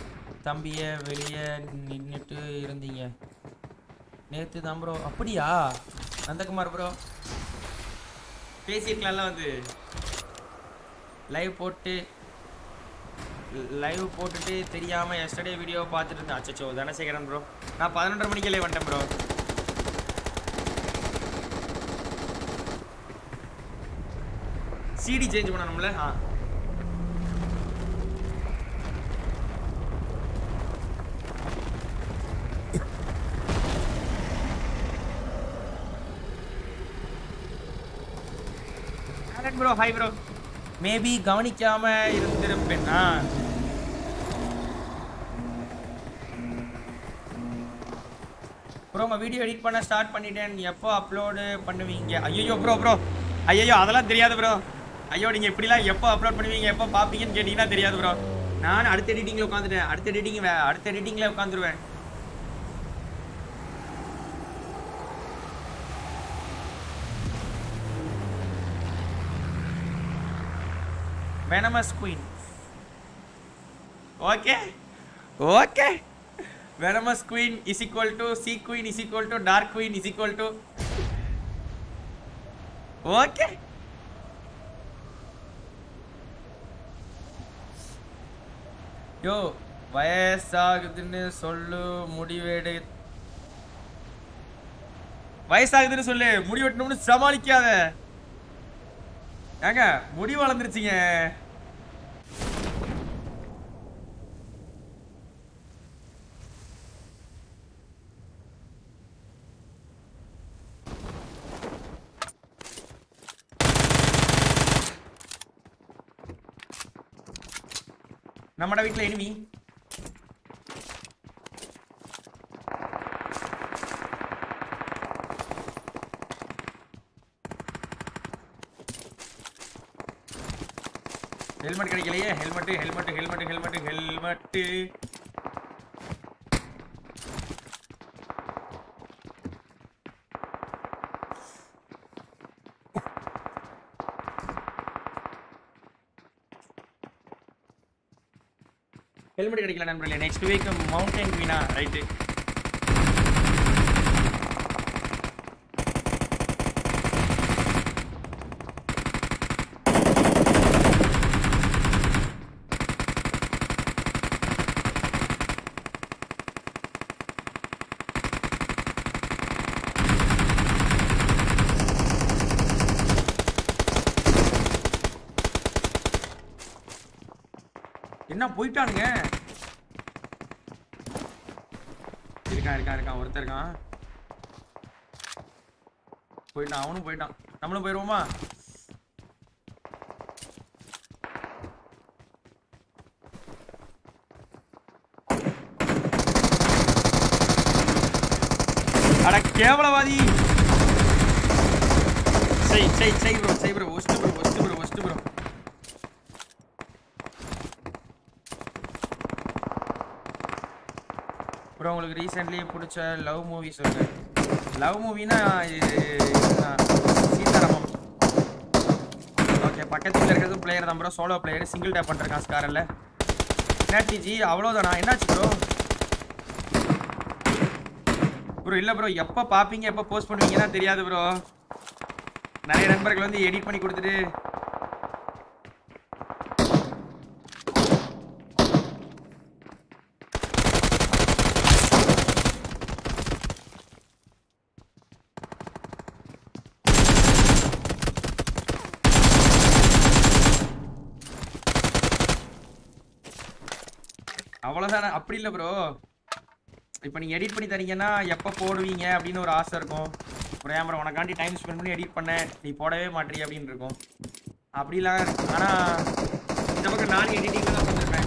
தம்பியை வெளியே நின்றுட்டு இருந்தீங்க. நேற்று தான் ப்ரோ அப்படியா? நந்தகுமார் ப்ரோ பேசியிருக்கலாம்ல வந்து. லைவ் போட்டு லைவ் போட்டுட்டு தெரியாமல் எஸ்டர்டே வீடியோ பார்த்துட்டு இருந்தேன். அச்சச்சோ தனசேகரன் ப்ரோ நான் பதினொன்றரை மணிக்கு லைவ் வந்துட்டேன் ப்ரோ சிடி சேஞ்ச் பண்ணணும்ல? ஆ. ப்ரோ ஹாய் ப்ரோ மேபி கவனிக்காம இருந்திருப்பேனா. ப்ரோ உங்கள் வீடியோ எடிட் பண்ண ஸ்டார்ட் பண்ணிட்டேன். எப்போ அப்லோடு பண்ணுவீங்க? ஐயோ ப்ரோ ப்ரோ ஐயோ அதெல்லாம் தெரியாது ப்ரோ ஐயோ நீங்கள் இப்படிலாம் எப்போ அப்லோட் பண்ணுவீங்க எப்போ பார்ப்பீங்கன்னு கேட்டிங்கன்னா தெரியாது ப்ரோ நான் அடுத்த எடிட்டிங்கில் உட்காந்துட்டேன் அடுத்த எடிட்டிங் அடுத்த எடிட்டிங்கில் உட்காந்துருவேன் venomous queen. Okay. Okay. Venomous queen is equal to sea queen is equal to dark queen is equal to okay. யோ வயசாகுதுன்னு சொல்லு முடிவெடு. வயசாகுதுன்னு சொல்லு முடி வெட்டணும்னு சமாளிக்காத. ஏங்க முடி வளர்ந்துருச்சுங்க. நம்மட வீட்ல எனிமி ஹெல்மெட் கிடைக்கலையே. Helmet helmet helmet helmet helmet helmet கிடைக்கல நண்பர்களே. நெக்ஸ்ட் வீக் மவுண்டன் வீணா ரைட்டு என்ன போயிட்டானுங்க? இருக்கான் இருக்கான் ஒருத்தர் இருக்கான். போயிட்டான் அவனும் போயிட்டான். நம்மளும் போயிடுவோமா அட கேவலவாதி! செய் செய் செய் ப்ரோ செய் ப்ரோ ஒஸ்ட் ப்ரோ ஒஸ்ட் ப்ரோ ஒஸ்ட் ப்ரோ ப்ரோ உங்களுக்கு ரீசெண்ட்லி பிடிச்ச லவ் மூவி சொல்லுங்க. லவ் மூவினா இது சீதாராமம். ஓகே பக்கத்தில் இருக்கிறது பிளேயர் தான் bro solo player single tap பண்ணிருக்கான் ஸ்காரில் என்னாச்சு ஜி அவ்வளோதானா என்னாச்சு ப்ரோ ப்ரோ இல்லை ப்ரோ எப்போ பார்ப்பீங்க எப்போ போஸ்ட் பண்ணுவீங்கன்னா தெரியாது ப்ரோ நிறைய நண்பர்கள் வந்து எடிட் பண்ணி கொடுத்துட்டு அவ்வளவுதானே அப்படி இல்ல ப்ரோ இப்போ நீங்க எடிட் பண்ணி தரீங்கன்னா எப்போ போடுவீங்க அப்படின்னு ஒரு ஆசை இருக்கும். ஒரு உனக்காண்டி டைம் ஸ்பெண்ட் பண்ணி எடிட் பண்ண நீ போடவே மாட்டீ அப்படின்னு இருக்கும். அப்படிலாம் இருக்கு. ஆனா இந்த பக்கம் நான் எடிட்டிங் தான் பண்ணிருக்கேன்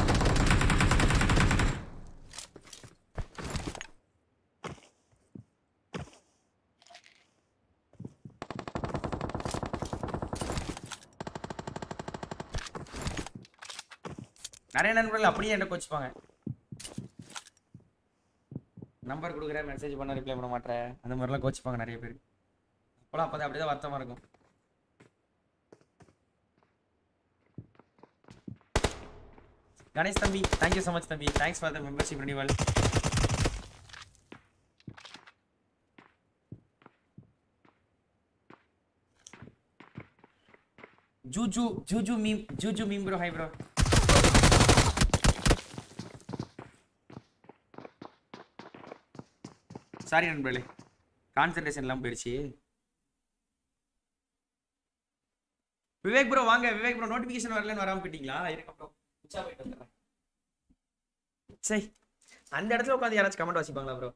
நிறைய நண்பர்கள் அப்படியே என்ன கோச்சுப்பாங்க. நம்பர் கொடுக்குறேன் மெசேஜ் பண்ண ரிப்ளை பண்ண மாட்டேன் அந்த மாதிரிலாம் கோச்சுப்பாங்க நிறைய பேர். அப்போலாம் அப்போ அப்படிதான் வருத்தமா இருக்கும். கணேஷ் தம்பி தேங்க்யூ ஸோ மச் தம்பி. Thanks for the membership renewal ஜூஜு ஜூஜு meme ஜூஜு meme bro hi bro sorry நண்பர்களே. கான்சன்ட்ரேஷன் எல்லாம் போயிடுச்சு விவேக் ப்ரோ வாங்க. விவேக் ப்ரோ நோட்டிபிகேஷன் வரலன்னு வராம போயிட்டீங்களா? இருக்க போயிட்டு சரி அந்த இடத்துல உட்காந்து யாராச்சும் கமெண்ட் வாசிப்பாங்களா ப்ரோ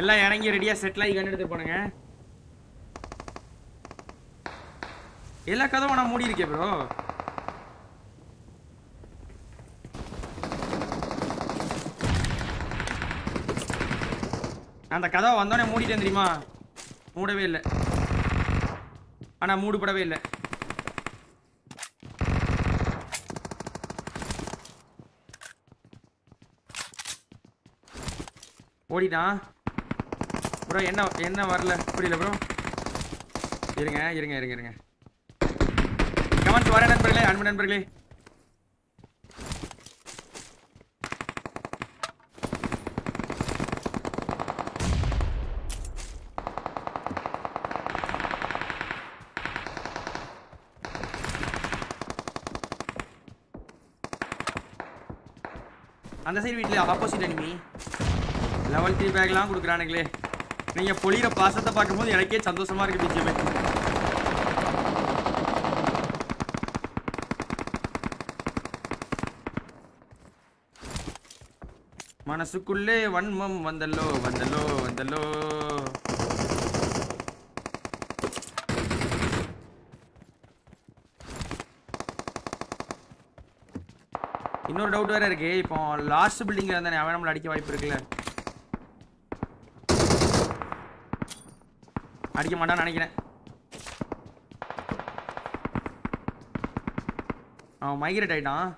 எல்லாம் இறங்கி ரெடியா செட்டில் ஆகி கண்டு எடுத்து போனுங்க. எல்லா கதவும் நான் மூடி இருக்கேன் ப்ரோ அந்த கதவை வந்தோடனே மூடிட்டேன் தெரியுமா? மூடவே இல்லை. ஆனால் மூடுபடவே இல்லை. ஓடிட்டான். ப்ரோ என்ன என்ன வரல? புரியல ப்ரோ இருங்க இருங்க இருங்க இருங்க. கமெண்ட்ஸ் வர நண்பர்களே? அன்பு நண்பர்களே. அந்த சைடு வீட்டில் ஆப்போசிட் அனிமி லெவல் த்ரீ பேக்லாம் கொடுக்குறானுங்களே. நீங்கள் பொழிகிற பாசத்தை பார்க்கும்போது எனக்கே சந்தோஷமா இருக்கு பிஜிஎம் மனசுக்குள்ளே வன்மம் வந்தல்லோ வந்தல்லோ வந்தல்லோ. இன்னொரு டவுட் வேற இருக்கு. இப்போ லாஸ்ட் பில்டிங்ல இருந்தானே அவன் நம்மள அடிக்க வாய்ப்பு இருக்குல்ல. அடிக்க மாட்டான்னு நினைக்கிறேன். அவன் மைக்ரேட் ஆயிட்டான்.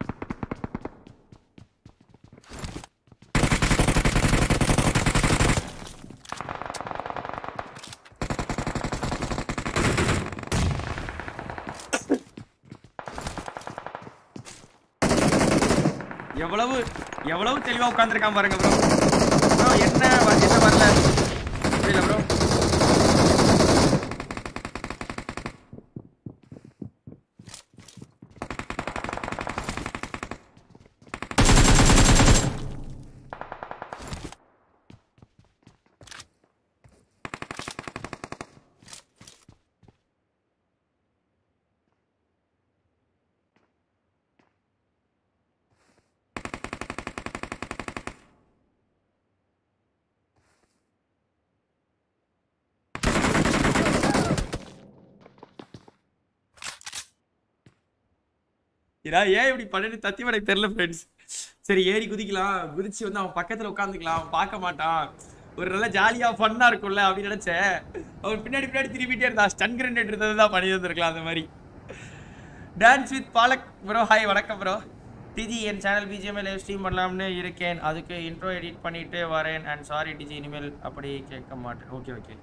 எவ்வளவு எவ்வளவு தெளிவா உட்காந்துருக்கான் பாருங்க ப்ரோ ப்ரோ என்ன வ- என்ன வரல புரியல ப்ரோ ஏதாவது ஏன் இப்படி பண்ணு தத்தி எனக்கு தெரில ஃப்ரெண்ட்ஸ் சரி ஏறி குதிக்கலாம். குதிச்சு வந்து அவன் பக்கத்தில் உட்காந்துக்கலாம் அவன் பார்க்க மாட்டான். ஒரு நல்ல ஜாலியாக ஃபன்னாக இருக்கும்ல அப்படின்னு நினச்சேன். அவன் பின்னாடி பின்னாடி திரும்பிட்டே இருந்தான். ஸ்டன் கிரனேட் இருந்தது தான் பண்ணி வந்திருக்கலாம் அந்த மாதிரி. Dance with Palak bro hi வணக்கம் ப்ரோ டிஜி என் சேனல் பிஜிஎம்ஐ லைவ் ஸ்ட்ரீம் பண்ணலாம்னு இருக்கேன். அதுக்கு இன்ட்ரோ எடிட் பண்ணிட்டு வரேன். அண்ட் சாரி டிஜி இனிமேல் அப்படி கேட்க மாட்டேன். ஓகே ஓகே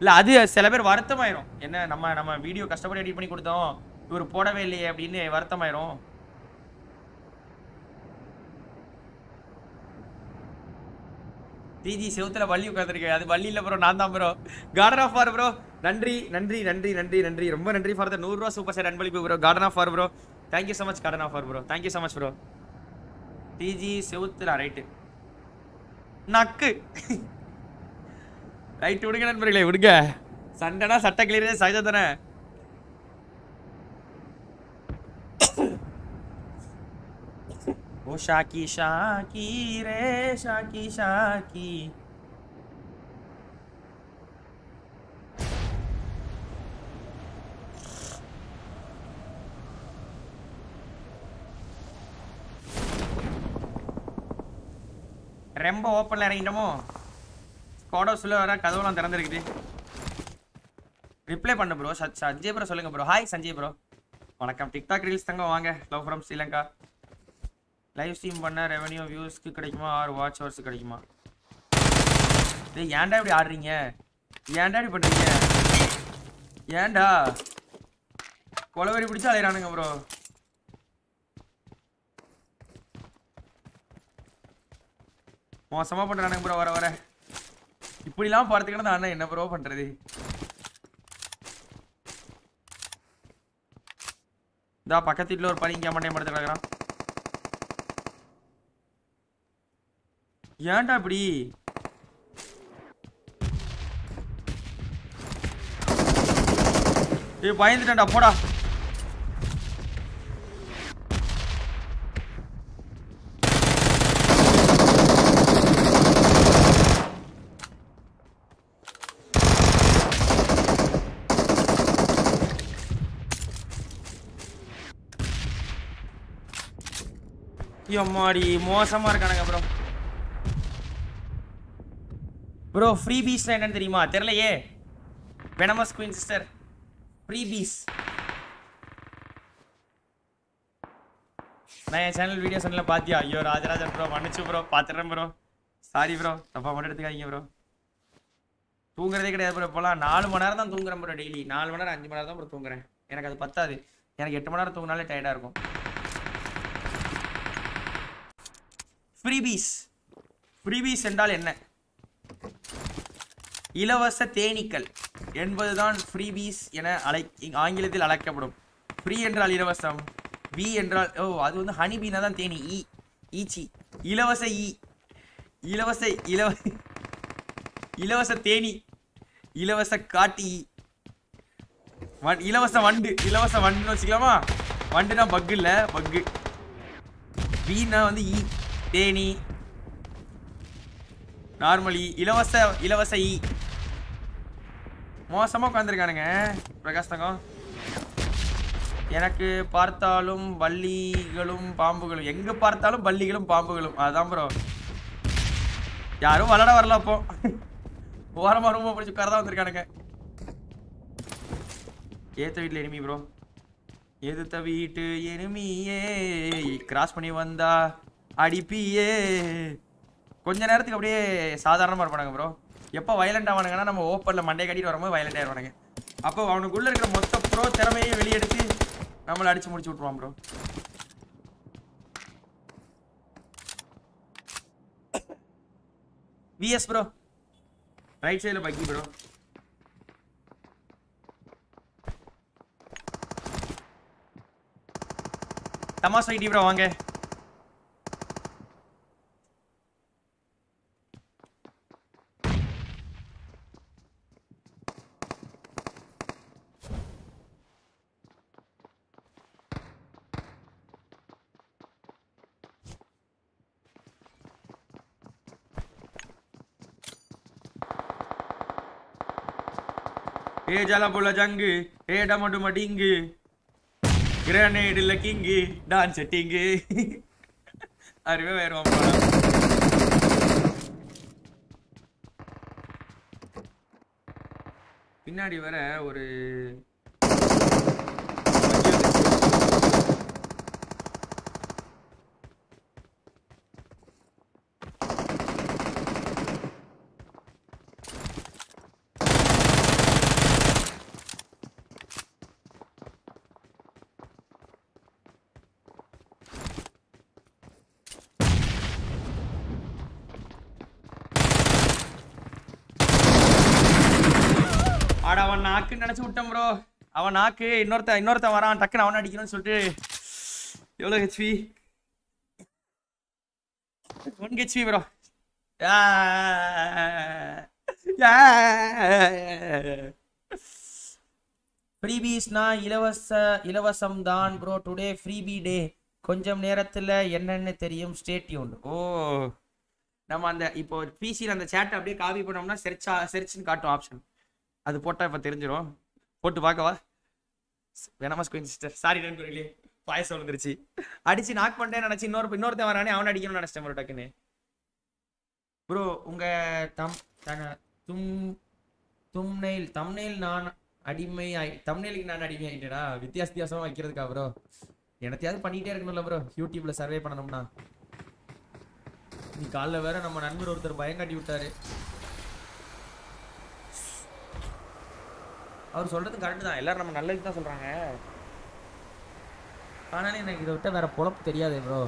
இல்லை அது சில பேர் வருத்தமாயிரும். என்ன நம்ம நம்ம வீடியோ கஷ்டப்பட்டு எடிட் பண்ணி கொடுத்தோம். இவர் போடவே இல்லையே அப்படின்னு வருத்தமாயிரும். டிஜி செவுத்துல வள்ளி உட்காந்துருக்கேன் அது வள்ளி இல்லை ப்ரோ நான் தான் bro garden of four bro நன்றி நன்றி நன்றி நன்றி நன்றி. ரொம்ப நன்றி ஃபார் த நூறுரூவா சூப்பர் சார் அன்பளிப்பு bro garden of four bro thank you so much garden of four bro thank you so much bro TG செவுத்துல ரைட்டு நக்கு. (laughs) ரைட் விடுங்க நண்பர்களே விடுங்க. சண்டைனா சட்டை கிளியரே சகஜம் தானே? ஓ ஷாக்கி ஷாக்கி ரே ஷாக்கி ஷாக்கி. ரொம்ப ஓப்பன்ல இறங்கிட்டோமோ? சொல்ல வர கதவுலாம் திறந்துருக்குது. ரிப்ளை பண்ணு ப்ரோ சஞ்சய் ப்ரோ சொல்லுங்க ப்ரோ ஹாய் சஞ்சய் ப்ரோ வணக்கம். டிக்டாக் ரீல்ஸ் தங்க வாங்க. Love from Sri Lanka live stream பண்ண ரெவன்யூ வியூஸ்க்கு கிடைக்குமா? ஆர் வாட்ச் ஹவர்ஸ் கிடைக்குமா? டேய் ஏன்டா இப்படி ஆடுறீங்க? ஏன்டா இப்படி பண்ணுறீங்க ஏன்டா? கொலவரி பிடிச்சா அலையிறானுங்க ப்ரோ மோசமாக பண்ணுறானுங்க ப்ரோ வர வர. இப்படிலாம் படுத்துக்கிட்டு அண்ணன் என்ன ப்ரோ பண்ணுறது இதா பக்கத்து வீட்டில் ஒரு பையன் இங்கே மண்டையை படுத்து கிடக்குறான். ஏன்டா இப்படி? ஏய் பயந்துட்டேன்டா போடா. அம்மாடி மோசமா இருக்கானுங்க அப்புறம் ப்ரோ ஃப்ரீ பீஸ்னால் என்னன்னு தெரியுமா? தெரிலையே venomous queen sister free piece நான் என் சேனல் வீடியோ சேனலில் பாத்தியா? ஐயோ ராஜராஜன் ப்ரோ மன்னிச்சு ப்ரோ பார்த்துட்றேன் ப்ரோ சாரி ப்ரோ தப்பா மட்டும் எடுத்துக்காதீங்க ப்ரோ தூங்குறதே கிடையாது ப்ரோ இப்போலாம் நாலு மணி நேரம் தான் தூங்குறேன் ப்ரோ டெய்லி நாலு மணி நேரம் அஞ்சு மணி நேரம் தான் ப்ரோ தூங்குறேன். எனக்கு அது பத்தாது. எனக்கு எட்டு மணி நேரம் தூங்கினாலே டயர்டாக இருக்கும். ஃப்ரீபீஸ் ஃப்ரீபீஸ் என்றால் என்ன? இலவச தேனீக்கள் என்பதுதான் ஃப்ரீபீஸ் என அழை ஆங்கிலத்தில் அழைக்கப்படும். ஃப்ரீ என்றால் இலவசம் பி என்றால் ஓ அது வந்து ஹனி பீனா தான் தேனி ஈ ஈச்சி. இலவச ஈ இலவச இலவ இலவச தேனி இலவச காட்டி இலவச வண்டு இலவச வண்டுன்னு வச்சுக்கலாமா? வண்டுனா பக்கு இல்லை பக்கு. பீனா வந்து ஈ தேனி நார்மலி இலவச இலவச. இ மோசமாக உட்காந்துருக்கானுங்க பிரகாஷ் தங்கம். எனக்கு பார்த்தாலும் பள்ளிகளும் பாம்புகளும் எங்கே பார்த்தாலும் பள்ளிகளும் பாம்புகளும். அதான் ப்ரோ யாரும் விளாட வரல அப்போ. ஓரமாக ரொம்ப பிடிச்சி உட்காரதான் வந்திருக்கானுங்க. ஏத்த வீட்டில் எனிமி ப்ரோ எதுத்த வீட்டு எனிமியே கிராஸ் பண்ணி வந்தா அடிப்பியே. கொஞ்ச நேரத்துக்கு அப்படியே சாதாரணமாக இருப்பானுங்க ப்ரோ எப்போ வயலண்ட் ஆவானுங்கன்னா நம்ம ஓப்பனில் மண்டே கட்டிட்டு வரும்போது வயலண்ட் ஆயிடுவானுங்க அப்போ அவனுக்குள்ளே இருக்கிற மொத்த ப்ரோ திறமையை வெளியெடுத்து நம்மளை அடித்து முடிச்சு விட்ருவான் ப்ரோ விஎஸ் ப்ரோ ரைட் சைடில் பக்கி ப்ரோ தமாஸ் ஐடி ப்ரோ வாங்க. ஏ ஜலபுல ஜங்கு ஏ டமட்டு மடிங்கு கிரனேட் இல்ல கிங்கு டான்ஸ் செட்டிங்கு அறிவே வேறுவான் பின்னாடி வர ஒரு நாக்குன்னு நினச்சி விட்டேன் ப்ரோ அவன் நாக்கு இன்னொருத்த இன்னொருத்தன் வரான். டக்குன்னு அவன் அடிக்கணும்னு சொல்லிட்டு எவ்வளோ ஹெச்பி ஒன் ஹெச்பி ப்ரோ ஃப்ரீபீஸ்னா இலவச இலவசம் தான் ப்ரோ டுடே ஃப்ரீபி டே கொஞ்சம் நேரத்தில் என்னென்னு தெரியும். ஸ்டேட்யூன் ஓ. நம்ம அந்த இப்போ பிசியில் அந்த சேட்டை அப்படியே காப்பி பண்ணோம்னா செர்ச்சா செர்ச்னு காட்டும் ஆப்ஷன் அது போட்டால் இப்போ தெரிஞ்சிடும். போட்டு பார்க்கவா? வேணாமா ஸ்கோயின் சிஸ்டர் சாரி நண்பர்களே பாயசம் வந்துருச்சு அடிச்சு நாக் பண்ணிட்டேன் நினச்சி இன்னொரு இன்னொருத்தன் வரானே அவனை அடிக்கணும்னு நினச்சிட்டேன் ப்ரோ டக்குன்னு. ப்ரோ உங்கள் தம் தன- தும் தும்னெயில் தம்னெயில் நான் அடிமை ஆயி தம்னெயிலுக்கு நான் அடிமை ஆயிட்டேடா. வித்தியாச வித்தியாசமாக வைக்கிறதுக்கா ப்ரோ எனத்தையாவது பண்ணிகிட்டே இருக்கணும்ல ப்ரோ யூடியூப்பில் சர்வே பண்ணணும்னா. நீ காலைல வேற நம்ம நண்பர் ஒருத்தர் பயம் காட்டி விட்டாரு. அவர் சொல்றது கரெக்ட் தான். எல்லாரும் நம்ம நல்லதுக்கு தான் சொல்றாங்க. ஆனாலும் எனக்கு இதை விட்டால் வேற பொழப்பு தெரியாது ப்ரோ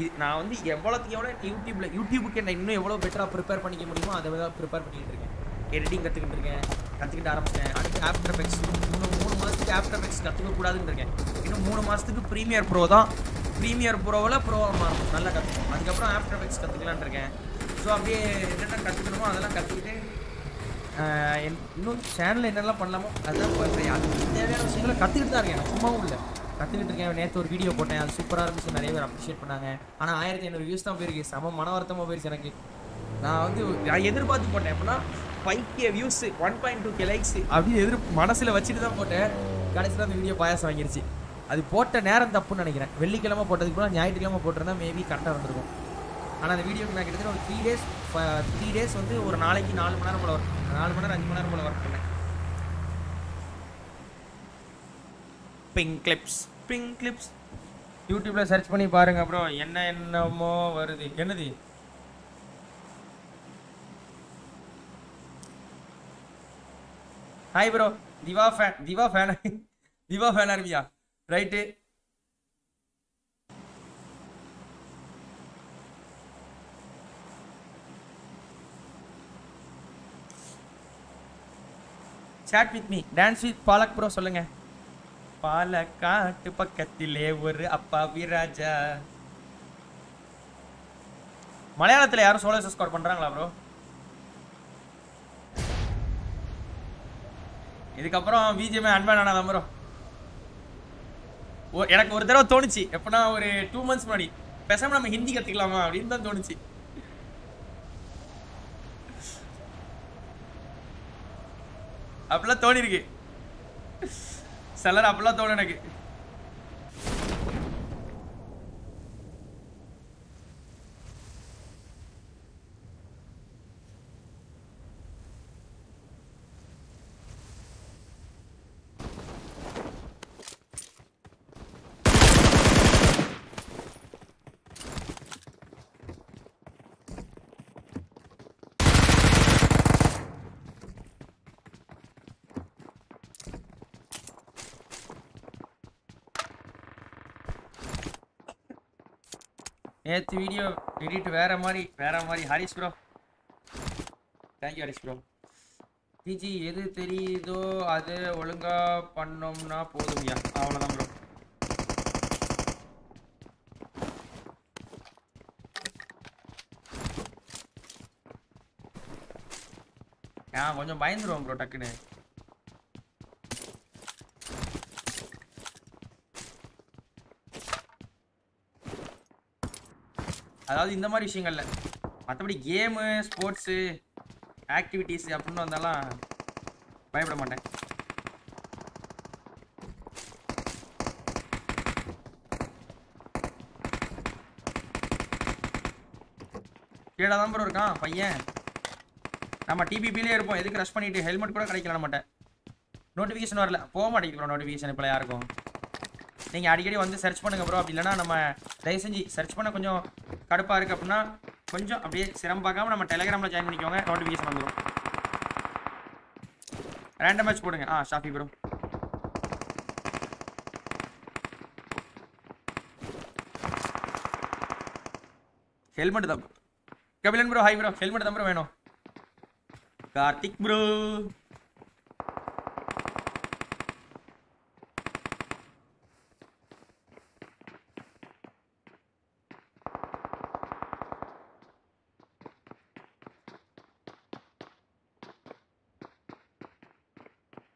இது நான் வந்து எவ்வளோத்துக்கு எவ்வளோ யூடியூப்பில் யூடியூபுக்கு என்ன இன்னும் எவ்வளோ பெட்டராக ப்ரிப்பேர் பண்ணிக்க முடியுமோ அதை தான் ப்ரிப்பேர் பண்ணிக்கிட்டு இருக்கேன். எடிட்டிங் கற்றுக்கிட்டு இருக்கேன் கற்றுக்கிட்டு ஆரம்பிச்சேன். அடுத்து ஆஃப்டர் எஃபெக்ட்ஸ் இன்னும் மூணு மாதத்துக்கு ஆஃப்டர் எஃபெக்ட்ஸ் கற்றுக்கக்கூடாதுன்னு இருக்கேன். இன்னும் மூணு மாதத்துக்கு ப்ரீமியர் ப்ரோ தான். ப்ரீமியர் ப்ரோவில் ப்ரோவாக மாறணும். நல்லா கற்றுக்கணும் அதுக்கப்புறம் ஆஃப்டர் எஃபெக்ட்ஸ் கற்றுக்கலான்னு இருக்கேன். ஸோ அப்படியே என்னென்ன கற்றுக்கணுமோ அதெல்லாம் கற்றுக்கிட்டு இன்னும் சேனலில் என்னெல்லாம் பண்ணலாமோ அதுதான் இப்போ அதுக்கு தேவையான விஷயங்களை கற்றுக்கிட்டு தான் இருக்கேன் சும்மாவும் இல்லை. கற்றுக்கிட்டு இருக்கேன். நேற்று ஒரு வீடியோ போட்டேன். அது சூப்பராக இருந்துச்சு. நிறைய பேர் அப்ரிஷியேட் பண்ணாங்க. ஆனால் ஆயிரத்தி ஐநூறு வியூஸ் தான் போயிருக்கு. செம மன வருத்தமாக போயிருச்சு எனக்கு. நான் வந்து நான் எதிர்பார்த்து போட்டேன். எப்படின்னா five K views one point two K likes அப்படி எதிர் மனசில் வச்சுட்டு தான் போட்டேன். கடைசியில் அந்த வீடியோ பாயாசம் வாங்கிருச்சு. அது போட்ட நேரம் தப்புன்னு நினைக்கிறேன். வெள்ளிக்கிழமை போட்டதுக்கு கூட ஞாயிற்றுக்கிழமை போட்டிருந்தா மேபி கரெக்டாக வந்திருக்கும். ஆனால் அந்த வீடியோக்கு நான் கிட்டத்தட்ட ஒரு த்ரீ டேஸ் த்ரீ டேஸ் வந்து ஒரு நாளைக்கு நாலு மணி நேரம் போல ஒர்க் நாலு மணி நேரம் அஞ்சு மணி நேரம் போல ஒர்க் பண்ணேன். பிங்க் கிளிப்ஸ் பிங்க் கிளிப்ஸ் யூடியூப்பில் சர்ச் பண்ணி பாருங்கள் அப்புறம் என்ன என்னமோ வருது. என்னது? Hi bro diva fan diva fan diva ஃபேனா இருப்பியா right chat with me dance with Palak bro சொல்லுங்க. பாலக்காட்டு பக்கத்திலே ஒரு அப்பா விராஜா. மலையாளத்தில் யாரும் சோலோ ஸ்கோர் பண்ணுறாங்களா ப்ரோ இதுக்கப்புறம் பிஜிஎம் அன்பேன் ஆனா ப்ரோ ஓ எனக்கு ஒரு தடவை தோணுச்சு. எப்படின்னா ஒரு டூ மந்த்ஸ் முன்னாடி. பேசாமல் நம்ம ஹிந்தி கற்றுக்கலாமா அப்படின்னு தான் தோணுச்சு. அப்படிலாம் தோணி இருக்கு சிலர் அப்படிலாம் தோணும் எனக்கு. நேற்று வீடியோ எடிட் வேற மாதிரி வேற மாதிரி. Harish bro thank you Harish bro BG எது தெரியுதோ அது ஒழுங்கா பண்ணோம்னா போதும்யா அவ்வளோதான் ப்ரோ ஆ கொஞ்சம் பயந்துருவோம் ப்ரோ டக்குன்னு. அதாவது இந்த மாதிரி விஷயங்கள்ல. மற்றபடி கேமு ஸ்போர்ட்ஸு ஆக்டிவிட்டீஸ் அப்படின்னு வந்தாலும் பயப்பட மாட்டேன். கீழே தான் ப்ரோ இருக்கான் பையன். நம்ம டிபிபிலே இருப்போம். எதுக்கு ரஷ் பண்ணிட்டு ஹெல்மெட் கூட கிடைக்கல மாட்டேன் நோட்டிஃபிகேஷன் வரல. போக மாட்டேங்குது ப்ரோ நோட்டிஃபிகேஷன் இப்போ யாருக்கும். நீங்கள் அடிக்கடி வந்து சர்ச் பண்ணுங்க ப்ரோ அப்படி இல்லைன்னா நம்ம தயவு செஞ்சு சர்ச் பண்ண கொஞ்சம் கடுப்பாக இருக்குது அப்படின்னா கொஞ்சம் அப்படியே சிரமம் பார்க்காம நம்ம டெலிகிராமில் ஜாயின் பண்ணிக்கோங்க நோட்டிஃபிகேஷன் வந்துடும் ரேண்டம் மேட்ச் போடுங்க. ஆ ஷாஃபி ப்ரோ ஹெல்மெட் தான். Kabilan bro hi bro helmet தான் ப்ரோ வேணும். கார்த்திக் ப்ரோ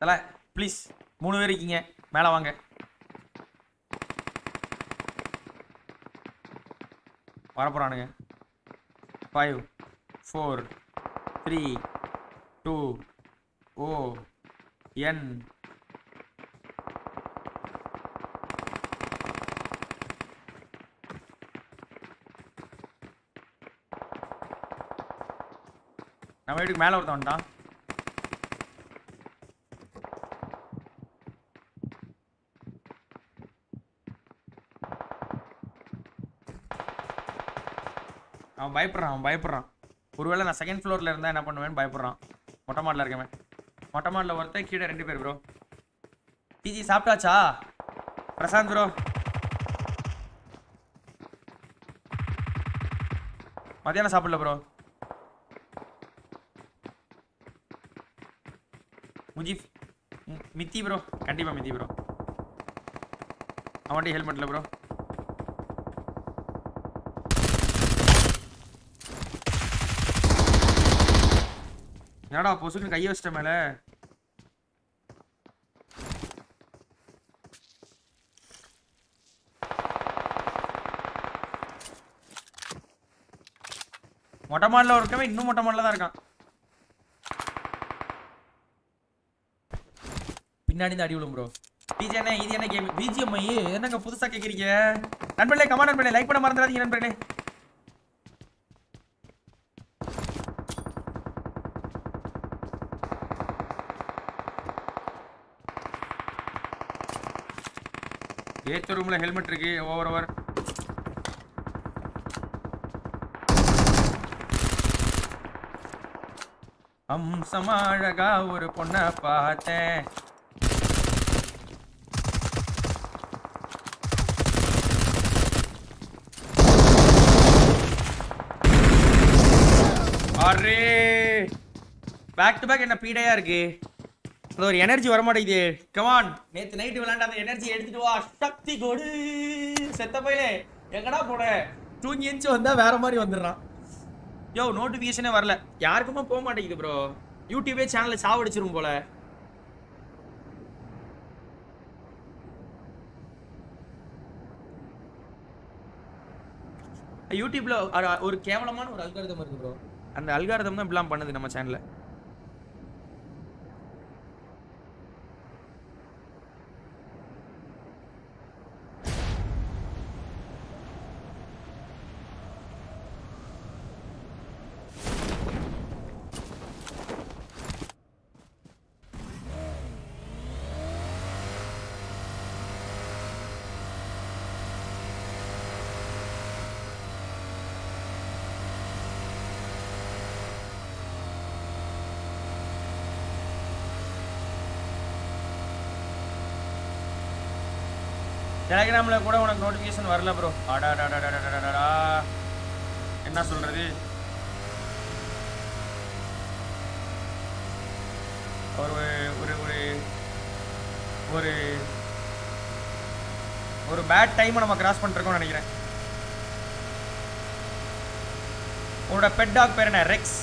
தல ப்ளீஸ் மூணு பேர் இருக்கீங்க. மேலே வாங்க. வரப்போறானுங்க. ஃபைவ் ஃபோர் த்ரீ டூ ஓ என் நம்ம வீட்டுக்கு மேலே ஒருத்தன் வந்துட்டான். அவன் பயப்படுறான் அவன் பயப்படுறான். ஒருவேளை நான் செகண்ட் ஃப்ளோரில் இருந்தால் என்ன பண்ணுவேன்னு பயப்படுறான். மொட்டை மாடில் இருக்கவன். மொட்டை மாடில் ஒருத்தன் கீழே ரெண்டு பேர் ப்ரோ பிஜி சாப்பிட்டாச்சா? பிரசாந்த் ப்ரோ மத்தியானம் சாப்பிடல ப்ரோ முஜிப் மித்தி ப்ரோ கண்டிப்பாக மித்தி ப்ரோ அவன்கிட்ட ஹெல்மெட்டில் ப்ரோ என்னடா பொசுக்கு கையை வச்சிட்ட மேல? மொட்டை மாடல இருக்கவன் இன்னும் மொட்டை மாடல தான் இருக்கான். பின்னாடி தான் அடி விழும் ப்ரோ பிஜி என்ன இது என்ன கேம் பிஜிஎம் என்னங்க புதுசா கேக்குறீங்க? நண்பர்களே கமா நண்பர்களே லைக் பண்ண மறந்துடாதீங்க நண்பர்களே. அடுத்த ரூம்ல ஹெல்மெட் இருக்கு. ஓவர் ஓவர் அம்சமா அழகா ஒரு பொண்ண பார்த்தேன். அரே பேக் டு பேக் என்ன பீடையா இருக்கு? அது ஒரு எனர்ஜி வர மாட்டேங்குது கமான் நேத்து நைட்டு விளையாண்ட அந்த எனர்ஜி எடுத்துட்டு வா. சக்தி கொடு. செத்த பையலே எங்கடா போன தூங்கி எந்திச்சு வந்தா வேற மாதிரி வந்துடுறான். யோ நோட்டிஃபிகேஷனே வரல. யாருக்குமே போக மாட்டேங்குது ப்ரோ யூடியூபே சேனலை சாவடிச்சிரும் போல. யூடியூப்ல ஒரு கேவலமான ஒரு அல்காரிதம் இருக்கு ப்ரோ அந்த அல்காரிதம் தான் இப்படிலாம் பண்ணுது நம்ம சேனல்ல டெலிகிராமில் கூட உனக்கு நோட்டிஃபிகேஷன் வரல ப்ரோ அடாடாடாடாடாடாடா என்ன சொல்றது? ஒரு ஒரு ஒரு ஒரு ஒரு பேட் டைமை நம்ம கிராஸ் பண்ணிருக்கோம்னு நினைக்கிறேன். உன்னோட பெட் டாக் பேர் என்ன? ரெக்ஸ்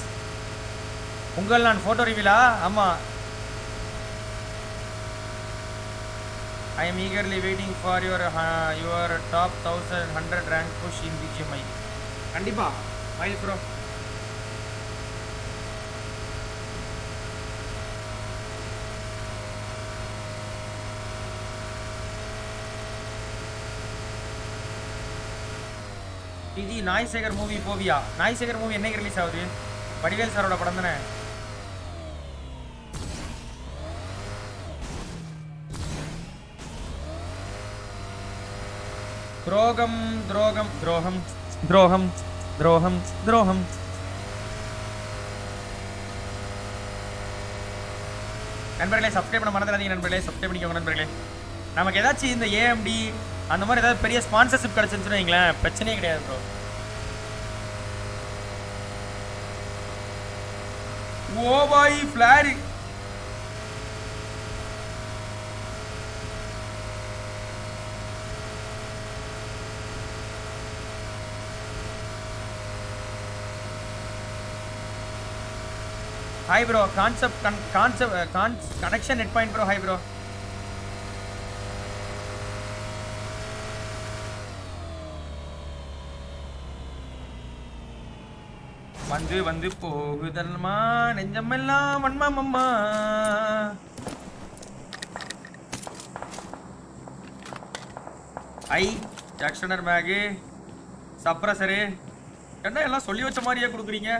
உங்கள் நான் ஃபோட்டோ ரிவீலா ஆமாம் I am eagerly waiting for your uh, your top 1100 rank push in BGMI. கண்டிப்பா. மைல் ப்ரோ பிஜி நாய்சேகர் மூவி போவியா? நாய்சேகர் மூவி என்னைக்கு ரிலீஸ் ஆகுது? வடிவேல் சாரோட படம் தானே? துரோகம் துரோகம் துரோகம் துரோகம் துரோகம் துரோகம் நண்பர்களே சப்ஸ்கிரைப் பண்ண மறந்துடாதீங்க நண்பர்களே சப்ஸ்கிரைப் பண்ணிக்கோங்க நண்பர்களே நமக்கு ஏதாச்சும் இந்த ஏஎம்டி அந்த மாதிரி ஏதாவது பெரிய ஸ்பான்சர்ஷிப் கிடைச்சிருந்துச்சு வைங்களேன் பிரச்சனையே கிடையாது ப்ரோ ஓ பாய் ஃபிளாரி ஹாய் ப்ரோ கான்செப்ட் கன் concept cons connection net point bro hi bro வந்து வந்து போகுதல்மா நெஞ்சமெல்லாம் வன்மமம்மா ஐ ஜாக்ஷனர் மேகு சப்ரஸரு என்ன எல்லாம் சொல்லி வச்ச மாதிரியே கொடுக்குறீங்க?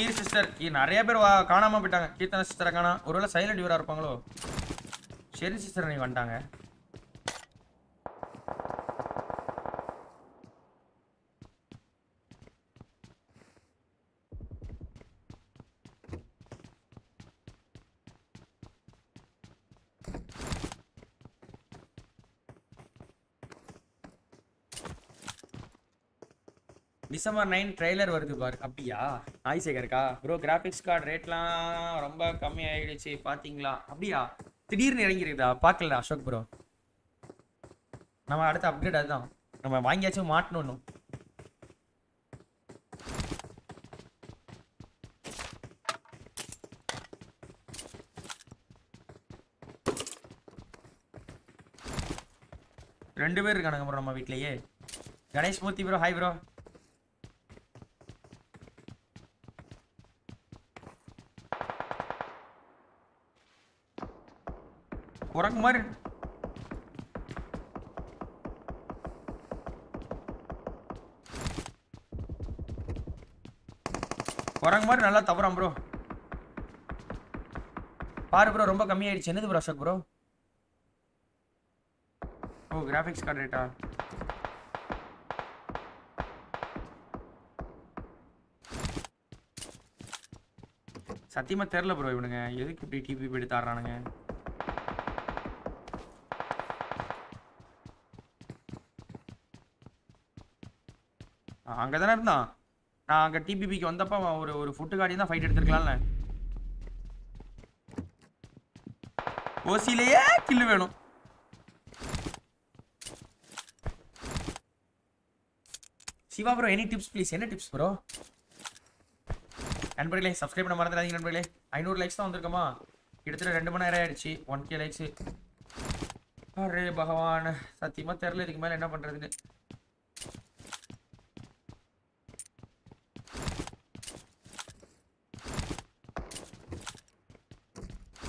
கீர் சிஸ்டர் நிறைய பேர் வா- காணாம போயிட்டாங்க. கீர்த்தன சிஸ்டரை காணா ஒருவேளை சைலண்ட் யூரா இருப்பாங்களோ? சரி சிஸ்டர் நீ வந்துட்டாங்க. டிசம்பர் நைன் ட்ரெய்லர் வருது பாரு. அப்படியா? நாய்சேகருக்கா ப்ரோ கிராஃபிக்ஸ் கார்டு ரேட்லாம் ரொம்ப கம்மி ஆயிடுச்சு பார்த்தீங்களா அப்படியா? திடீர்னு இறங்கிருக்குதா? பார்க்கல அசோக் ப்ரோ நம்ம அடுத்த அப்டேட் அதுதான். நம்ம வாங்கியாச்சும் மாட்டணும் ரெண்டு பேர் இருக்கானுங்க ப்ரோ நம்ம வீட்லயே. Ganesh Murthy bro hi bro குரங்கு மாதிரி. குரங்கு மாதிரி நல்லா தவறான் ப்ரோ பாரு ப்ரோ ரொம்ப கம்மியாயிடுச்சு. என்னது ப்ரோ அசோக் ப்ரோ ஓ கிராஃபிக்ஸ் கார்டு ரேட்டா சத்தியமாக தெரில ப்ரோ இவனுங்க. எதுக்கு இப்படி டிபி எடுத்தாடுறானுங்க அங்கே தானே இருந்தான் நான் அங்கே டிபிபிக்கு வந்தப்போ அவன் ஒரு ஒரு ஃபுட்டு காடி தான் ஃபைட் எடுத்துருக்கலாம்ல. ஓசிலேயே கில்லு வேணும். Siva bro any tips please என்ன டிப்ஸ் ப்ரோ நண்பர்களே சப்ஸ்கிரைப் பண்ண மறந்துடாதீங்க நண்பர்களே. ஐநூறு லைக்ஸ் தான் வந்திருக்கோமா? கிட்டத்தட்ட ரெண்டு மணி நேரம் ஆயிடுச்சு. ஒன் கே லைக்ஸ் அரே பகவான் சத்தியமாக தெரியல இதுக்கு மேலே என்ன பண்ணுறதுன்னு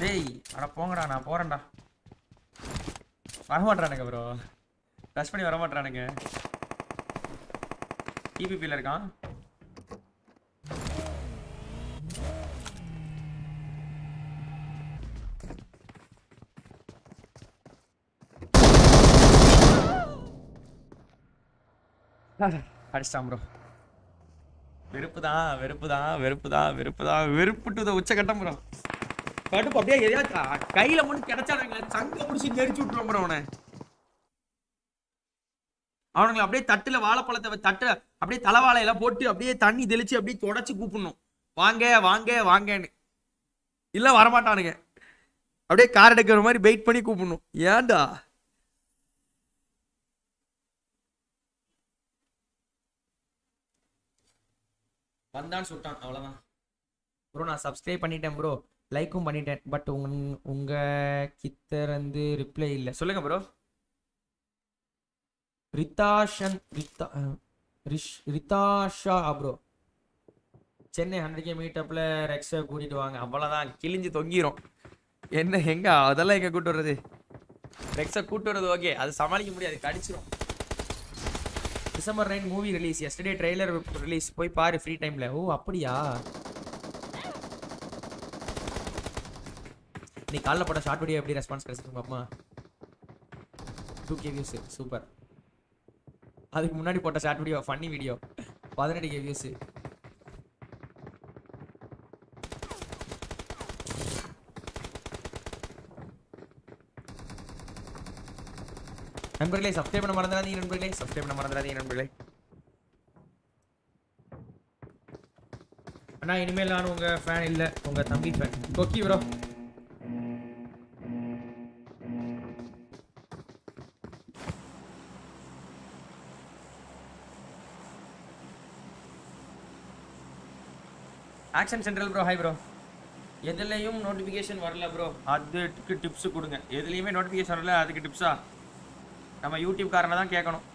டேய் அட போங்கடா நான் போறேன்டா. வரமாட்டானுங்க ப்ரோ டச் பண்ணி வரமாட்டானுங்க டிபிபியில் இருக்கான் அடிச்சிட்டான் ப்ரோ வெறுப்பு தான் வெறுப்பு தான் வெறுப்பு தான் வெறுப்பு தான் வெறுப்பு டு உச்சகட்டம் ப்ரோ கடுப்பு அப்படியே எதையா கையில மட்டும் கிடைச்சானுங்க சங்க முடிச்சு நெரிச்சு விட்டுருவோம் அவனை. அவனுங்களை அப்படியே தட்டுல வாழைப்பழத்தை தட்டு அப்படியே தலைவாழையெல்லாம் போட்டு அப்படியே தண்ணி தெளிச்சு அப்படியே தொடச்சு கூப்பிடணும். வாங்க வாங்க வாங்கன்னு. இல்ல வரமாட்டானுங்க. அப்படியே கார் எடுக்கிற மாதிரி வெயிட் பண்ணி கூப்பிடணும். ஏன்டா? வந்தான்னு சொல்லிட்டான் அவ்வளவுதான். ப்ரோ நான் சப்ஸ்கிரைப் பண்ணிட்டேன் ப்ரோ லைக்கும் பண்ணிட்டேன். பட் உங்க உங்க கிட்ட இருந்து ரிப்ளை இல்லை. சொல்லுங்க ப்ரோ ரிதாஷன் ரிதா அஹ், ரிஷ் ரிதாஷா ப்ரோ சென்னை ஹண்ட்ரட் கே மீட்டப்பில் ரெக்ஸை கூட்டிட்டு வாங்க. அவ்வளோதான் கிழிஞ்சு தொங்கிரும். என்ன எங்க? அதெல்லாம் எங்க கூட்டு வர்றது? ரெக்ஸை கூட்டு வர்றது ஓகே அது சமாளிக்க முடியாது. கடிச்சிரும். December nine movie release yesterday trailer release போய் பாரு ஃப்ரீ டைம்ல ஓ அப்படியா? நீ காலைல போட்ட ஷார்ட் வீடியோ எப்படி ரெஸ்பான்ஸ் கிடைச்சிருக்கு பாப்பா டூ கே வியூஸ் சூப்பர் அதுக்கு முன்னாடி போட்ட ஷார்ட் வீடியோ ஃபன்னி வீடியோ பதினெட்டு கே வியூஸ் நண்பர்களே சப்ஸ்கிரைப் பண்ண மறந்துடாதீங்க நண்பர்களே சப்ஸ்கிரைப் பண்ண மறந்துடாதீங்க நண்பர்களே. அண்ணா இனிமேல் நான் உங்க ஃபேன் இல்லை உங்க தம்பி ஃபேன் கொக்கி bro action central bro hi bro எதுலேயும் நோட்டிஃபிகேஷன் வரல ப்ரோ அதுக்கு டிப்ஸ் கொடுங்க. எதுலேயுமே நோட்டிஃபிகேஷன் வரல அதுக்கு டிப்ஸா நம்ம யூடியூப் காரனை தான் கேட்கணும்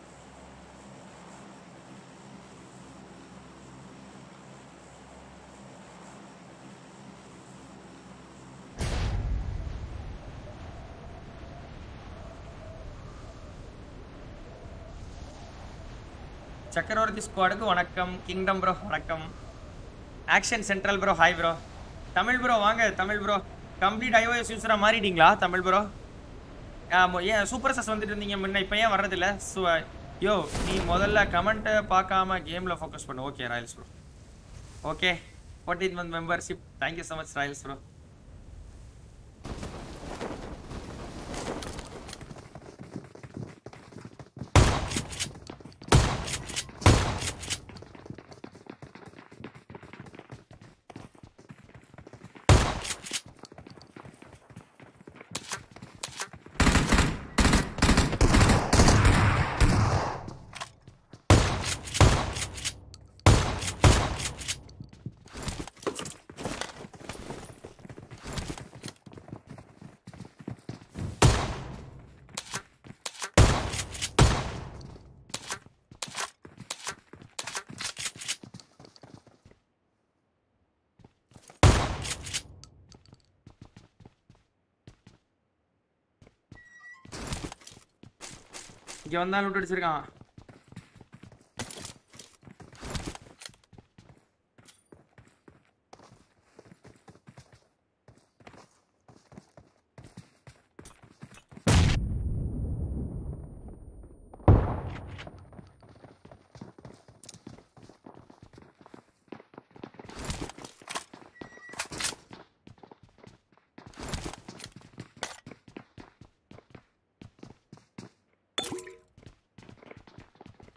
சக்கரவர்த்தி ஸ்குவாடுக்கு வணக்கம். கிங்டம் ப்ரோ வணக்கம். Action central bro hi bro Tamil bro வாங்க தமிழ் ப்ரோ கம்ப்ளீட் ஐஓஎஸ் யூஸராக மாறிட்டீங்களா தமிழ் ப்ரோ ஏன் சூப்பர் சஸ் வந்துட்டு இருந்தீங்க முன்ன இப்போ ஏன் வர்றதில்ல? ஸோ யோ நீ முதல்ல கமெண்ட்டை பார்க்காம கேமில் ஃபோக்கஸ் பண்ணு. Okay royals bro okay fourteen month membership thank you so much royals bro இங்கே வந்தாலும் விட்டு அடிச்சிருக்கான்.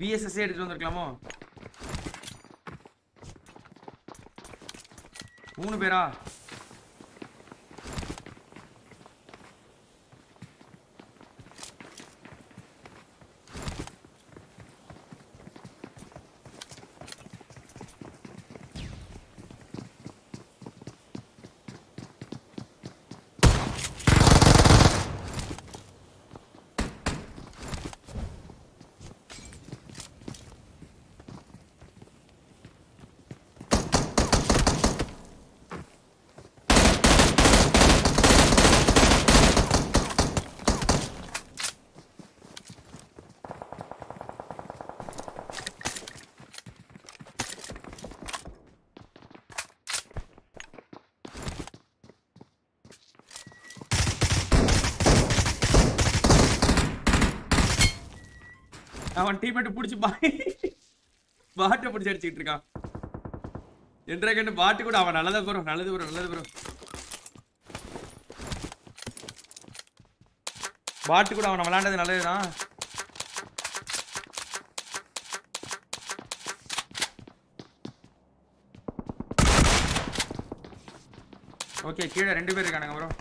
விஎஸ்எஸ் எடுத்துட்டு வந்திருக்கலாமோ? மூணு பேரா? அவன் டீமேட் பிடிச்சி பாட்டை பிடிச்சி அடிச்சுக்கிட்டு இருக்கான். என்ற பாட்டு கூட அவன் நல்லதா ப்ரோ நல்லது ப்ரோ நல்லது ப்ரோ பாட்டு கூட அவன் விளாண்டது நல்லதுதான் ஓகே கீழே ரெண்டு பேர் இருக்கானுங்க ப்ரோ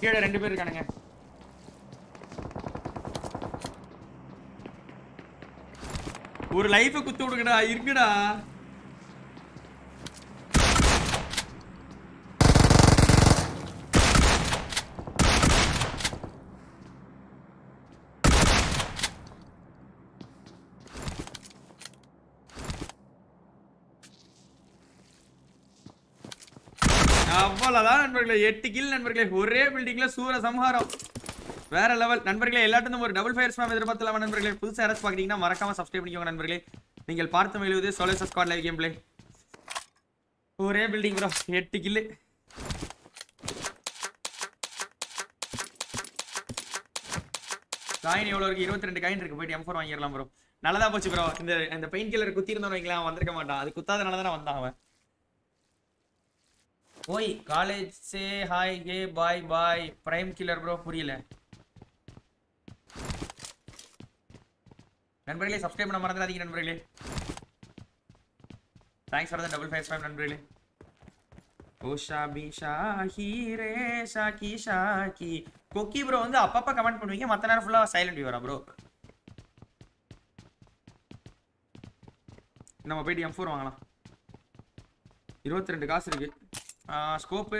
கீழே ரெண்டு பேர் இருக்கானுங்க. ஒரு லைஃப் குத்து விடுங்கடா இருக்குடா அவ்வளவுதான் நண்பர்களே எட்டு கில் நண்பர்களே. ஒரே பில்டிங்ல சூர சம்ஹாரம் வேற லெவல் நண்பர்களே எல்லாத்தையும் ஒரு டபுள் ஃபயர் ஸ்மாம் எதிர்பார்த்தலாம் நண்பர்களே. புதுசா யாராச்சும் பார்க்குறீங்கன்னா மறக்காம சப்ஸ்கிரைப் பண்ணிக்கோங்க நண்பர்களே. நீங்கள் பார்த்து மகிழ்வது solo squad live game play ஒரே பில்டிங் ப்ரோ எட்டு கில்லு காயின் எவ்வளோ இருக்குது இருபத்தி ரெண்டு காயின் இருக்குது போயிட்டு எம் ஃபோர் வாங்கிடலாம் ப்ரோ நல்லதா போச்சு ப்ரோ இந்த இந்த பெயின் கில்லர் குத்திருந்தோம் வைங்களேன். வந்திருக்க மாட்டான். அது குத்தாதனால தானே வந்தான் அவன். ஓய் காலேஜ் சே hi hey bye bye prime killer bro புரியல. நண்பர்களே சப்ஸ்கிரைப் பண்ண மறந்துடாதீங்க நண்பர்களே. Thanks for the double five five நண்பர்களே. ஓஷா பீஷா ஹீரே ஷாக்கி ஷாக்கி கொக்கி ப்ரோ வந்து அப்பப்போ கமெண்ட் பண்ணுவீங்க மற்ற நேரம் ஃபுல்லாக சைலண்ட் வரா ப்ரோ நம்ம போயிட்டு எம் ஃபோர் வாங்கலாம். இருபத்தி ரெண்டு காசு இருக்கு. ஸ்கோப்பு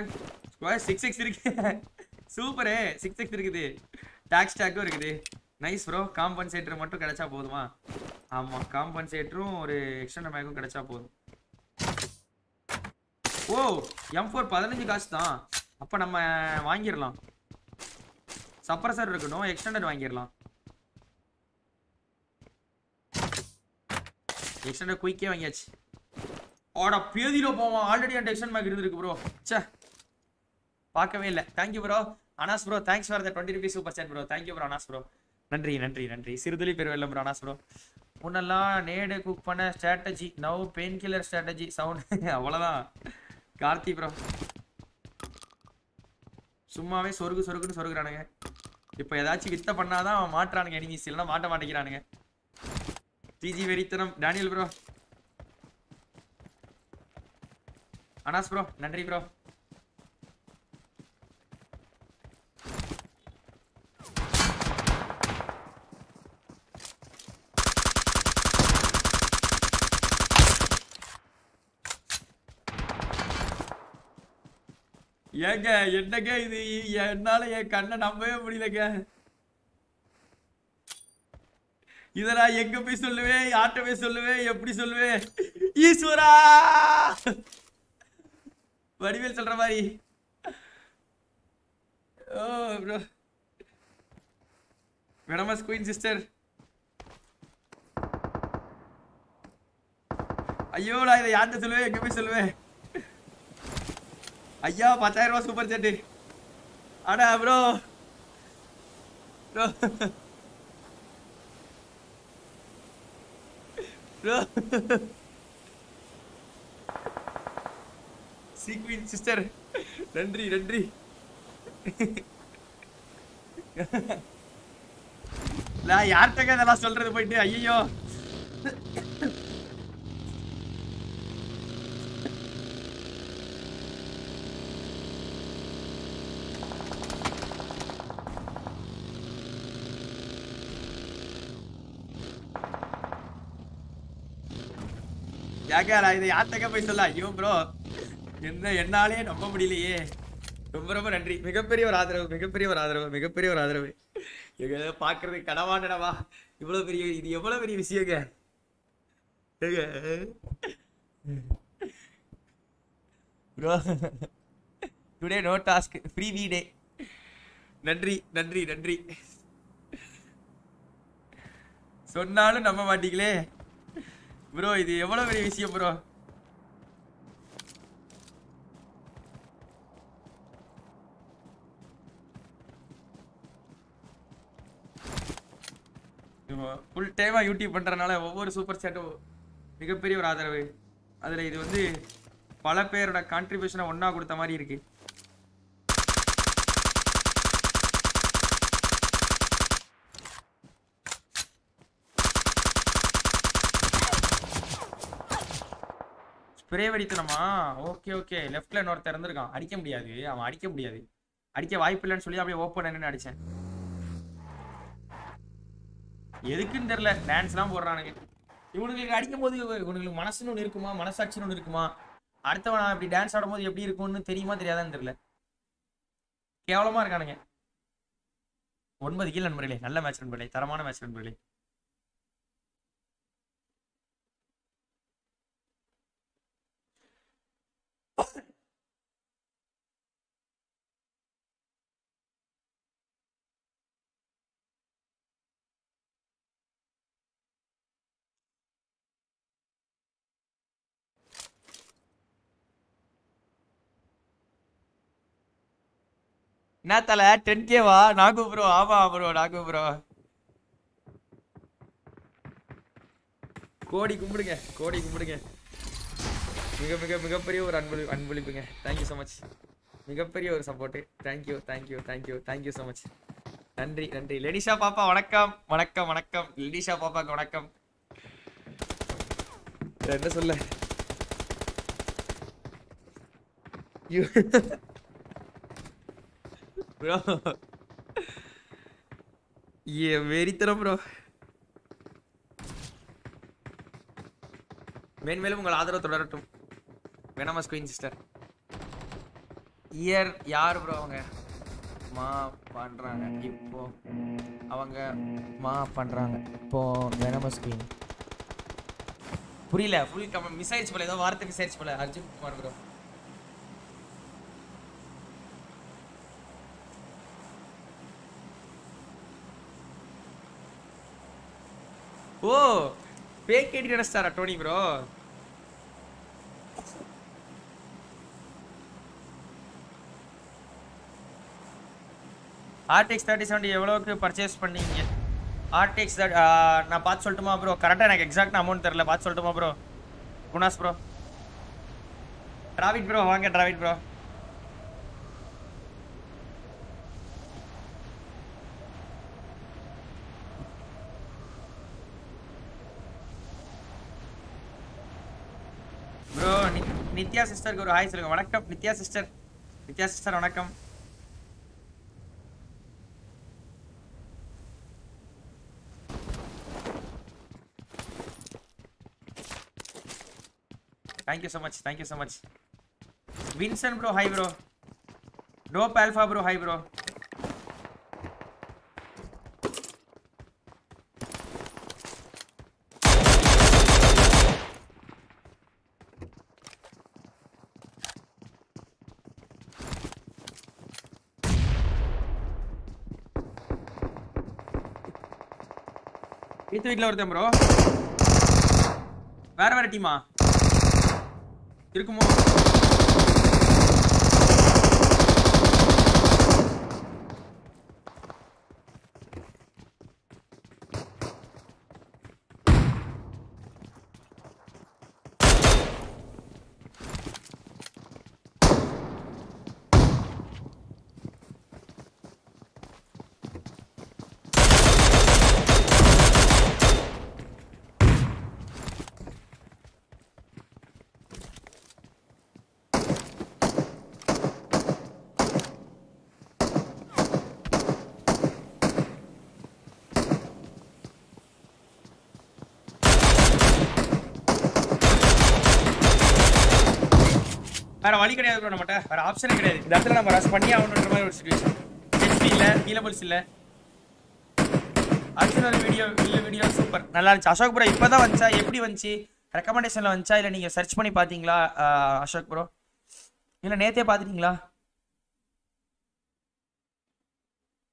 சிக்ஸ் சிக்ஸ் இருக்கு. சூப்பரு சிக்ஸ் சிக்ஸ் இருக்குது. டாக்ஸ் டேக்கும் இருக்குது. நைஸ் ப்ரோ காம்பன்சேட்டர் மட்டும் கிடைச்சா போதுமா? ஆமாம் காம்பன்சேட்டரும் ஒரு எக்ஸ்டர்னல் மேக்கும் கிடைச்சா போதும். ஓ எம் ஃபோர் பதினஞ்சு காசு தான். அப்போ நம்ம வாங்கிடலாம். சப்ரஸர் இருக்கணும் எக்ஸ்டெண்டட் வாங்கிடலாம். எக்ஸ்டெண்டட் குயிக்கே வாங்கியாச்சு. ஆடா பேதியில் போவோம் ஆல்ரெடி அந்த எக்ஸ்டன் மேக் இருந்திருக்கு ப்ரோ சே பார்க்கவே இல்லை. Thank you bro Anas bro thanks for the twenty rupees super chat bro thank you bro Anas bro நன்றி நன்றி நன்றி. சிறுதுளி பெருவெல்லம் ராணா அனாஸ் ப்ரோ முன்னெல்லாம் நேடு குக் பண்ண strategy now pain killer strategy sound அவ்வளோதான் கார்த்தி ப்ரோ சும்மாவே சொருகு சொருகுன்னு சொருகுறானுங்க. இப்போ ஏதாச்சும் வித்த பண்ணாதான் அவன் மாட்டுறானுங்க. எனிமீஸ் இல்லைன்னா மாட்ட மாட்டேங்கிறானுங்க. டிஜி வெறித்தனம். டேனியல் ப்ரோ அனாஸ் ப்ரோ நன்றி ப்ரோ ஏங்க என்னங்க இது? என்னால என் கண்ணை நம்பவே முடியலங்க. இத நான் எங்க போய் சொல்லுவேன் யார்கிட்ட போய் சொல்லுவேன் எப்படி சொல்லுவேன் ஈஸ்வரா! வடிவேல் சொல்ற மாதிரி. ஓ ப்ரோ வெனமஸ் குயின் சிஸ்டர் ஐயோ நான் இதை யார்கிட்ட சொல்லுவேன் எங்க போய் சொல்லுவேன் ஐயா பத்தாயிரம் ரூபாய் சூப்பர் சேட்டு அடா ப்ரோ ப்ரோ ப்ரோ சீக்வின் சிஸ்டர் நன்றி நன்றி. நான் யார்கிட்டங்க இதெல்லாம் சொல்றது போயிட்டு? ஐயோ ஏங்க நான் இதை யார்கிட்டங்க போய் சொல்ல? ஐயோ ப்ரோ என்ன என்னாலே நம்ப முடியலையே. ரொம்ப ரொம்ப நன்றி. மிகப்பெரிய ஒரு ஆதரவு மிகப்பெரிய ஒரு ஆதரவு மிகப்பெரிய ஒரு ஆதரவு. எங்க பாக்குறது கனவாண்டனவா இவ்வளவு பெரிய இது எவ்வளவு பெரிய விஷயங்க? Bro today no task freebie day நன்றி நன்றி நன்றி. சொன்னாலும் நம்ப மாட்டீங்களே. ப்ரோ இது எவ்வளவு பெரிய விஷயம் ப்ரோ ஃபுல் டைமாக யூடியூப் பண்ணுறதுனால ஒவ்வொரு சூப்பர் சேட்டும் மிகப்பெரிய ஒரு ஆதரவு. அதில் இது வந்து பல பேரோட கான்ட்ரிபியூஷனை ஒன்றா கொடுத்த மாதிரி இருக்கு. பிரேவடித்தனமா? வெடித்தனமா ஓகே. ஓகே லெஃப்ட்ல இன்னொருத்தர் இருந்திருக்கான். அடிக்க முடியாது. அவன் அடிக்க முடியாது. அடிக்க வாய்ப்பு இல்லைன்னு சொல்லி அப்படியே ஓப்பன் நின்று அடிச்சேன். எதுக்குன்னு தெரியல. டான்ஸ்லாம் போடுறானுங்க. இவனுங்களுக்கு அடிக்கும் போது இவனுங்களுக்கு மனசுன்னு ஒன்று இருக்குமா? மனசாட்சின்னு ஒன்று இருக்குமா? அடுத்தவன் இப்படி டான்ஸ் ஆடும்போது எப்படி இருக்கும்னு தெரியுமா தெரியாதான்னு தெரியல. கேவலமா இருக்கானுங்க. ஒன்பது கீழ் நண்பர்களே. நல்ல மேட்ச் நண்பர்களே. தரமான மேட்ச் நண்பர்களே. என்ன தல டென் கேவா நாகு ப்ரோ ஆமா ப்ரோ நாகு ப்ரோ கோடி கும்பிடுங்க கோடி கும்பிடுங்க. மிக மிக மிகப்பெரிய ஒரு அன்பளி அன்பளிப்புங்க. தேங்க்யூ ஸோ மச் மிகப்பெரிய ஒரு support thank you thank you thank you thank you so much நன்றி நன்றி. லெனிஷா பாப்பா வணக்கம். வணக்கம் வணக்கம். லெனிஷா பாப்பாக்கு வணக்கம். என்ன சொல்ல? (laughs) ப்ரோ ஏ (laughs) வெறித்தனம் ப்ரோ மேன்மேலும் உங்கள் ஆதரவு தொடரட்டும். வேணாமா ஸ்குயின் சிஸ்டர் இயர் யார் ப்ரோ அவங்க? மா பண்றாங்க. இப்போ அவங்க மா பண்றாங்க. இப்போ வெனமஸ் குயின் புரியல ஃபுல் கமெண்ட் மிஸ் ஆயிடுச்சு போல ஏதோ வார்த்தை மிஸ் ஆயிடுச்சு போல. அர்ஜுன் குமார் ப்ரோ ஓ பேக் கேட்டு நினைச்சாரா Tony bro RTX thirty seventy எவ்வளோக்கு பர்ச்சேஸ் பண்ணீங்க? ஆர்டிஎக்ஸ் நான் பார்த்து சொல்லட்டுமா ப்ரோ கரெக்டாக எனக்கு எக்ஸாக்ட் அமௌண்ட் தெரில பார்த்து சொல்லட்டுமா bro Gunas bro Dravid bro வாங்க டிராவிட் ப்ரோ நித்யா சிஸ்டருக்கு ஒரு ஹாய் சொல்லுங்க. வணக்கம். நித்யா சிஸ்டர். நித்யா சிஸ்டர் வணக்கம். Thank you so much thank you so much Vinson bro hi bro dope alpha bro hi bro வீட்டு வீட்டில் ஒருத்தன் ப்ரோ வேற வேற டீமா இருக்குமோ? வழி கிடையாது ப்ரோ நம்மகிட்ட. வேற ஆப்ஷனே கிடையாது. இந்த இடத்துல நம்ம ரஷ் பண்ணி ஆகணுன்ற மாதிரி ஒரு சுச்சுவேஷன் ஹெச்பி இல்ல ஹீலபிள்ஸ் இல்ல. அர்ஜுனல் வீடியோ இல்ல வீடியோ சூப்பர் நல்லா இருந்துச்சு. அசோக் ப்ரோ இப்பதான் வந்துச்சா? எப்படி வந்துச்சு? ரெக்கமெண்டேஷன்ல வந்துச்சா? இல்ல நீங்க சர்ச் பண்ணி பாத்தீங்களா ஆஹ், அசோக் ப்ரோ இல்ல நேத்தே பாத்துட்டீங்களா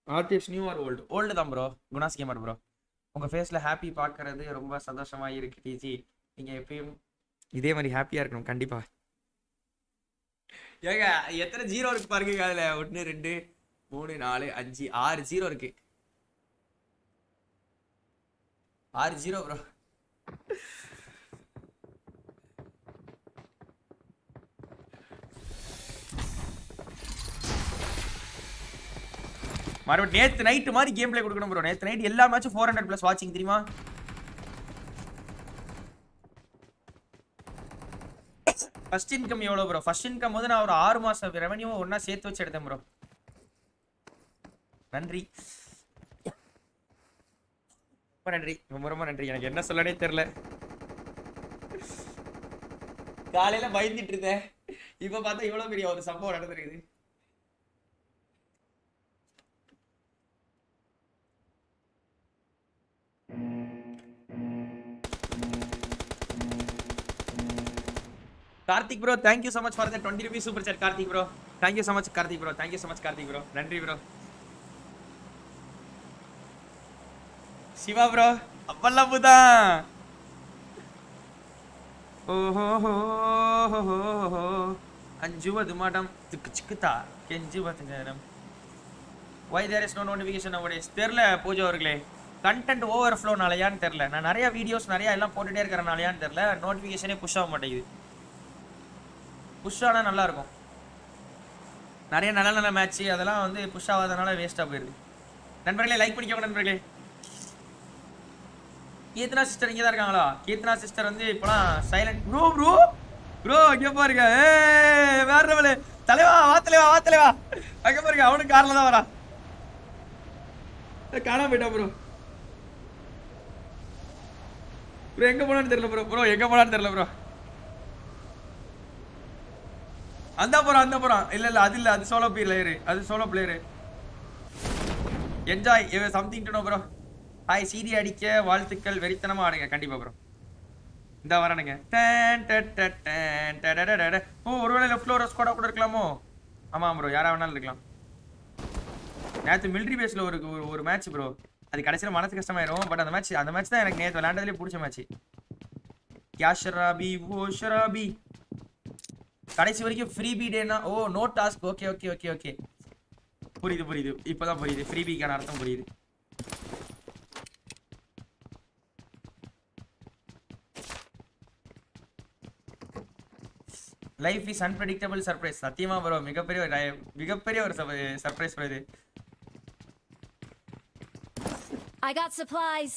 ஆர்டிஎஃப்ஸ் நியூ ஆர் ஓல்டு ஓல்டு தான் ப்ரோ குணாஸ் கேமர் ப்ரோ உங்க ஃபேஸ்ல ஹாப்பி பார்க்கறது ரொம்ப சந்தோஷமா இருக்கு டிஜி நீங்க எப்பயும் இதே மாதிரி ஹாப்பியா இருக்கணும் கண்டிப்பா. ஏங்க எத்தனை ஜீரோ இருக்கு பாருங்க அதுல. ஒன்று ரெண்டு மூணு நாலு அஞ்சு ஆறு ஜீரோ இருக்கு. ஆறு ஜீரோ ப்ரோ மறுபடியும் நேத்து நைட்டு மாதிரி கேம் பிளே கொடுக்கணும் ப்ரோ நேத்து நைட் எல்லா மேட்சும் ஃபோர் ஹண்ட்ரட் ப்ளஸ் வாட்சிங் தெரியுமா? ஃபர்ஸ்ட் இன்கம் எவ்வளோ ப்ரோ ஃபர்ஸ்ட் இன்கம் வந்து நான் ஒரு ஆறு மாசம் ரெவன்யூ ஒண்ணா சேர்த்து வச்சு எடுத்தேன் ப்ரோ நன்றி. ரொம்ப நன்றி. ரொம்ப ரொம்ப நன்றி. எனக்கு என்ன சொல்லனே தெரியல. காலையில பயந்துட்டு இருந்தேன். இப்போ பார்த்தா இவ்வளோ பெரிய ஒரு சம்பவம் நடந்திருக்குது Karthik bro thank you so much for the twenty rupees super sir Karthik bro thank you so much Karthik bro thank you so much Karthik bro நன்றி ப்ரோ சிவா ப்ரோ அப்பெல்லாம் புதான் ஓஹோ அஞ்சுவது மடம். திக்கு சிக்குதா கெஞ்சுவது நேரம். Why there is no notification nowadays தெரில பூஜா அவர்களே. கண்டென்ட் ஓவர் ஃப்ளோனாலையான்னு தெரில. நான் நிறைய வீடியோஸ் நிறைய எல்லாம் போட்டுட்டே இருக்கிறனாலையான்னு தெரில. நோட்டிஃபிகேஷனே புஷ் ஆக மாட்டேங்குது. புஷ் ஆனால் நல்லா இருக்கும் நிறைய நல்ல நல்ல மேட்ச் அதெல்லாம் வந்து புஷ் ஆகாதனால வேஸ்ட்டாக போயிருக்கு நண்பர்களே லைக் பண்ணிக்கோங்க நண்பர்களே. கீர்த்தனா சிஸ்டர் இங்கே தான் இருக்காங்களா? கீர்த்தனா சிஸ்டர் வந்து இப்போலாம் சைலண்ட் ப்ரோ ப்ரோ ப்ரோ இங்கே பாருங்க. ஏ வேற லெவலு. தலைவா வா தலைவா வா தலைவா. அங்கே பாருங்க அவனும் காரில் தான் வரா காணாம போயிட்டா ப்ரோ ப்ரோ எங்க போனான்னு தெரியல ப்ரோ ப்ரோ எங்க போனான்னு தெரியல ப்ரோ அந்த போறான் அந்த போறான் இல்ல இல்ல அது இல்ல அது சோலோ பிளேயரு அது சோலோ பிளேயரு என்ஜாய் இவன் something to know bro hi CD அடிக்க வாழ்த்துக்கள் வெறித்தனமா ஆடுங்க. கண்டிப்பா ப்ரோ இந்த வரானுங்க. டன் டன் டன் டன் டடடடட. ஓ ஒருவேளை லெஃப்ட்ல ஒரு ஸ்குவாடா கூட இருக்கலாமோ? ஆமா ப்ரோ யாரா வேணாலும் இருக்கலாம். நேற்று மிலிட்ரி பேஸ்ல ஒரு ஒரு- ஒரு மேட்ச் ப்ரோ அது கடைசியில் மனசு கஷ்டமாயிரும். பட் அந்த மேட்ச் அந்த மேட்ச் தான் எனக்கு நேற்று விளையாண்டதுலேயே பிடிச்ச மேட்ச் யாஷராபி ஓ ஷராபி. கடைசி வரைக்கும் ஃப்ரீ பீடேனா ஓ no task okay okay okay okay புரியுது புரியுது. இப்போதான் புரியுது. ஃப்ரீ பீக்கான அர்த்தம் புரியுது. லைஃப் இஸ் அன்பிரடிக்டபிள் சர்ப்ரைஸ் சத்தியமா ப்ரோ மிகப்பெரிய ஒரு மிகப்பெரிய ஒரு சர்ப்ரைஸ் ப்ரோ இது. I got supplies.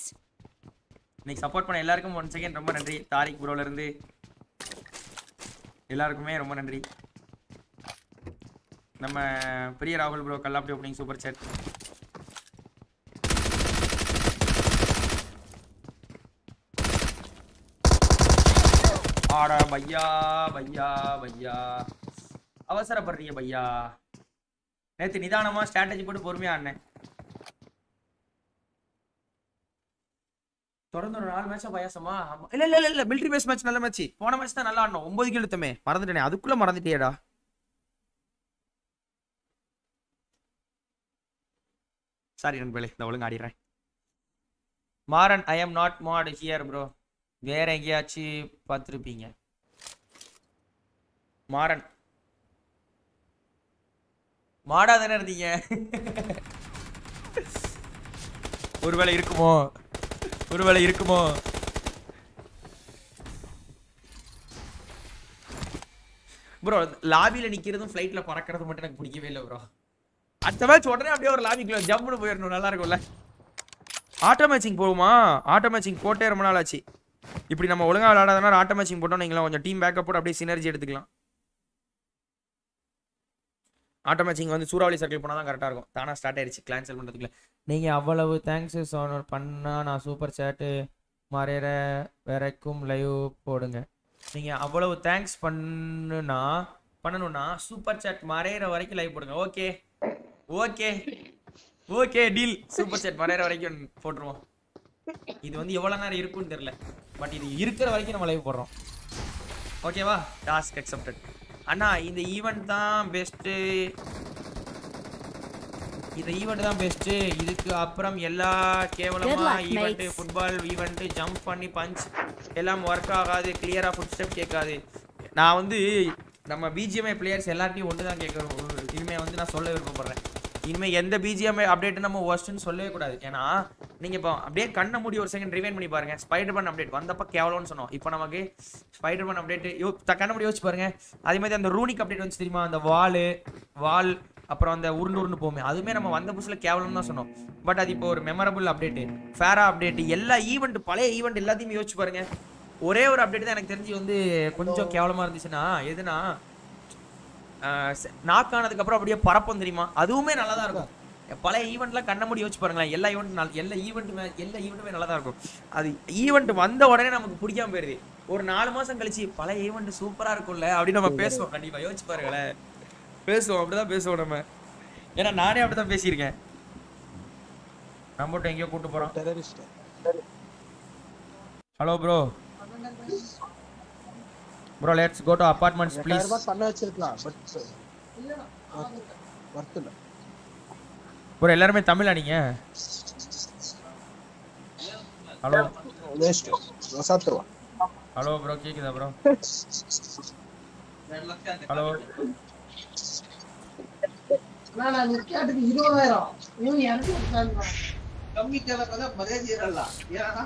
இன்னைக்கு சப்போர்ட் பண்ண எல்லாருக்கும் ஒன் செகண்ட் ரொம்ப நன்றி. தாரிக் ப்ரோல இருந்து. எல்லாருக்குமே ரொம்ப நன்றி. நம்ம பெரிய ராகுல் ப்ரோ கல்லாப்டி ஓப்பனிங் சூப்பர் சேட் ஆடா பையா பையா பையா. அவசரப்படுறீங்க பையா. நேற்று நிதானமாக ஸ்ட்ராட்டஜி போட்டு பொறுமையாக ஆடினேன். தொடர்ந்து ஒரு நாலு மேட்சா பயாசமா? ஆமா. இல்ல இல்ல இல்ல இல்ல. மிலிட்டரி பேஸ் மேட்ச் நல்ல மேட்ச் போன மேட்ச் தான் நல்லா ஆடணும் ஒன்பது கிலோ எடுத்தமே. மறந்துட்டேனே. அதுக்குள்ள மறந்துட்டியடா. சாரி நண்பர்களே இந்த ஒழுங்கு ஆடிடுறேன். Maran I am not mad here bro வேற எங்கேயாச்சும் பார்த்துருப்பீங்க. மாறன். மாடா தானே இருந்தீங்க. (laughs) ஒருவேளை இருக்குமோ? ஒருவேளை இருக்குமோ? ப்ரோ லாபியில் நிக்கிறதும் ஃப்ளைட்ல பறக்கிறது மட்டும் எனக்கு பிடிக்கவே இல்லை ப்ரோ அடுத்த மேட்ச் உடனே அப்படியே ஒரு லாபிக்குள்ள ஜம்முன்னு போயிடணும் நல்லா இருக்கும்ல. ஆட்டோ மேட்சிங் போகுமா? ஆட்டோ மேட்சிங் போட்டே ரொம்ப நாள் ஆச்சு. இப்படி நம்ம ஒழுங்கா விளையாடாதனால ஆட்டோ மேட்சிங் போட்டோம் நீங்களா கொஞ்சம் டீம் பேக்கப் போட்டு அப்படியே சினர்ஜி எடுத்துக்கலாம். ஆட்டோமேட்டிக் வந்து சூறாவளி சர்க்கிள் போனால் தான் கரெக்டாக இருக்கும். தானாக ஸ்டார்ட் ஆயிடுச்சு. கேன்சல் பண்ணுறதுக்குள்ள நீங்கள் அவ்வளவு தேங்க்ஸ் சோனர் பண்ணால் நான் சூப்பர் சேட்டு மறையிற வரைக்கும் லைவ் போடுங்க. நீங்கள் அவ்வளவு தேங்க்ஸ் பண்ணுனா பண்ணணும்னா சூப்பர் சேட் மறையிற வரைக்கும் லைவ் போடுங்க. Okay okay okay deal super chat மறையிற வரைக்கும் போட்டுருவோம். இது வந்து எவ்வளோ நேரம் இருக்கும்னு தெரியல. பட் இது இருக்கிற வரைக்கும் நம்ம லைவ் போடுறோம். ஓகேவா டாஸ்க் அக்செப்டட் அண்ணா இந்த ஈவெண்ட் தான் பெஸ்ட்டு இந்த ஈவெண்ட் தான் பெஸ்ட்டு இதுக்கு அப்புறம் எல்லா Good கேவலமா luck, event mates. Football event jump பண்ணி பஞ்ச் எல்லாம் ஒர்க் ஆகாது கிளியரா ஃபுட் ஸ்டெப் கேட்காது. நான் வந்து நம்ம பிஜிஎம்ஐ பிளேயர்ஸ் எல்லார்ட்டையும் ஒன்று தான் கேட்குறோம் இனிமே வந்து நான் சொல்ல விருப்பப்படுறேன். இனிமே எந்த பிஜிஎம் அப்டேட் நம்ம ஒர்ஸ்ட்னு சொல்லவே கூடாது. ஏன்னா நீங்க இப்போ அப்படியே கண்ணை மூடி ஒரு செகண்ட் ரிவைன் பண்ணி பாருங்க. ஸ்பைடர் பன் அப்டேட் வந்தப்ப கேவலம்னு சொன்னோம். இப்போ நமக்கு ஸ்பைடர் பன் அப்டேட் யோ த- கண்ணை மூடி யோசிச்சு பாருங்க. அதே மாதிரி அந்த ரூனிக் அப்டேட் வந்து தெரியுமா? அந்த வால் வால் அப்புறம் அந்த உருண்டு உருண்டு போமே அதுவுமே நம்ம வந்த புதுசுல கேவலம் தான் சொன்னோம். பட் அது இப்போ ஒரு மெமரபிள் அப்டேட் ஃபேரா அப்டேட் எல்லா ஈவெண்ட் பழைய ஈவெண்ட் எல்லாத்தையுமே யோசிச்சு பாருங்க. ஒரே ஒரு அப்டேட் தான் எனக்கு தெரிஞ்சு வந்து கொஞ்சம் கேவலமா இருந்துச்சுன்னா எதுனா நாக் ஆனதுக்கு அப்புறம் அப்படியே பறப்போம் தெரியுமா? அதுவுமே நல்லா தான் இருக்கும் பழைய ஈவெண்ட்லாம் கண்ண மூடி யோசிச்சு பாருங்களேன். எல்லா ஈவெண்ட் எல்லா ஈவெண்ட்டுமே எல்லா ஈவெண்ட்டுமே நல்லா தான் இருக்கும். அது ஈவெண்ட் வந்த உடனே நமக்கு பிடிக்காம போயிருது. ஒரு நாலு மாசம் கழிச்சு பழைய ஈவெண்ட் சூப்பரா இருக்கும்ல அப்படின்னு நம்ம பேசுவோம். கண்டிப்பா. யோசிச்சு பாருங்களேன். பேசுவோம். அப்படிதான் பேசுவோம் நம்ம. ஏன்னா நானே அப்படிதான் பேசியிருக்கேன். நம்மகிட்ட எங்கேயோ கூட்டு போறோம். Hello bro bro let's go to apartments please ரூபாய் பண்ண வச்சிருக்கலாம் பட் ஒர்த் இல்ல ப்ரோ எல்லாருமே தமிழா நீங்க ஹலோ வேஸ்ட் சாத்துருவா ஹலோ ப்ரோ கேக்குதா ப்ரோ ஹலோ நான் கேட்டுக்கு இருபதாயிரம் இவங்க எனக்கு ಕಮ್ಮಿ ಕೇಳಕ್ಕಂದ್ರೆ ಮರ್ಯಾದೆ ಇರಲ್ಲ ಏನಣ್ಣ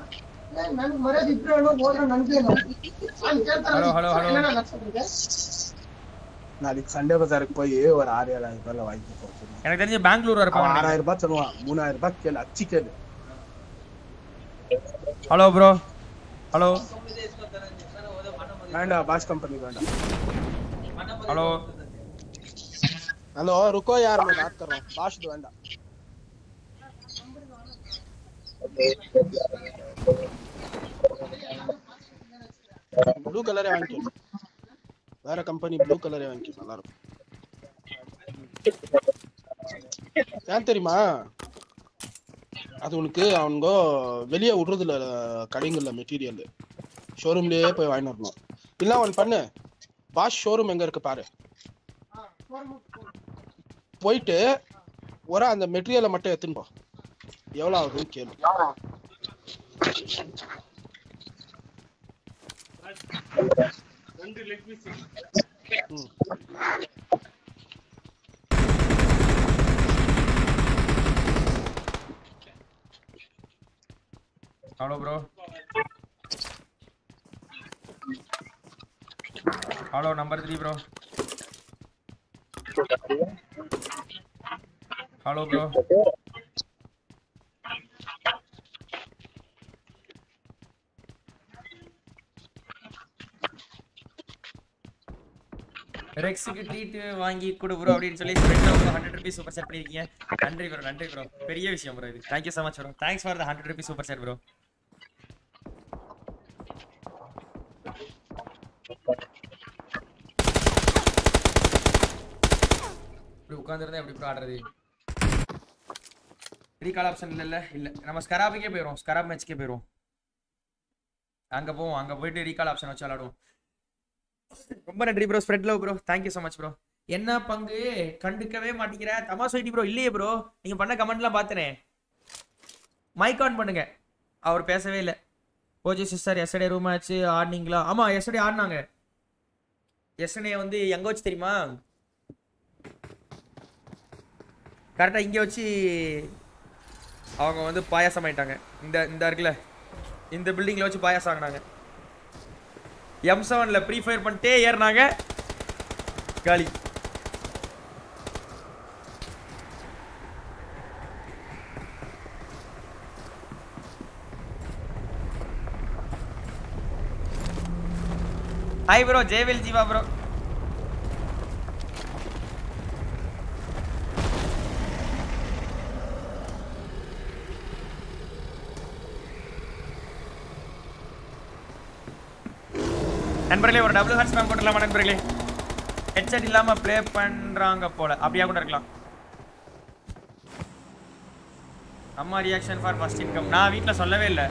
நாளைக்கு சண்டே பஜாருக்கு போய் ஒரு ஆறு எனக்கு தெரிஞ்சு பெங்களூர் ஆறாயிரம் ரூபாய் சொல்லுவான் மூணாயிரம் ரூபாய் கேளு அச்சு கேளு. Bro hello. வேண்டாம் பாஷ் கம்பெனி வேண்டாம் ஹலோ. ஹலோ ருக்கோ யார் நான் बात பாஷ் வேண்டாம். ப்ளூ கலரே வாங்கிக்கோ வேற கம்பெனி ப்ளூ கலரே வாங்கிக்கோ நல்லா இருக்கும் ஏன் தெரியுமா? அது உனக்கு அவங்க வெளியே விடுறதுல கடைங்கள்ல மெட்டீரியல் ஷோரூம்லயே போய் வாங்கி வரணும். இல்ல அவன் பண்ணு. பாஷ் ஷோரூம் எங்க இருக்கு பாரு. போயிட்டு ஒரு அந்த மெட்டீரியலை மட்டும் எடுத்துன்னு போ. எவ்வளவு ஆகுதுன்னு கேளு. ம். Hello bro hello number three bro hello bro ரெக்ஸுக்கு ட்ரீட் வாங்கி கொடு ப்ரோ அப்படின்னு சொல்லி friend hundred rupees super chat பண்ணிருக்கீங்க. நன்றி ப்ரோ நன்றி ப்ரோ பெரிய விஷயம் ப்ரோ இது. Thank you so much bro thanks for the hundred rupees super chat bro இப்படி உட்காந்துருந்தா எப்படி ப்ரோ ஆடுறது? ரீகால் ஆப்ஷன் இல்ல இல்ல இல்ல. நம்ம ஸ்கராபுக்கே போயிடும் ஸ்கராப் மேட்ச்க்கே போயிடும் அங்க போவோம் அங்க போயிட்டு ரீகால் ஆப்ஷன் வச்சு விளாடுவோம் ரொம்ப நன்றி bro spread love bro thank you so much bro என்ன பங்கு? கண்டுக்கவே மாட்டேங்கிற. தமா ஐடி ப்ரோ இல்லையே ப்ரோ நீங்கள் பண்ண கமெண்ட்லாம் பார்த்தனே மைக் ஆன் பண்ணுங்க. அவர் பேசவே இல்லை. ஓஜி சிஸ்டர் எஸ்டே ரூம் ஆச்சு. ஆடினீங்களா ஆமாம் எஸ்டே ஆடினாங்க. எஸ்டே வந்து எங்கே வச்சு தெரியுமா? கரெக்டாக இங்கே வச்சு அவங்க வந்து பாயாசம் ஆயிட்டாங்க. இந்த இந்த இருக்குல்ல. இந்த பில்டிங்கில் வச்சு பாயாசம் ஆகினாங்க எம் செவனில் ப்ரீ ஃபயர் பண்ணிட்டே ஏறினாங்க. காலி. Hi bro Jayavel Jeeva bro நண்பர்களே ஒரு டபுள் ஹார்ட் ஸ்பேம் போட்டுடலாமா நண்பர்களே. ஹெட்செட் இல்லாம ப்ளே பண்றாங்க போல. அப்படியா கூட இருக்கலாம். அம்மா ரியாக்ஷன் ஃபார் ஃபர்ஸ்ட் இன்கம் நான் வீட்டில் சொல்லவே இல்லை.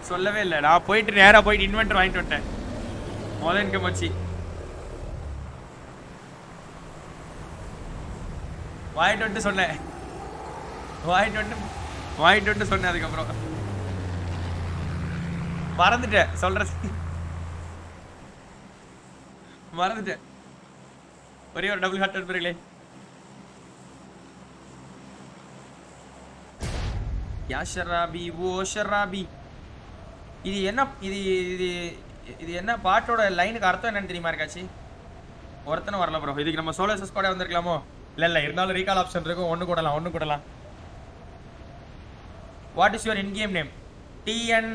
சொல்லவே இல்லை. நான் போயிட்டு நேராக போயிட்டு இன்வென்டர் வாங்கிட்டு வந்துட்டேன். முதல் இன்கம் வச்சு. வாங்கிட்டு வந்துட்டு சொன்னேன். வாங்கிட்டு வந்துட்டு வாங்கிட்டு வந்துட்டு சொன்னேன் அதுக்கப்புறம். மறந்துட்டேன். சொல்கிறேன் மறந்துட்டேன். ஒரே ஒரு டபுள் ஹார்ட் நண்பர்களே யா ஷராபி ஓ ஷராபி. இது என்ன இது இது இது என்ன பாட்டோட லைனுக்கு அர்த்தம் என்னன்னு தெரியுமா இருக்காச்சு? ஒருத்தனை வரல ப்ரோ இதுக்கு நம்ம சோலோ சஸ் கூட வந்திருக்கலாமோ? இல்லை இல்லை இருந்தாலும் ரீகால் ஆப்ஷன் இருக்கும். ஒன்று கூடலாம் ஒன்று கூடலாம். What is your in game name TN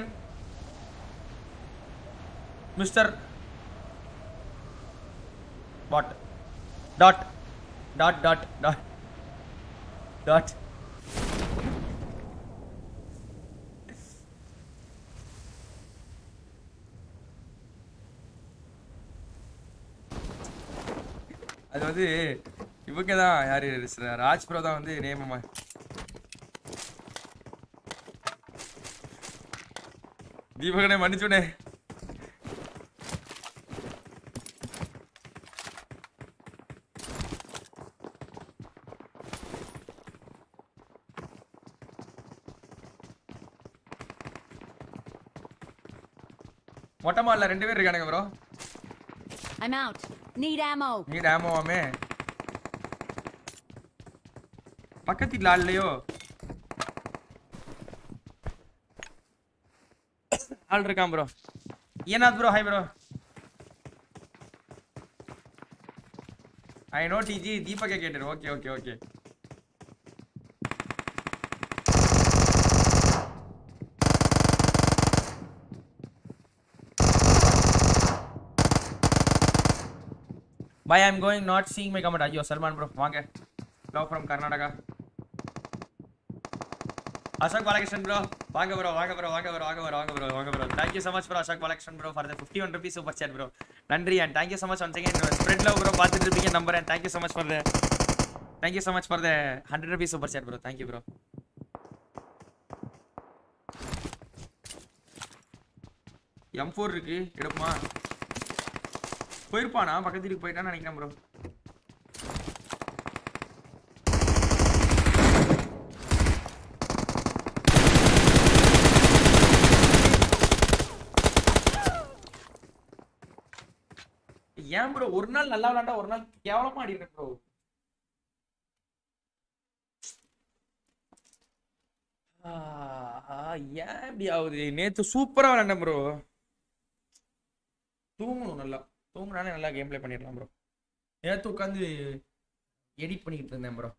mister what dot dot dot dot dot அது வந்து இவங்க தான் யாரு? ராஜ் ப்ரோ தான் வந்து நேமமா தீபகனே மன்னிச்சுனே மொட்டை மாடல ரெண்டு பேர் இருக்கானுங்க bro I'm out. Need ammo. நீ டேமோவாமே பக்கத்து வீட்டில் ஆள் இல்லையோ? ஆள் இருக்கான் bro ஏனாத் bro hi bro I know DG தீபக்கே கேட்டார். Okay okay okay bye I'm going not seeing my comment ஐயோ சல்மான் ப்ரோ வாங்க love from Karnataka Ashok Balakrishnan bro வாங்க ப்ரோ வாங்க ப்ரோ வாங்க ப்ரோ வாங்க ப்ரோ வாங்க ப்ரோ வாங்க bro thank you so much bro Ashok Balakrishnan bro for the fifty one rupees super chat bro நன்றி and thank you so much once again spread love bro பார்த்துட்டு இருப்பீங்க நம்புறேன். Thank you so much for the thank you so much for the hundred rupees super chat bro thank you bro M four இருக்கு எடுப்புமா? போயிருப்பானா? பக்கத்து வீட்டுக்கு போயிட்டான்னு நினைக்கிறேன் ப்ரோ ஏன் ப்ரோ ஒரு நாள் நல்லா விளாண்டா ஒரு நாள் கேவலமா ஆடிடுறேன் ப்ரோ ஏன் இப்படி ஆகுது? நேத்து சூப்பரா விளாண்டேன் ப்ரோ தூங்கணும் நல்லா. தூங்கினாலே நல்லா கேம் ப்ளே பண்ணிடலாம் ப்ரோ நேற்று உட்காந்து எடிட் பண்ணிக்கிட்டு இருந்தேன் ப்ரோ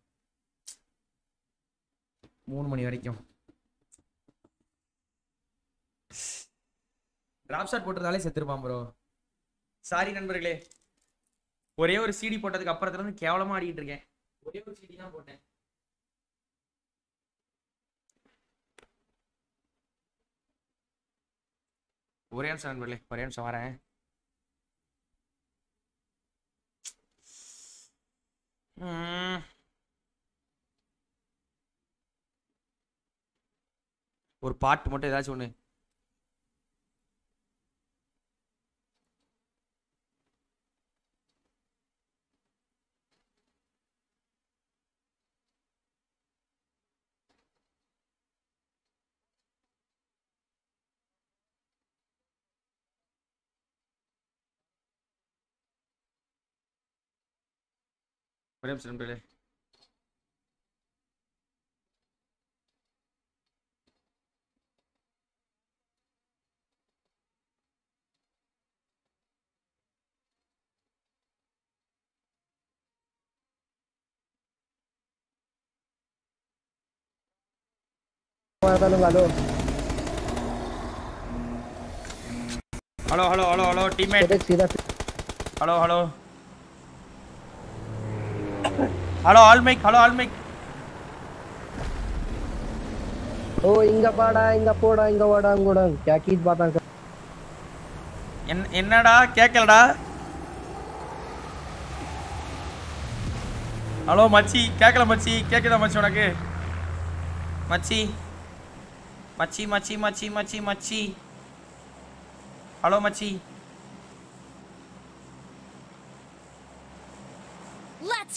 மூணு மணி வரைக்கும். டிராப் ஷாட் போட்டதாலே செத்துருப்பான் ப்ரோ சாரி நண்பர்களே. ஒரே ஒரு சிடி போட்டதுக்கு அப்புறத்துல இருந்து கேவலமா ஆடிட்டு இருக்கேன். ஒரே ஒரு சிடி தான் போட்டேன். ஒரே நிமிஷம் நண்பர்களே ஒரே நிமிஷம் வரேன். ஒரு பாட்டு மட்டும் ஏதாச்சும் ஒன்று ஒரே நிமிஷம் நண்பர்களே hello hello hello hello teammate hello hello hello all mic hello all mic ஓ இங்க பாடா இங்க போடா இங்க வாடா கூட கேக்கிட் பாத்தா என்னடா? கேக்கலடா. ஹலோ மச்சி. கேக்கல மச்சி. கேட்குதா மச்சி உனக்கு? மச்சி. மச்சி மச்சி மச்சி மச்சி மச்சி. ஹலோ மச்சி.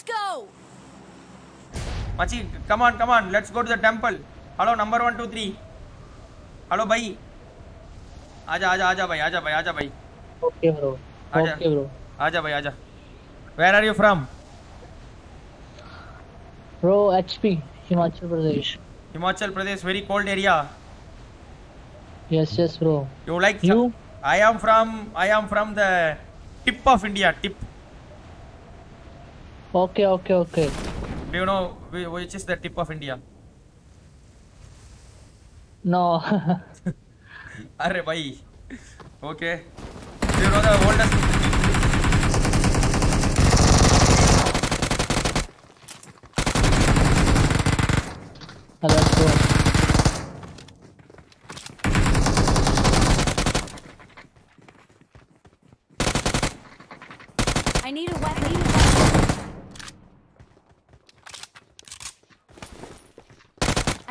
go. Machi, come on, come on. Let's go to the temple. Hello, number one, two, three. Hello, bhai. आजा आजा आजा भाई आजा भाई आजा भाई ओके ब्रो Okay, bro. आजा boy. आजा Where are you from? Bro, HP, Himachal Pradesh. Himachal Pradesh, very cold area. yes yes bro you like you i am from i am from the tip of india tip Okay, okay, okay. Do you know which is the tip of India? No. (laughs) Arre bhai. Okay. Do you know the oldest? Let's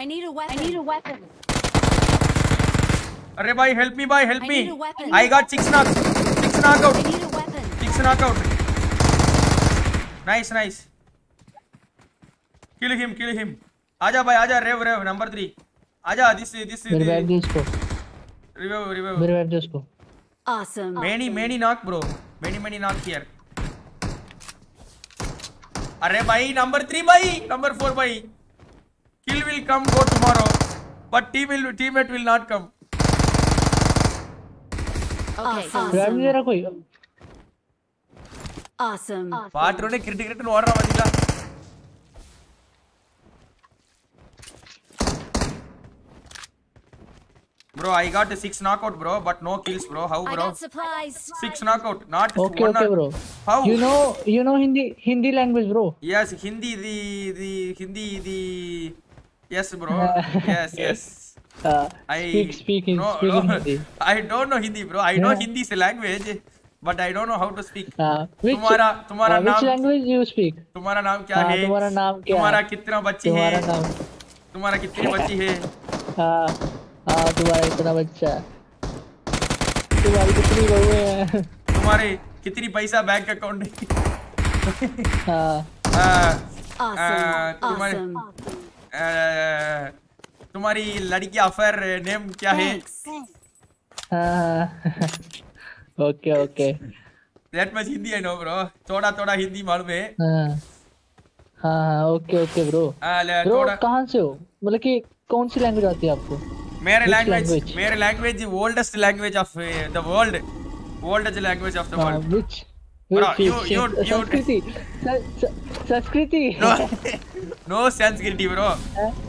I need a weapon. I need a weapon. अरे भाई हेल्प मी भाई help me I got six knock six knock out six knock out nice nice kill him kill him आजा भाई आजा रेव रेव नंबर 3 आजा this this this revive revive revive revive दो इसको। Awesome many many knock bro many many knock here अरे भाई नंबर 3 भाई. नंबर 4 भाई. Kill will come go tomorrow. But team will, teammate will not come. Okay. Awesome. Awesome. Patrone critic written order vandila. Bro, I got a six knockout, bro, but no kills, bro. How, bro? I got supplies. Six knockout, not okay, one okay, bro. How? You know, you know Hindi, Hindi language, bro. Yes, Hindi, the, the Hindi, the yes bro yes yes Uh, I speak, speak in, no, speak no, in Hindi. I don't know Hindi, bro. I yeah. know Hindi is a language, but I don't know how to speak. Uh, which, तुम्हारा तुम्हारा uh, which नाम language you speak? तुम्हारा नाम क्या हाँ, है तुम्हारा नाम क्या तुम्हारा है? कितना बच्ची है तुम्हारा नाम तुम्हारा कितनी बच्ची है हाँ हाँ तुम्हारा इतना बच्चा है। तुम्हारी कितनी बहू है तुम्हारे कितनी पैसा बैंक अकाउंट में हाँ. Uh, तुम्हारे- तुम्हारी लड़की अफेयर नेम क्या है? हाँ okay okay that much Hindi I know bro थोड़ा थोड़ा हिंदी मालूम है। हाँ हाँ हाँ ओके ओके ब्रो ब्रो कहाँ से हो? मतलब कि कौन सी लैंग्वेज आती है आपको? मेरे लैंग्वेज मेरे language oldest language of the world oldest language of the world which? Bro, संस्कृति संस्कृति no no sanskrit bro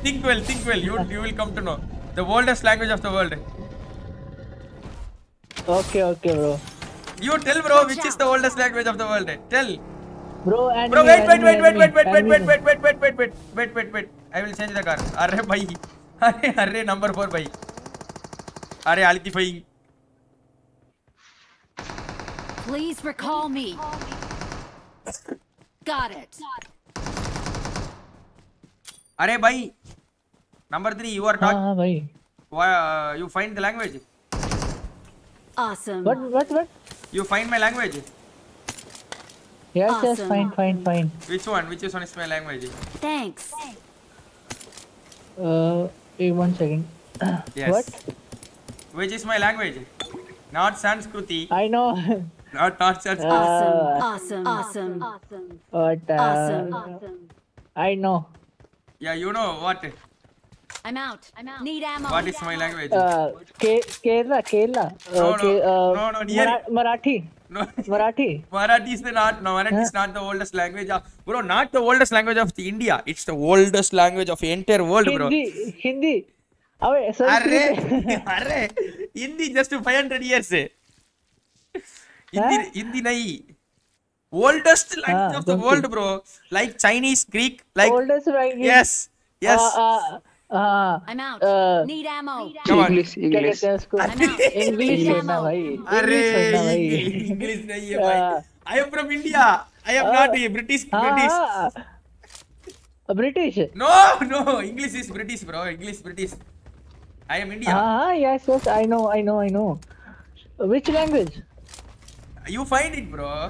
think well think well you you will come to know the oldest language of the world okay okay bro you tell bro which is the oldest language of the world tell bro enemy bro wait wait wait wait wait wait wait wait wait wait wait wait wait wait wait i will change the car अरे भाई अरे अरे नंबर 4 भाई अरे आलिती भाई Please recall me. Got it. अरे भाई नंबर 3 you are हाँ talk हाँ भाई uh, you find the language Awesome. what what what you find my language yes yes Awesome. fine fine fine which one which one is my language Thanks. uh wait one second (clears throat) yes what which is my language not sanskriti I know (laughs) not not sanskriti Awesome. Awesome. Awesome. Awesome. but uh, Awesome. Awesome. I know yeah you know what I'm out. I'm out. Need ammo. what is my language uh, Ke Kerala Kerala uh, No, no, Ke- uh, no, no, near- Mara- Marathi no Marathi (laughs) Marathi is the not no Marathi is not the oldest language of bro not the oldest language of the India it's the oldest language of entire world bro Hindi Hindi अबे अरे संस्कृत अरे (laughs) हिंदी जस्ट 500 years है हिंदी हाँ? हिंदी नहीं oldest language हाँ, of the something. world bro like Chinese Greek like oldest language yes yes uh, uh, uh, I'm out. uh, Need ammo. Come on. English क्या इंग्लिश कहते हैं उसको I'm out. (laughs) इंग्लिश Need होना ammo. भाई अरे इंग्लिश होना भाई इंग्लिश नहीं है भाई हाँ। I am from India I am not a British हाँ British हाँ British. No, no. English is British, bro. English British. I am India. Ah, yes, yes, I know, I know, I know. Which language? You find it, bro.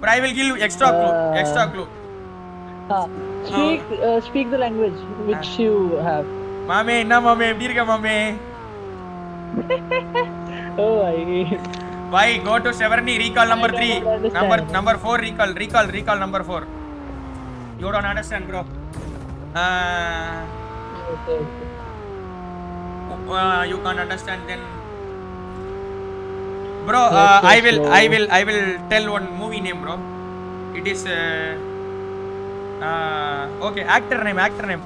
But I will give you extra clue. Uh, extra clue. Uh, speak, uh, speak the language which ah. you have. Mame, na mame, dirga mame. (laughs) oh, I. Why go to Severny? Recall number three. Number number four. Recall. Recall. Recall number four. You don't understand, bro. Uh, okay, okay. Uh, you can't understand then. Bro, uh, I will. I will I will tell one movie name, bro. It is uh, uh, okay actor name actor name.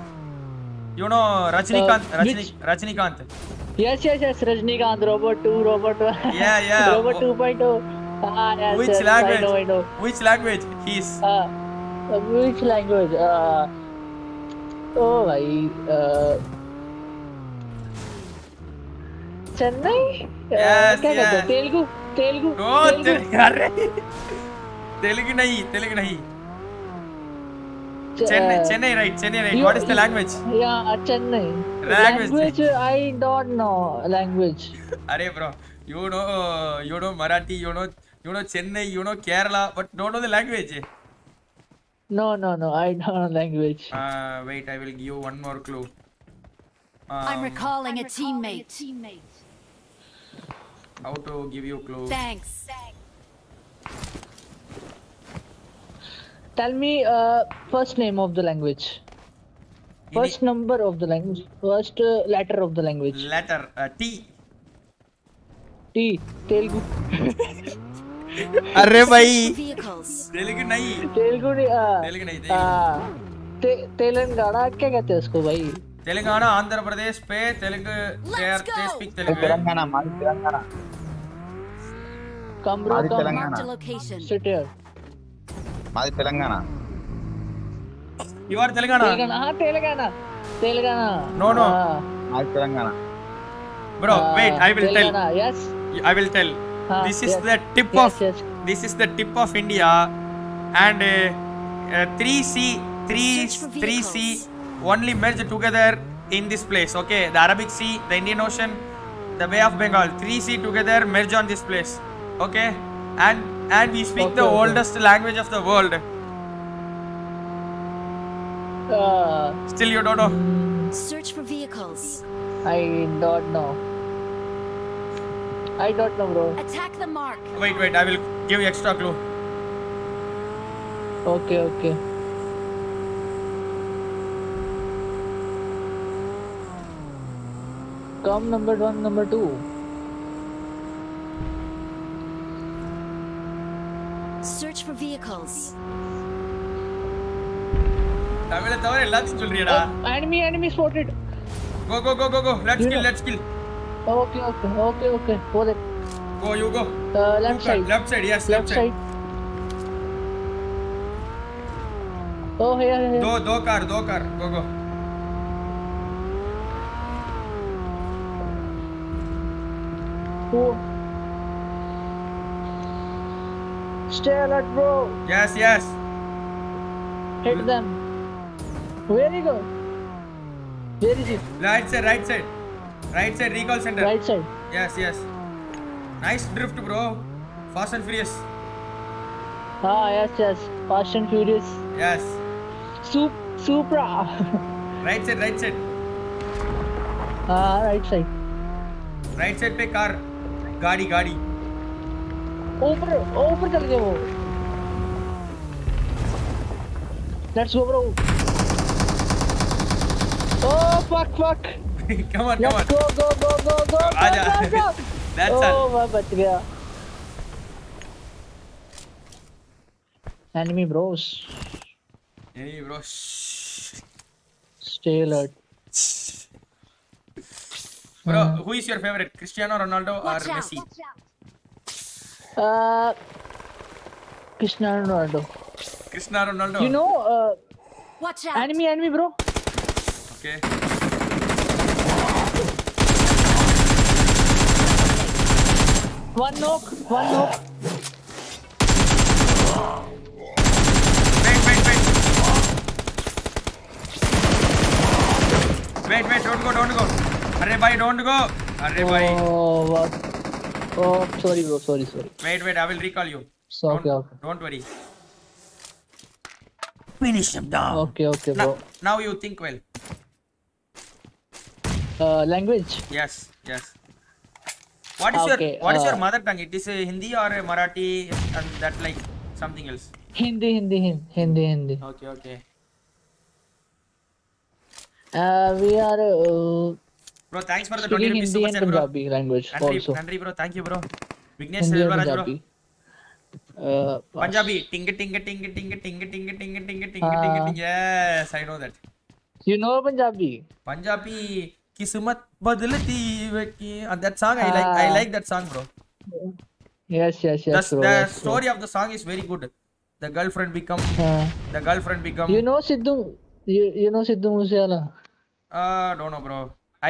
You know Rajnikant Uh, Rajni, Rajnikant. Yes, yes, yes, Rajnikant, Robot 2, Robot 1. Yeah, yeah. Robot 2.0. Ah, yes, Which yes, language? I know, I know. Which language? He's Uh, uh, which language? Uh, oh, I. Uh, Chennai? Uh, Yes, क्या कहते हैं? yes. तेलुगु अरे नहीं तेलुगु नहीं Chennai uh, Chennai right Chennai right you- what is the you- language Yeah, Chennai. Language. Language, I don't know language. अरे bro you know you know Marathi you know you know Chennai you know Kerala but don't know the language No, no, no, I don't know language. uh, wait I will give you one more clue I'm um, recalling a teammate. How to give you clue Thanks. Tell me uh, first name of the language. First number of the language. First uh, letter of the language. letter uh, T T. Telugu. अरे भाई तेलुगु नहीं तेलुगु नहीं uh, तेलुगु नहीं uh, तेलंगाना क्या कहते हैं उसको भाई तेलंगाना आंध्र प्रदेश पे Telugu there they speak Telugu Telangana my Telangana कमरो तो तेलंगाना सिट हियर మాది Telangana you are Telangana Telangana Telangana no no మాది Telangana bro wait I will tell yes i will tell uh, this is yes. the tip yes, of yes. this is the tip of india and uh, uh, 3c 3 3c only merge together in this place. Okay, the Arabic Sea, the Indian Ocean, the Bay of Bengal. Three sea together merge on this place. Okay, and and we speak Okay, the okay. oldest language of the world. uh, Still you don't know. Search for vehicles. I don't know I don't know bro Attack the mark. Wait wait, I will give you extra clue. okay okay come number one, number two. Search for vehicles. தமிழ தவிர எல்லாத்தையும் சொல்றியடா. Oh, enemy enemy spotted. Go go go go go. Let's kill let's kill. Okay okay okay okay. Go there. Go you go. Uh, left you side. left side yes left, left side. side. Oh here here, here. do do car do car. Go go. Oh. stay alert bro yes yes hit them where you go where is it right side right side right side recall center right side yes yes nice drift bro fast and furious ah yes yes fast and furious yes Sup- supra right side right side ah right side right side पे कार गाड़ी गाड़ी। ऊपर ऊपर चल गए वो let's go bro oh fuck fuck come on come on go go go go go आ जा दैट्स ऑल ओ मैं बच गया। Enemy bros enemy bros stay alert Bro, ah. who is your favorite, Cristiano Ronaldo or out, Messi? Uh, Cristiano Ronaldo. Cristiano Ronaldo. You know, uh, watch out. Enemy, enemy, bro. Okay. One knock, one knock. Wait, wait, wait. Wait, wait, don't go, don't go. अरे भाई don't go अरे भाई Oh, what? Oh, sorry, bro. Sorry, sorry. wait wait I will recall you So, okay, don't, okay. don't worry finish him down Okay, okay, now, bro. now you think well Uh, language? yes yes what is Okay, your what is your uh, mother tongue it is uh, hindi or uh, marathi and that like something else Hindi, Hindi, Hin- Hindi, Hindi. okay okay Uh, we are uh, bro thanks for the 20 rupees super chat bro Punjabi language nandri also. nandri bro thank you bro vignesh selvaraj bro Uh, punjabi ting ting ting ting ting ting ting ting ting ting Ah. ting yes i know that You know Punjabi? punjabi kismat badlati ki and that song i like i Ah. like that song bro Yes, yes, yes the, bro. the yes, bro. story of the song is very good the girlfriend become Uh, the girlfriend become you know Sidhu? You, you know Sidhu Moosewala? uh don't know bro